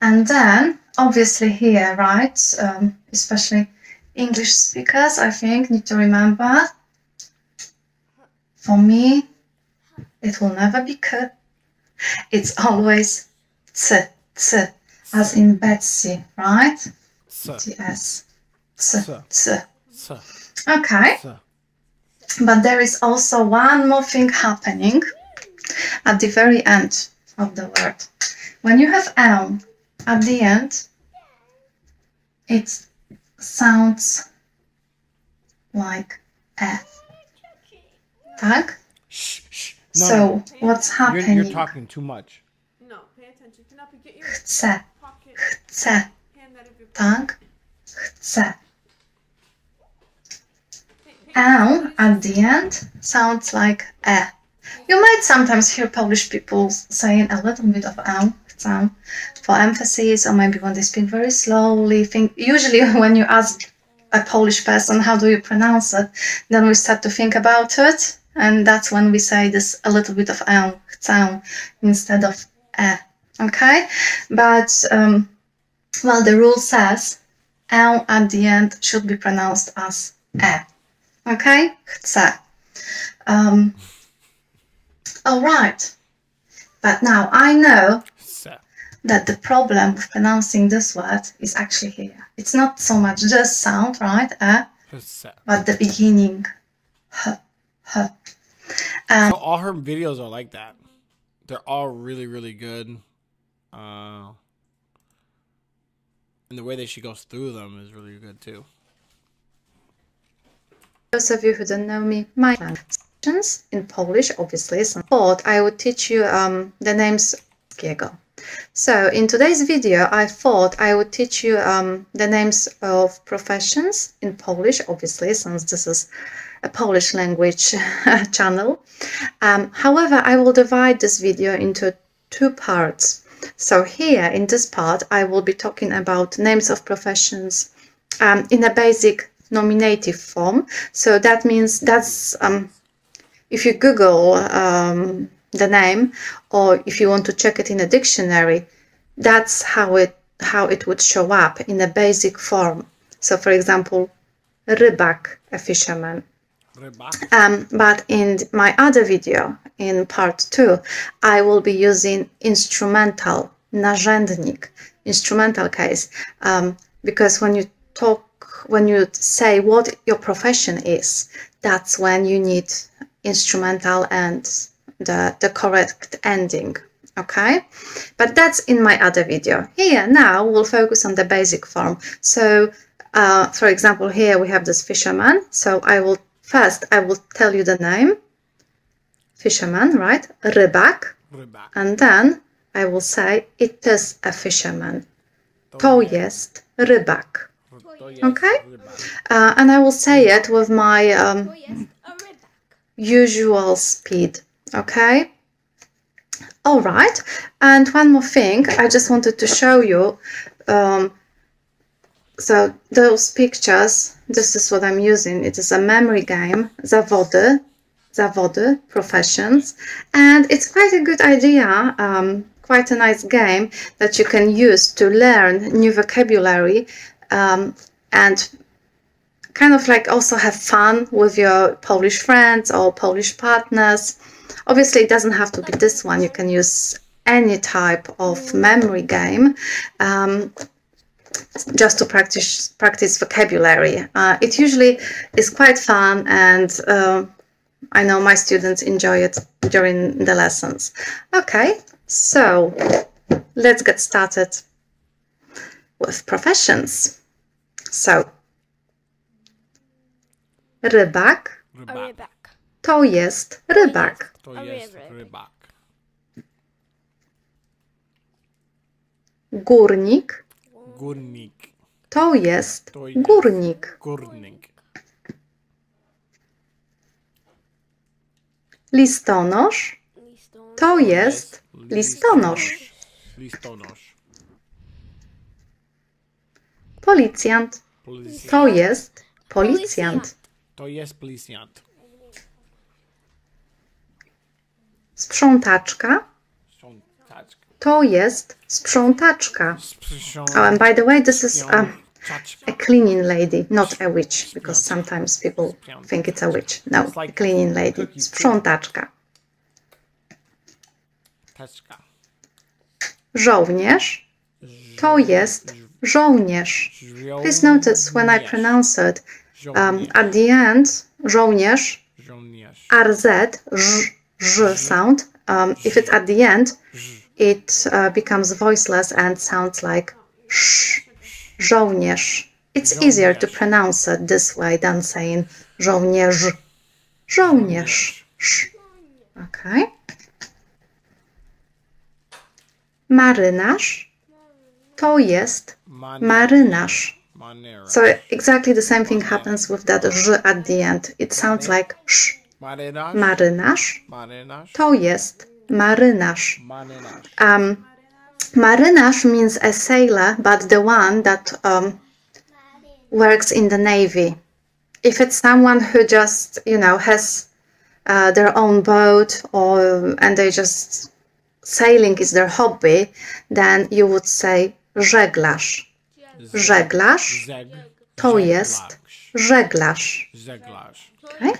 And then, obviously, here, right, um, especially English speakers, I think, need to remember for me, it will never be K. It's always C, C, as in Betsy, right? T-S. C. so, Okay. But there is also one more thing happening at the very end of the word. When you have L at the end, it sounds like F. Tak? No, so no. what's You're, happening? you're talking too much. No, pay attention. Penelope, get your Chce. pocket. Chce. Hand that of your Tak? Chce. L at the end sounds like E. You might sometimes hear Polish people saying a little bit of L chcę for emphasis, or maybe when they speak very slowly. Think usually when you ask a Polish person how do you pronounce it, then we start to think about it, and that's when we say this a little bit of chcę instead of E. Okay, but um, well, the rule says L at the end should be pronounced as E. Okay? Chcę. Um, all right. But now I know. That the problem with pronouncing this word is actually here. It's not so much the sound, right? Eh, but the beginning. H, h. Um, so all her videos are like that. They're all really, really good. Uh, and the way that she goes through them is really good too. those of you who don't know me, my in Polish, obviously, so thought I would teach you um, the names polskiego. So in today's video, I thought I would teach you um, the names of professions in Polish, obviously, since this is a Polish language channel. Um, however, I will divide this video into two parts. So here in this part, I will be talking about names of professions um, in a basic nominative form. So that means that's um, if you Google um, the name or if you want to check it in a dictionary, that's how it how it would show up in a basic form. So for example, rybak, a fisherman. Um, but in my other video, in part two, I will be using instrumental, narzędnik, instrumental case, um, because when you talk, when you say what your profession is, that's when you need instrumental and the, the correct ending. Okay, but that's in my other video. Here now we'll focus on the basic form. So, uh, for example, here we have this fisherman. So I will first I will tell you the name, fisherman, right? Rybak, and then I will say it is a fisherman. To jest rybak. Okay, uh, and I will say it with my um, usual speed. Okay. All right. And one more thing, I just wanted to show you. Um, so those pictures, this is what I'm using. It is a memory game, Zawody, Zawody, professions. And it's quite a good idea, um, quite a nice game that you can use to learn new vocabulary um, and kind of like also have fun with your Polish friends or Polish partners. Obviously, it doesn't have to be this one. You can use any type of memory game um, just to practice practice vocabulary. Uh, it usually is quite fun, and uh, I know my students enjoy it during the lessons. Okay, so let's get started with professions. So, rybak. Rybak. To jest rybak. To jest rybak. Górnik. Górnik. To jest górnik. Górnik. Listonosz. To jest listonosz. Listonosz. Policjant. Policjant. To jest policjant. To jest policjant. Sprzątaczka. To jest sprzątaczka. Oh, and by the way, this is a, a cleaning lady, not a witch, because sometimes people think it's a witch. No, a cleaning lady. Sprzątaczka. Taczka. Żołnierz. To jest żołnierz. Please notice when I pronounce it, um, at the end, żołnierz, Żołnierz. RZ, ż, ż sound. Um, if it's at the end, it uh, becomes voiceless and sounds like sh, żołnierz. It's easier to pronounce it this way than saying żołnierz. Żołnierz. Sz. Okay. Marynarz. To jest marynarz. So exactly the same thing happens with that ż at the end. It sounds like sz. Marynarz. Marynarz. Marynarz. To jest marynarz. Marynarz. Um, marynarz means a sailor, but the one that um, works in the navy. If it's someone who just, you know, has uh, their own boat or and they just sailing is their hobby, then you would say żeglarz. Żeglarz to jest. Żeglarz. Okay?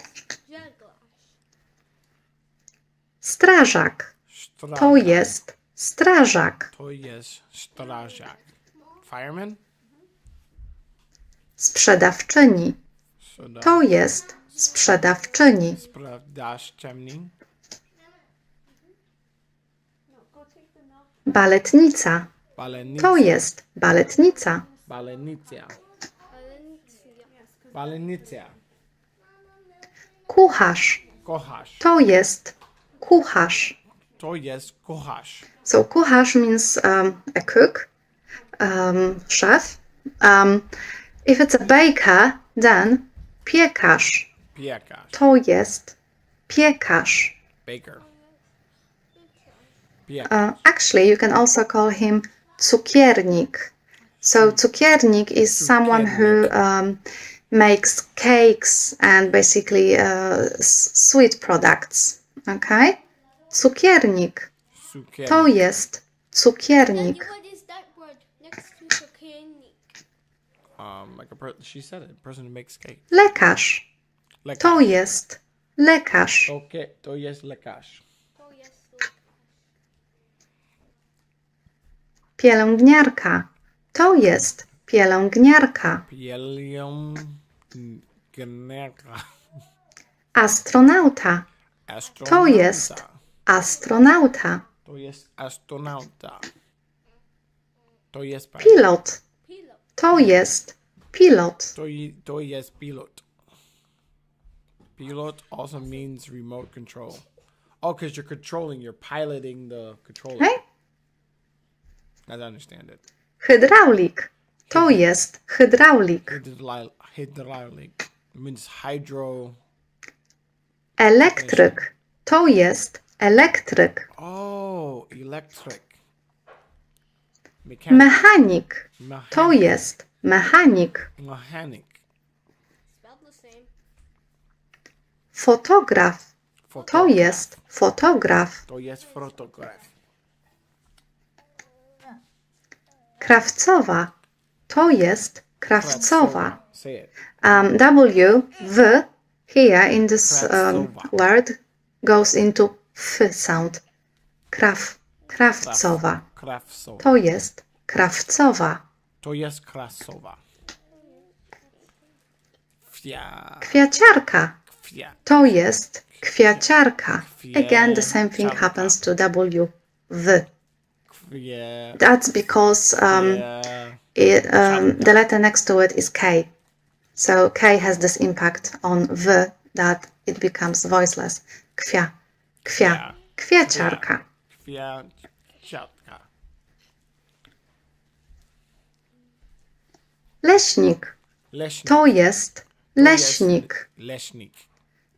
Strażak to Strażak. jest strażak. To jest strażak. Fireman? Sprzedawczyni to jest sprzedawczyni. Sprawdaszczemni. Baletnica Balenica. to jest baletnica. Balenica. Balenica. Kucharz Kochasz. to jest kucharz. To jest kucharz. So kucharz means um, a cook, um, chef. Um, if it's a baker, then piekarz. Piekarz. To jest piekarz. Baker. Piekarz. Uh, actually, you can also call him cukiernik. So cukiernik is someone who um, makes cakes and basically uh, sweet products. Okay? Cukiernik. Cukiernik. To jest cukiernik. What is that word next to cocaine? Um, like a per- she said it. Person who makes cake. Lekarz. Lekarz. To jest lekarz. Okay, to jest lekarz. Pielęgniarka. To jest pielęgniarka. Pielęgniarka. Astronauta. To jest astronauta. To jest astronauta. To jest. Pilot. To jest pilot. To, to jest pilot. Pilot also means remote control. Oh, because you're controlling, you're piloting the controller. Okay? As I understand it. Hydraulik. To jest hydraulik. It means hydro. Elektryk. To jest elektryk. Oh, electric. Mechanik. To jest mechanik. Same. Fotograf. To jest fotograf. To jest fotograf. Krawcowa. To jest krawcowa. Say it. Um, w, w, here in this um, word goes into f sound. Kraw, krawcowa. To jest krawcowa. To jest krasowa. Fia. Kwiaciarka. Kwia. To jest kwiaciarka. Again, the same thing happens to w, w. Kwia. That's because um, Kwia. it, um, the letter next to it is K. So K has this impact on V that it becomes voiceless. Kwia, kwia, kwiaciarka. Kwiaciarka. Leśnik. Leśnik. To jest leśnik. Leśnik.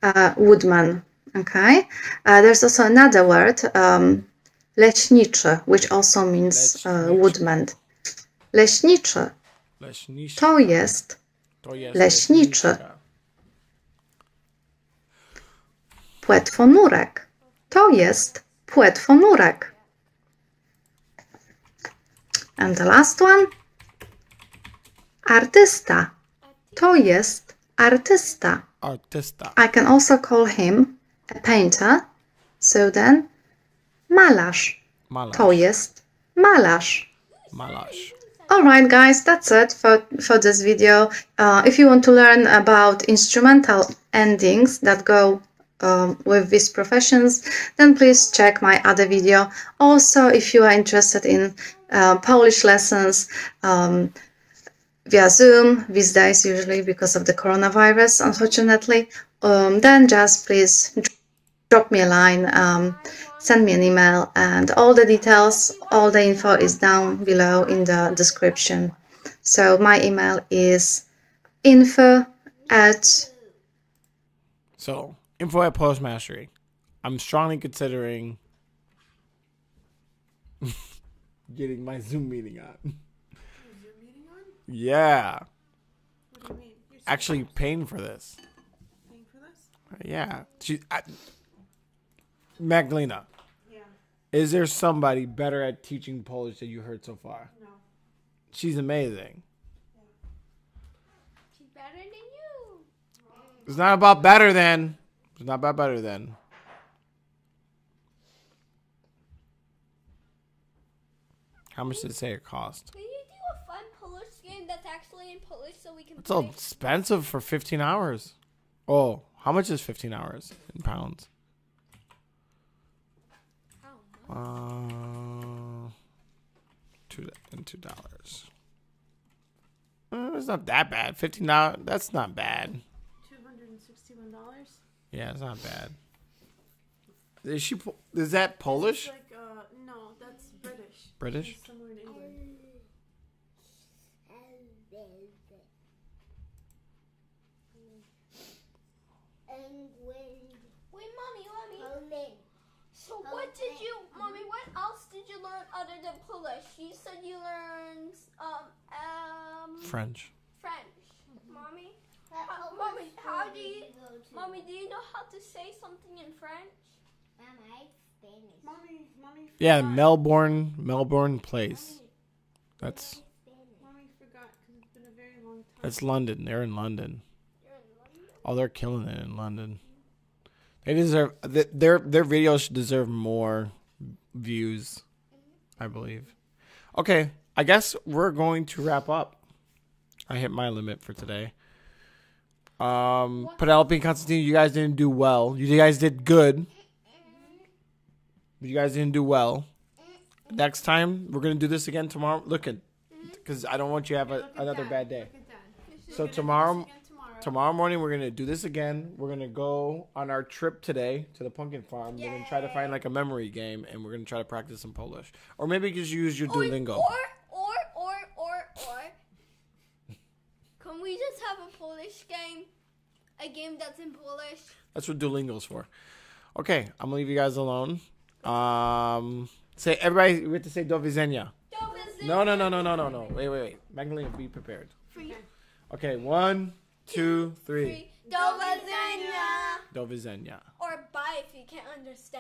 Uh, woodman. Okay. Uh, there's also another word, um, leśniczy, which also means uh, woodman. Leśniczy. Leśniczy. To jest To jest leśniczy. płetwonurek. To jest płetwonurek. And the last one. Artysta. To jest artysta. Artysta. I can also call him a painter. So then, malarz. Malarz. To jest malarz. Malarz. Alright guys, that's it for, for this video. Uh, if you want to learn about instrumental endings that go um, with these professions, then please check my other video. Also, if you are interested in uh, Polish lessons um, via Zoom these days, usually because of the coronavirus, unfortunately, um, then just please drop me a line, um, send me an email, and all the details, all the info is down below in the description. So my email is info at So, info at Polish Mastery. I'm strongly considering getting my Zoom meeting on. Yeah. Actually, paying for this. Paying for this? Yeah. She, I, Magdalena. Is there somebody better at teaching Polish that you heard so far? No. She's amazing. She's better than you. It's not about better than. It's not about better than. How much did it say it cost? Can you do a fun Polish game that's actually in Polish so we can It's all expensive for 15 hours. Oh, how much is 15 hours in pounds? Uh, two and two dollars. Uh, it's not that bad. Fifteen dollars. That's not bad. Two hundred and sixty-one dollars. Yeah, it's not bad. Is she? Is that Polish? Like, uh, no, that's British. British? It's somewhere in England. Wait, mommy, mommy. So what did you, mommy? What else did you learn other than Polish? You said you learned um um French. French. Mommy, how, mommy, how do you, mommy? Do you know how to say something in French? Mommy, mommy. Yeah, forgot. Melbourne, Melbourne Place. That's Mommy forgot because it's been a very long time. that's London. They're in London. Oh, they're killing it in London. They deserve their their videos should deserve more views, I believe. Okay, I guess we're going to wrap up. I hit my limit for today. Um, Penelope and Constantine, you guys didn't do well. You guys did good. But you guys didn't do well. Next time, we're gonna do this again tomorrow. Look at, because I don't want you to have a, another bad day. So tomorrow, tomorrow morning we're gonna do this again. We're gonna go on our trip today to the pumpkin farm. We're gonna try to find like a memory game, and we're gonna try to practice some Polish, or maybe just use your Duolingo. Or or or or or. Can we just have a Polish game? A game that's in Polish. That's what Duolingo's for. Okay, I'm gonna leave you guys alone. Um, say everybody. We have to say do widzenia. No, no, no, no, no, no, no. Wait, wait, wait. Magdalena, be prepared. Okay, one, two, three. Do widzenia. Do widzenia. Or bye if you can't understand.